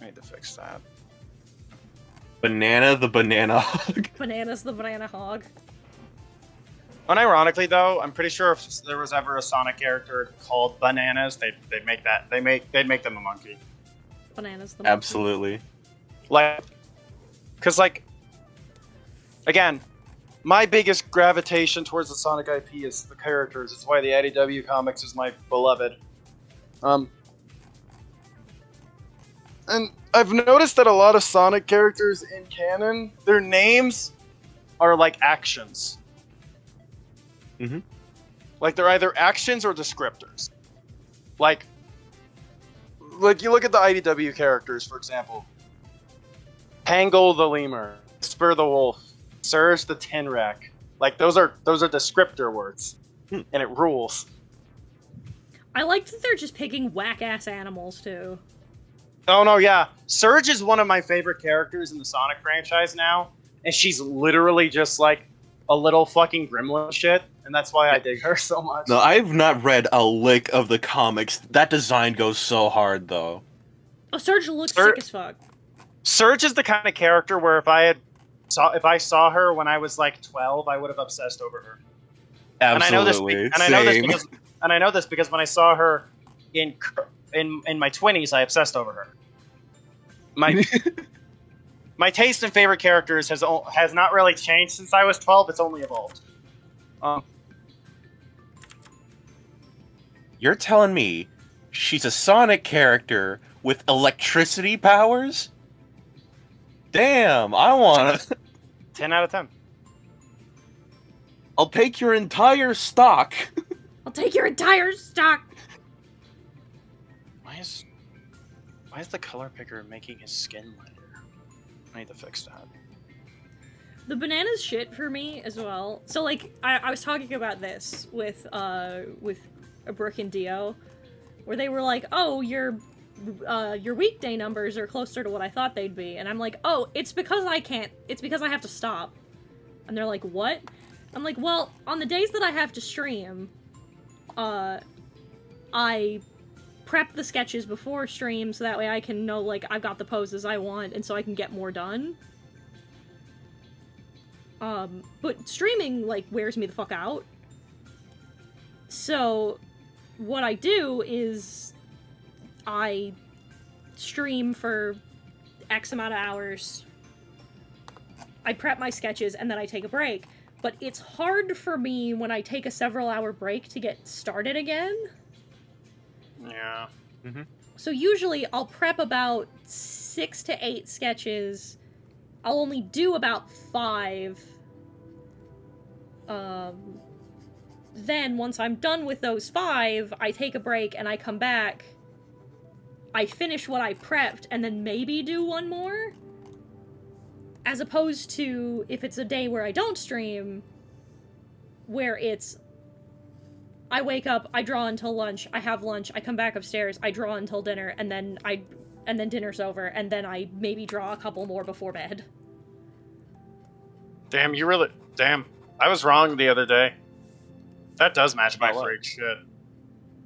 I need to fix that.
Banana the banana hog.
Bananas the banana hog.
Unironically, though, I'm pretty sure if there was ever a Sonic character called Bananas, they they make that they make they'd make them a monkey.
Bananas the monkey.
Absolutely.
Like, cause like, again, my biggest gravitation towards the Sonic IP is the characters. It's why the IDW comics is my beloved. Um, and I've noticed that a lot of Sonic characters in canon, their names are like actions.
Mhm.
Like they're either actions or descriptors. Like, like you look at the IDW characters, for example. Tangle the lemur, Whisper the wolf, Surge the tenrec. Like those are those are descriptor words,
Hmm.
and it rules.
I like that they're just picking whack ass animals too.
Oh no, yeah. Surge is one of my favorite characters in the Sonic franchise now, and she's literally just like a little fucking gremlin shit, and that's why I dig her so much.
No, I've not read a lick of the comics. That design goes so hard, though.
Oh, Surge looks
Sur-
sick as fuck.
Surge is the kind of character where if I had saw if I saw her when I was like 12, I would have obsessed over her. And I know this,
Absolutely.
be- and I know this because, and I know this because when I saw her in cur- in in my twenties, I obsessed over her. My my taste in favorite characters has has not really changed since I was twelve. It's only evolved. Um,
You're telling me she's a Sonic character with electricity powers? Damn, I wanna.
ten out of ten.
I'll take your entire stock.
I'll take your entire stock.
Why is the color picker making his skin lighter? I need to fix that.
The bananas shit for me as well. So like I, I was talking about this with uh with Brooke and Dio, where they were like, "Oh, your uh your weekday numbers are closer to what I thought they'd be," and I'm like, "Oh, it's because I can't. It's because I have to stop." And they're like, "What?" I'm like, "Well, on the days that I have to stream, uh, I prep the sketches before stream so that way I can know like I've got the poses I want and so I can get more done." Um, but streaming like wears me the fuck out. So, what I do is I stream for X amount of hours. I prep my sketches and then I take a break. But it's hard for me when I take a several hour break to get started again.
Yeah.
So usually I'll prep about six to eight sketches. I'll only do about five. Um, then once I'm done with those five, I take a break and I come back. I finish what I prepped and then maybe do one more. As opposed to if it's a day where I don't stream, where it's I wake up, I draw until lunch, I have lunch, I come back upstairs, I draw until dinner, and then I and then dinner's over, and then I maybe draw a couple more before bed.
Damn, you really. Damn, I was wrong the other day. That does match my
About what?
freak shit.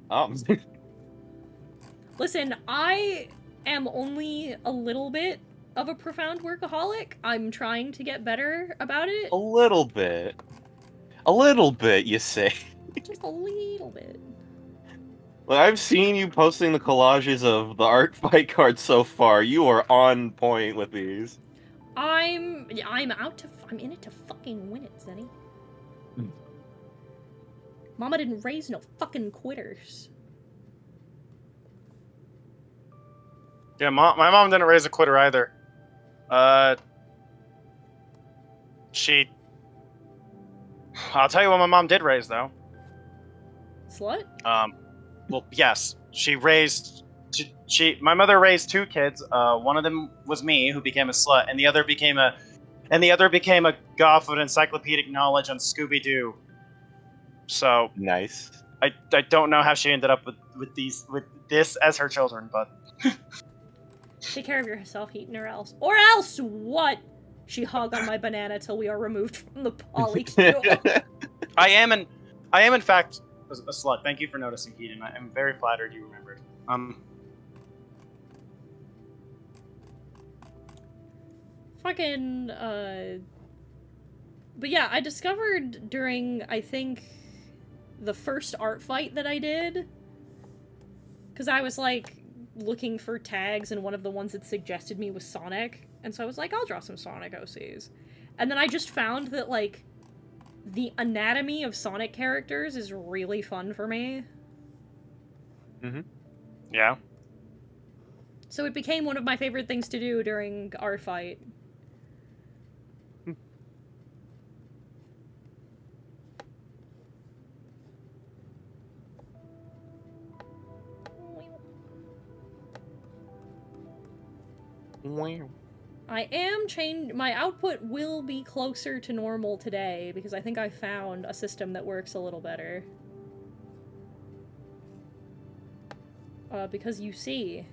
Um,
Listen, I am only a little bit of a profound workaholic. I'm trying to get better about it.
a little bit. A little bit, you say.
Just a little bit.
Well, I've seen you posting the collages of the art fight cards so far. You are on point with these.
I'm I'm out to I'm in it to fucking win it, Zenny.
Hmm.
Mama didn't raise no fucking quitters.
Yeah, mom, my mom didn't raise a quitter either. Uh, she. I'll tell you what my mom did raise though.
Slut?
Um, well, yes, she raised. She, she my mother raised two kids. Uh, one of them was me, who became a slut, and the other became a, and the other became a goth with encyclopedic knowledge on Scooby Doo. So
Nice.
I, I don't know how she ended up with, with these with this as her children, but
Take care of yourself, Hiten, or else. Or else what? She hog on my banana till we are removed from the polycule.
I am in, I am in fact a, slut. Thank you for noticing, Keaton. I am very flattered you remembered. Um,
Fucking, uh. But yeah, I discovered during, I think, the first art fight that I did. Because I was like looking for tags, and one of the ones that suggested me was Sonic. And so I was like, I'll draw some Sonic OCs. And then I just found that, like, the anatomy of Sonic characters is really fun for me. Mm-hmm.
Yeah.
So it became one of my favorite things to do during our fight. I am change my output will be closer to normal today because I think I found a system that works a little better. Uh, because you see,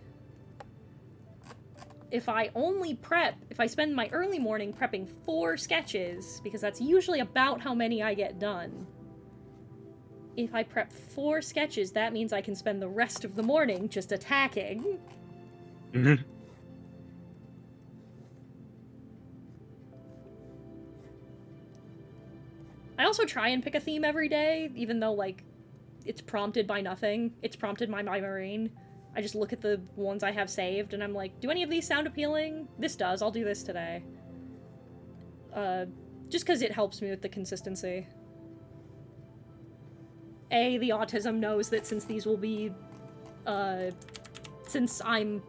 if I only prep, if I spend my early morning prepping four sketches, because that's usually about how many I get done. If I prep four sketches, that means I can spend the rest of the morning just attacking. I also try and pick a theme every day, even though, like, it's prompted by nothing. It's prompted by my brain. I just look at the ones I have saved and I'm like, do any of these sound appealing? This does, I'll do this today. Uh, just because it helps me with the consistency. A, the autism knows that since these will be, uh, since I'm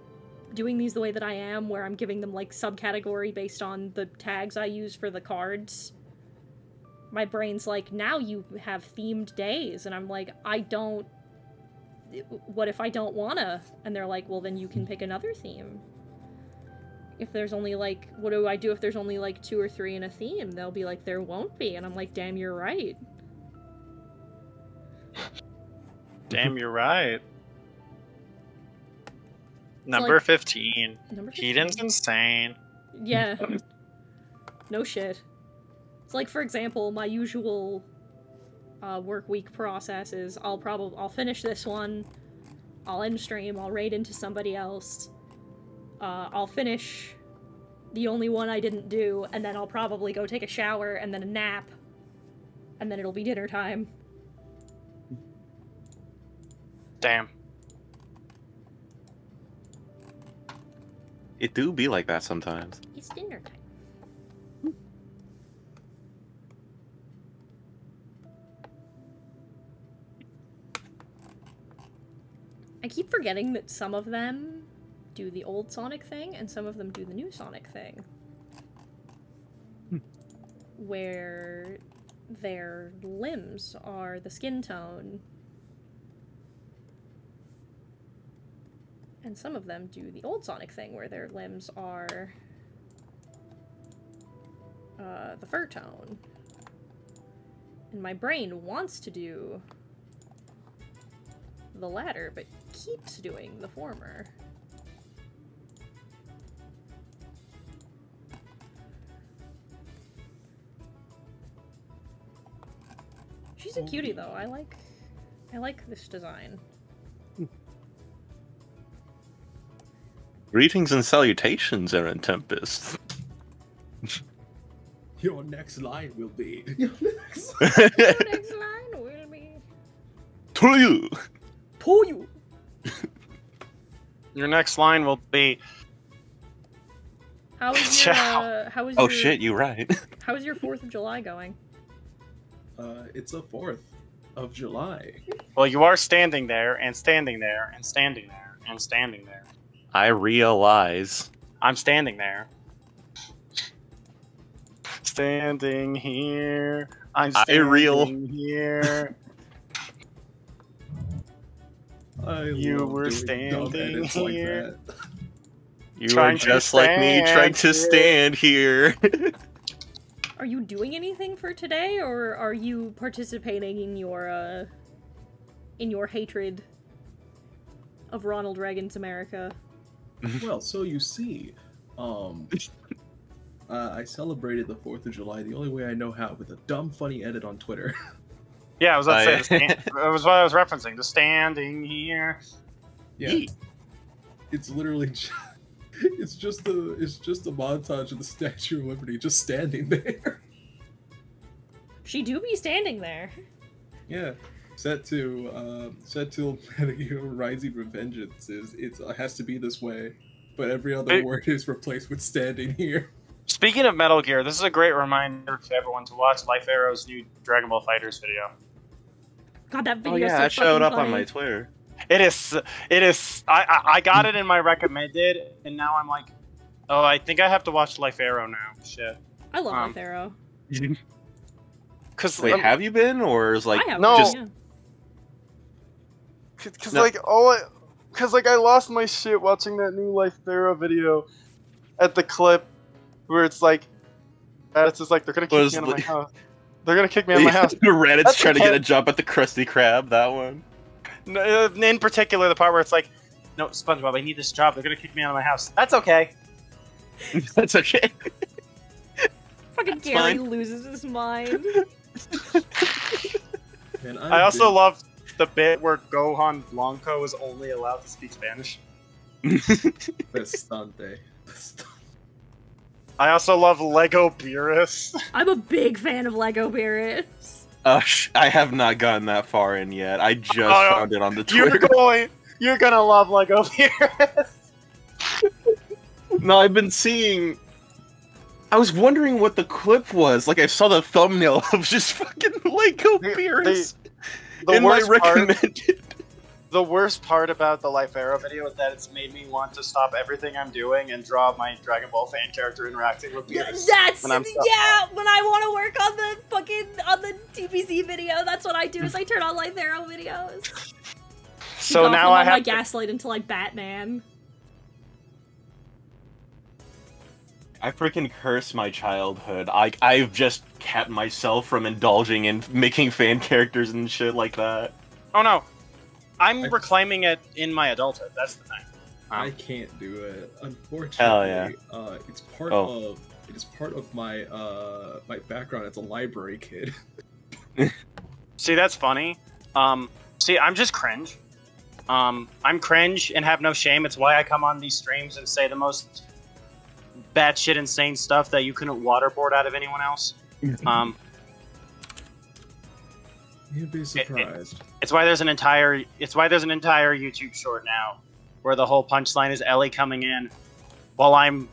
doing these the way that I am, where I'm giving them, like, subcategory based on the tags I use for the cards, my brain's like, now you have themed days. And I'm like, I don't. What if I don't wanna? And they're like, well, then you can pick another theme. If there's only like, what do I do if there's only like two or three in a theme? They'll be like, there won't be. And I'm like, damn, you're right.
Damn, you're right. Number
like-
15.
Number
Keaton's
15.
insane.
Yeah. no shit. It's like, for example, my usual uh, work week process is I'll probably I'll finish this one, I'll end stream, I'll raid into somebody else, uh, I'll finish the only one I didn't do, and then I'll probably go take a shower and then a nap, and then it'll be dinner time.
Damn.
It do be like that sometimes.
It's dinner time. I keep forgetting that some of them do the old Sonic thing and some of them do the new Sonic thing. Where their limbs are the skin tone. And some of them do the old Sonic thing where their limbs are uh, the fur tone. And my brain wants to do the latter, but keeps doing the former. She's a cutie though. I like I like this design.
Greetings and salutations, Aaron Tempest.
Your next line will be.
Your next Your next line will be
to you.
pull you.
Your next line will be
How is your
Ciao.
uh, how is
Oh
your
shit, you right.
how is your Fourth of July going?
Uh, it's a 4th of July.
well, you are standing there and standing there and standing there and standing there.
I realize.
I'm standing there. Standing here. I'm
I
standing
reel.
here.
I
You were standing
edits like
here.
You
Trying
are just like me, trying to
stand
stand here.
Are you doing anything for today, or are you participating in your uh, in your hatred of Ronald Reagan's America?
Well, so you see, um, uh, I celebrated the Fourth of July the only way I know how with a dumb, funny edit on Twitter.
Yeah, I was about to say. The stand, it was what I was referencing. The standing here.
yeah,
Yeet.
it's literally, just, it's just a, it's just a montage of the Statue of Liberty just standing there.
She do be standing there.
Yeah. Set to uh, set to Metal Gear Rising Revengeance is it's, it has to be this way, but every other
Hey.
word is replaced with standing here.
Speaking of Metal Gear, this is a great reminder to everyone to watch Lythero's new Dragon Ball FighterZ video.
God, that video.
Oh yeah,
so
that showed
fucking
up on my Twitter.
It is. It is. I, I I got it in my recommended, and now I'm like, oh, I think I have to watch Life Arrow now. Shit.
I love
um,
Life Arrow.
Cause
Wait,
um,
have you been, or is like
I
no.
just
just
Because
No.
like all I, because like I lost my shit watching that new Life Arrow video, at the clip, where it's like, it's just like they're gonna kick
Was
me out of my house. They're gonna kick me out of my house.
Reddit's
That's
trying to get a jump at the Krusty Krab. That one.
No, uh, In particular, the part where it's like, no, SpongeBob, I need this job. They're gonna kick me out of my house. That's okay.
That's okay.
fucking
It's
Gary
fine.
loses his mind.
And
I also
been-
love the bit where Gohan Blanco is only allowed to speak Spanish.
Bastante. Bastante.
I also love Lego Beerus.
I'm a big fan of Lego Beerus.
Uh, sh- I have not gotten that far in yet. I just
Oh,
found it on the Twitter.
You're going. You're gonna love Lego Beerus.
No, I've been seeing. I was wondering what the clip was. Like I saw the thumbnail of just fucking Lego
The-
Beerus
The
in my
worst part.
Recommended.
The worst part about the Life Arrow video is that it's made me want to stop everything I'm doing and draw my Dragon Ball fan character interacting with
Yeah,
Beerus.
That's
when I'm stuck.
yeah. When I want to work on the fucking on the TPC video, that's what I do. Is I turn on Life Arrow videos.
So
Gotham
now I
on my
have. to-
gaslight into like Batman.
I freaking curse my childhood. I I've just kept myself from indulging in making fan characters and shit like that.
Oh no, I'm
I-
reclaiming it in my adulthood. That's the thing.
I
Um,
can't do it. Unfortunately,
Hell yeah.
uh, it's part
Oh.
of it is part of my uh my background as a library kid.
see, that's funny. Um, see, I'm just cringe. Um, I'm cringe and have no shame. It's why I come on these streams and say the most batshit insane stuff that you couldn't waterboard out of anyone else. Um,
You'd be surprised.
It's why there's an entire it's why there's an entire YouTube short now where the whole punchline is Ellie coming in while I'm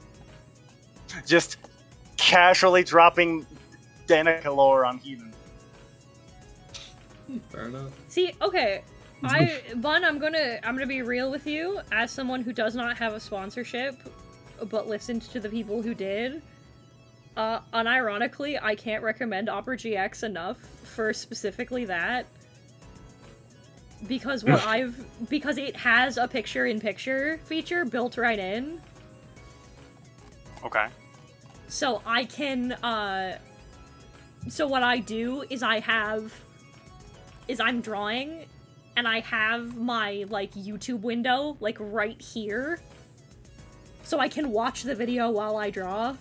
just casually dropping Danica lore on Hiten.
Hmm, fair enough.
See, okay. I Bun, I'm gonna I'm gonna be real with you. As someone who does not have a sponsorship, but listened to the people who did, uh, unironically, I can't recommend Opera GX enough for specifically that. Because what I've because it has a picture in picture feature built right in.
Okay.
So I can uh so what I do is I have is I'm drawing and I have my like YouTube window like right here. So I can watch the video while I draw.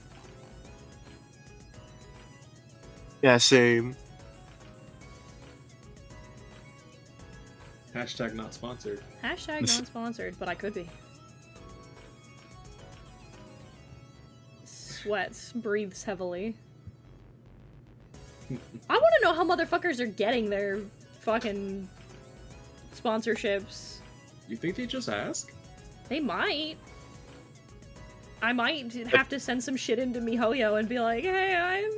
Yeah, same.
Hashtag not sponsored.
Hashtag non-sponsored, but I could be. Sweats, breathes heavily. I want to know how motherfuckers are getting their fucking sponsorships.
You think they just ask?
They might. I might have to send some shit into MiHoYo and be like, hey, I'm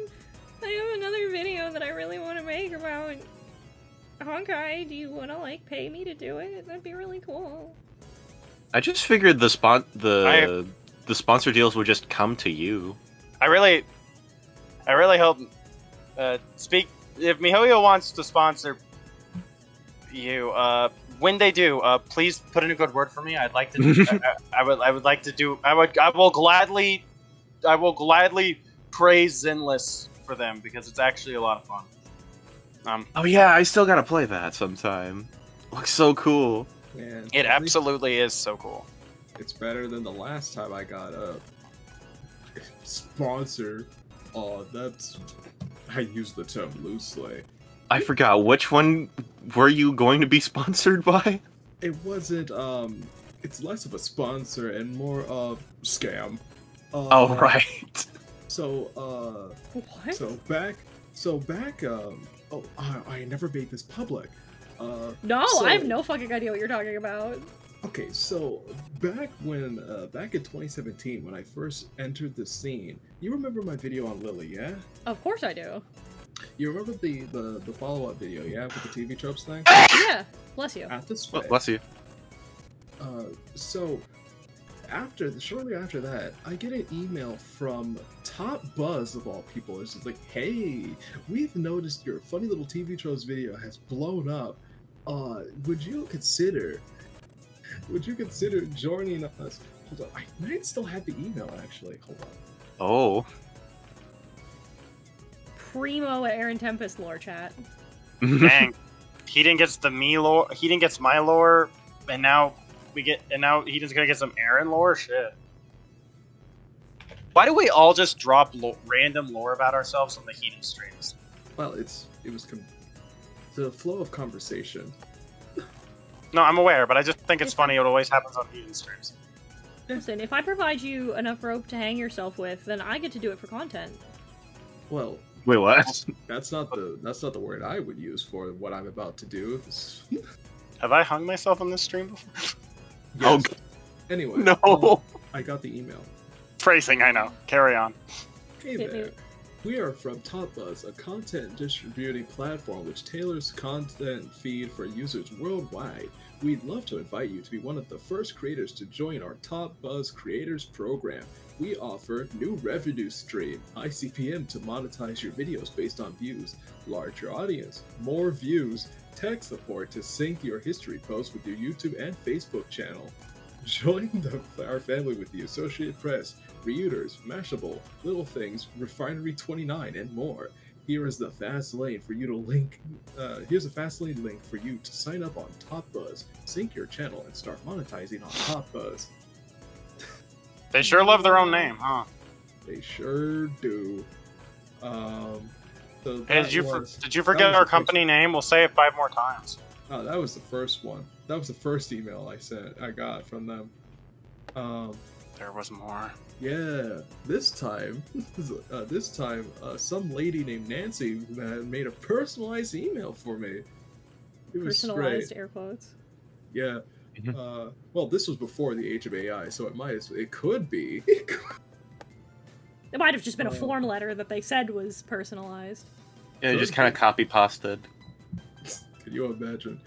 I have another video that I really want to make about Honkai. Do you want to like pay me to do it? That'd be really cool.
I just figured the spon the
I-
the sponsor deals would just come to you.
I really I really hope uh speak if MiHoYo wants to sponsor you, uh when they do, uh please put in a good word for me. I'd like to do, I, I- I would I would like to do I would I will gladly I will gladly praise Zenless for them because it's actually a lot of fun. Um
Oh yeah, I still gotta play that sometime. Looks so cool.
Man,
it absolutely is so cool.
it's better than the last time I got a sponsor. Oh, that's I use the term loosely.
I forgot which one were you going to be sponsored by?
It wasn't. Um, it's less of a sponsor and more of scam. Uh,
Oh right.
So, uh,
What?
so back, so back. Um, oh, I, I never made this public. Uh,
no,
so-
I have no fucking idea what you're talking about.
Okay, so back when, uh, back in 2017, when I first entered the scene, you remember my video on Lily, yeah?
Of course I do.
You remember the the, the follow up video, yeah, with the TV tropes thing?
Yeah, bless you.
At this
Well,
way.
bless you.
Uh, so after shortly after that, I get an email from Top Buzz of all people. It's just like, "Hey, we've noticed your funny little TV tropes video has blown up. Uh, would you consider? Would you consider joining us?" Hold on, I might still have the email actually. Hold on.
Oh.
Primo Aaron Tempest lore chat.
Dang, he didn't get the me lore. He didn't get my lore, and now we get. And now he just gonna get some Aaron lore. Shit. Why do we all just drop lo- random lore about ourselves on the heated streams?
Well, it's it was com- the flow of conversation.
No, I'm aware, but I just think it's funny. It always happens on heated streams.
Listen, if I provide you enough rope to hang yourself with, then I get to do it for content.
Well,
Wait, what?
that's not the that's not the word I would use for what I'm about to do.
Have I hung myself on this stream before?
Oh,
Anyway,
No.
um, I got the email.
Phrasing, I know. Carry on.
Hey there. We are from Top Buzz, a content distributing platform which tailors content feed for users worldwide. We'd love to invite you to be one of the first creators to join our Top Buzz Creators Program. We offer new revenue stream, ICPM to monetize your videos based on views, larger audience, more views, tech support to sync your history posts with your YouTube and Facebook channel. Join the, our family with the Associated Press, Reuters, Mashable, Little Things, Refinery 29, and more. Here is the fast lane for you to link. Uh, here's a fast lane link for you to sign up on Top Buzz, sync your channel, and start monetizing on Top Buzz.
They sure love their own name, huh?
They sure do. Um, so
Hey, did you for-
was-
did you forget our
the first-
company name? We'll say it five more times.
Oh, that was the first one. That was the first email I sent. I got from them. Um,
There was more.
Yeah, this time, uh, this time, uh, some lady named Nancy made a personalized email for me. It was
Personalized
great.
air quotes.
Yeah.
Mhm.
Uh, well, this was before the age of AI, so it might as it could be.
It might have just been a
Uh,
form letter that they said was personalized.
Yeah, you just kind of copy pasted.
Can you imagine?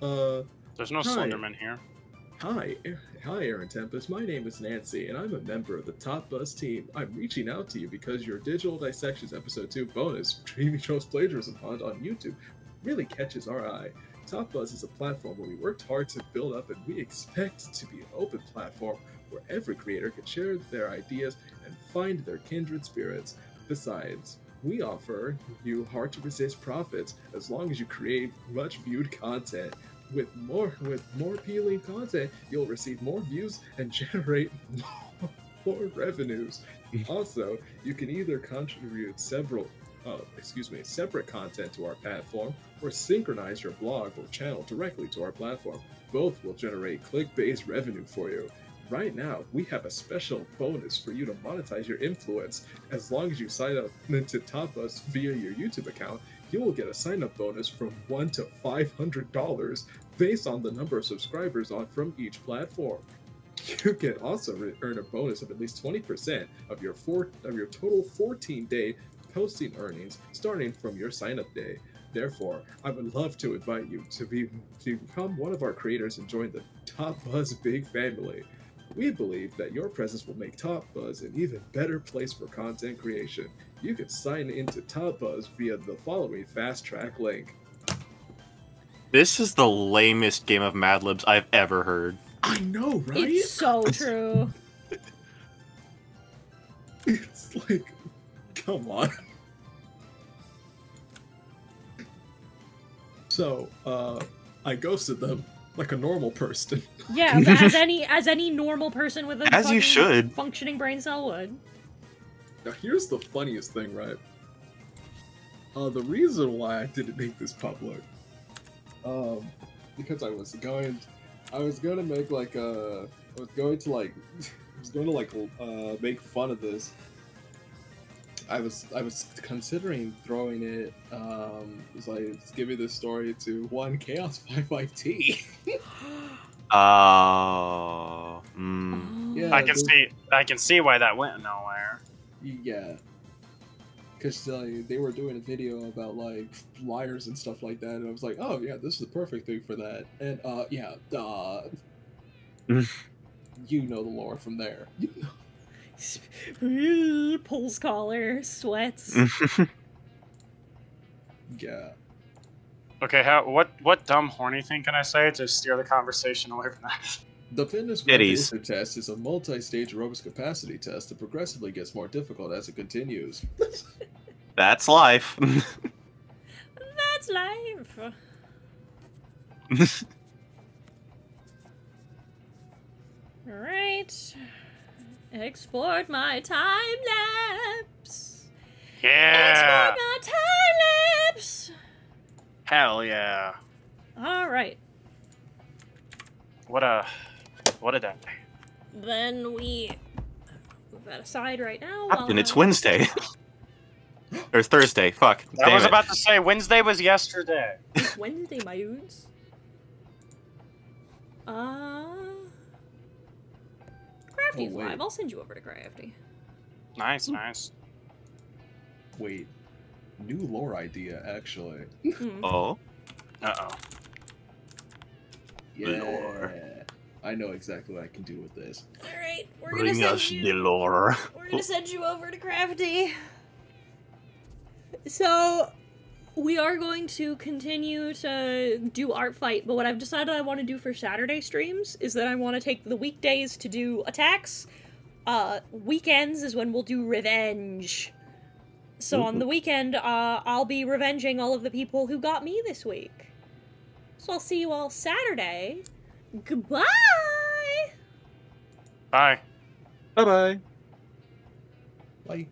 Uh,
There's no
Hi.
Slenderman here.
Hi, Er- hi, Aaron Tempest. My name is Nancy, and I'm a member of the Top Buzz team. I'm reaching out to you because your Digital Dissections Episode 2 bonus, Dreamy Trolls Plagiarism Hunt on YouTube, really catches our eye. Top Buzz is a platform where we worked hard to build up, and we expect to be an open platform where every creator can share their ideas and find their kindred spirits. Besides, we offer you hard to resist profits as long as you create much viewed content with more with more appealing content, you'll receive more views and generate more revenues. also, you can either contribute several uh, excuse me, separate content to our platform or synchronize your blog or channel directly to our platform. Both will generate click-based revenue for you. Right now, we have a special bonus for you to monetize your influence. As long as you sign up to Top Buzz via your YouTube account, you will get a sign-up bonus from one to five hundred dollars based on the number of subscribers on from each platform. You can also re- earn a bonus of at least 20% of your four of your total 14-day posting earnings starting from your sign-up day. Therefore, I would love to invite you to be to become one of our creators and join the Top Buzz Big family. We believe that your presence will make Top Buzz an even better place for content creation. You can sign into Top Buzz via the following fast track link.
This is the lamest game of Mad Libs I've ever heard.
I know, right?
It's so true.
It's like, come on. So, uh, I ghosted them like a normal person.
Yeah, but as any as any normal person with a
As you should.
functioning brain cell would.
Now, here's the funniest thing, right? Uh, the reason why I didn't make this public, um, because I was going, I was going to make like a, I was going to like, I was going to like uh, make fun of this. I was I was considering throwing it. Um, it was like give me this story to one Chaos Five Five T.
Oh. mm.
Yeah,
I can see. I can see why that went nowhere.
Yeah. Because like, they were doing a video about like liars and stuff like that, and I was like, oh yeah, this is the perfect thing for that. And uh, yeah, uh, you know the lore from there.
Pulls collar, sweats.
Yeah.
Okay, how? What? What dumb horny thing can I say to steer the conversation away from that?
The fitness
Kitties.
foundation test is a multi-stage aerobics capacity test that progressively gets more difficult as it continues.
That's life.
That's life. Alright. Export my time lapse.
Yeah.
Export my time lapse.
Hell yeah.
Alright.
What a. What a day.
Then we move that aside right now.
and
while
it's
I-
Wednesday. or Thursday. Fuck.
I was
it.
about to say Wednesday was yesterday.
It's Wednesday, my dudes. Uh. Crafty's
Oh,
live. I'll send you over to Crafty.
Nice, nice.
Wait, new lore idea actually.
Hmm.
Oh.
Uh oh.
Yeah.
Lore.
I know exactly what I can do with this.
Alright, we're gonna send
us
you.
the lore.
We're gonna send you over to Crafty. So, we are going to continue to do art fight, but what I've decided I want to do for Saturday streams is that I want to take the weekdays to do attacks. Uh, weekends is when we'll do revenge. So on the weekend, uh, I'll be revenging all of the people who got me this week. So I'll see you all Saturday. Goodbye.
Bye.
Bye bye.
Like,